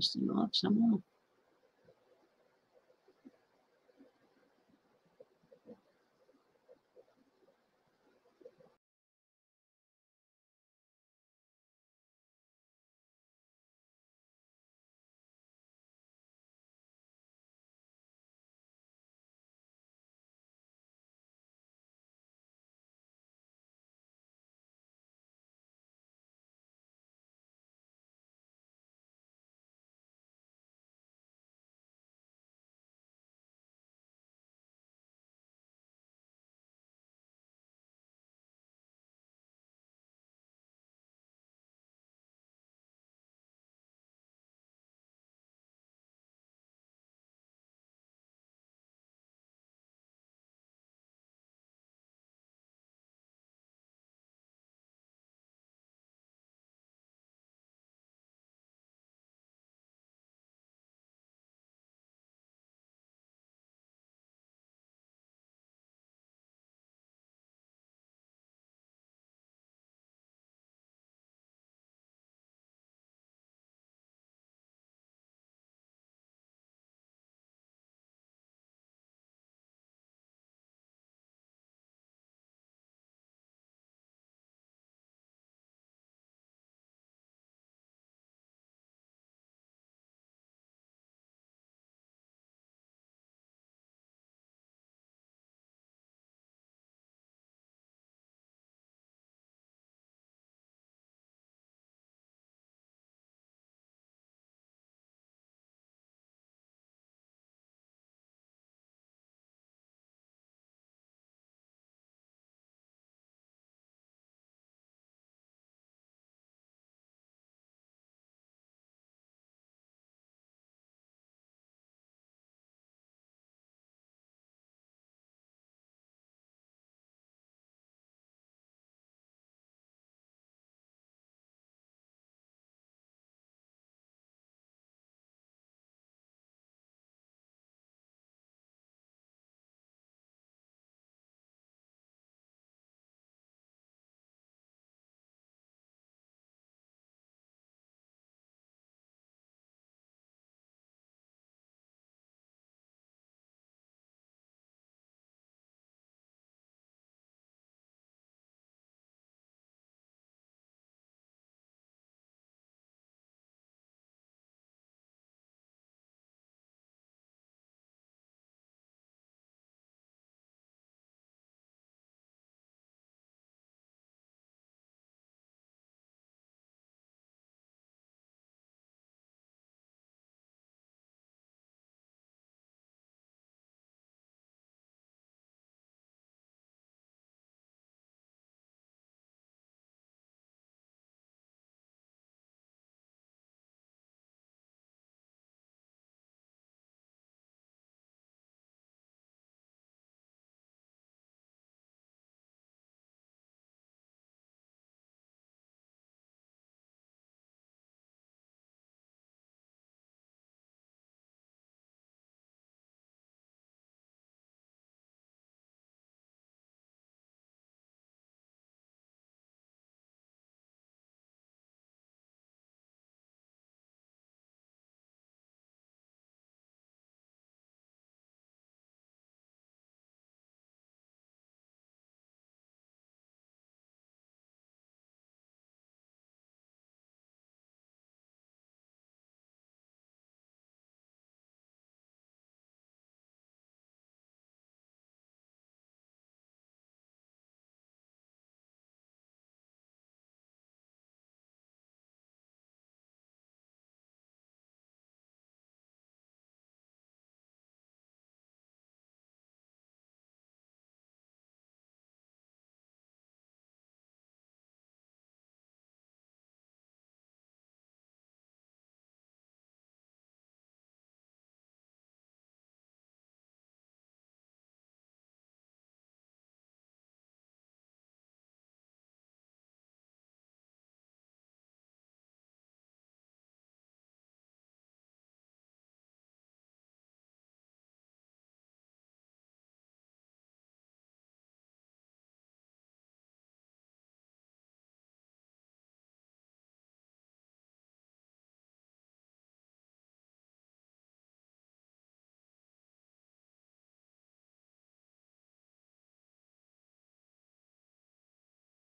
Turn this thing off somehow.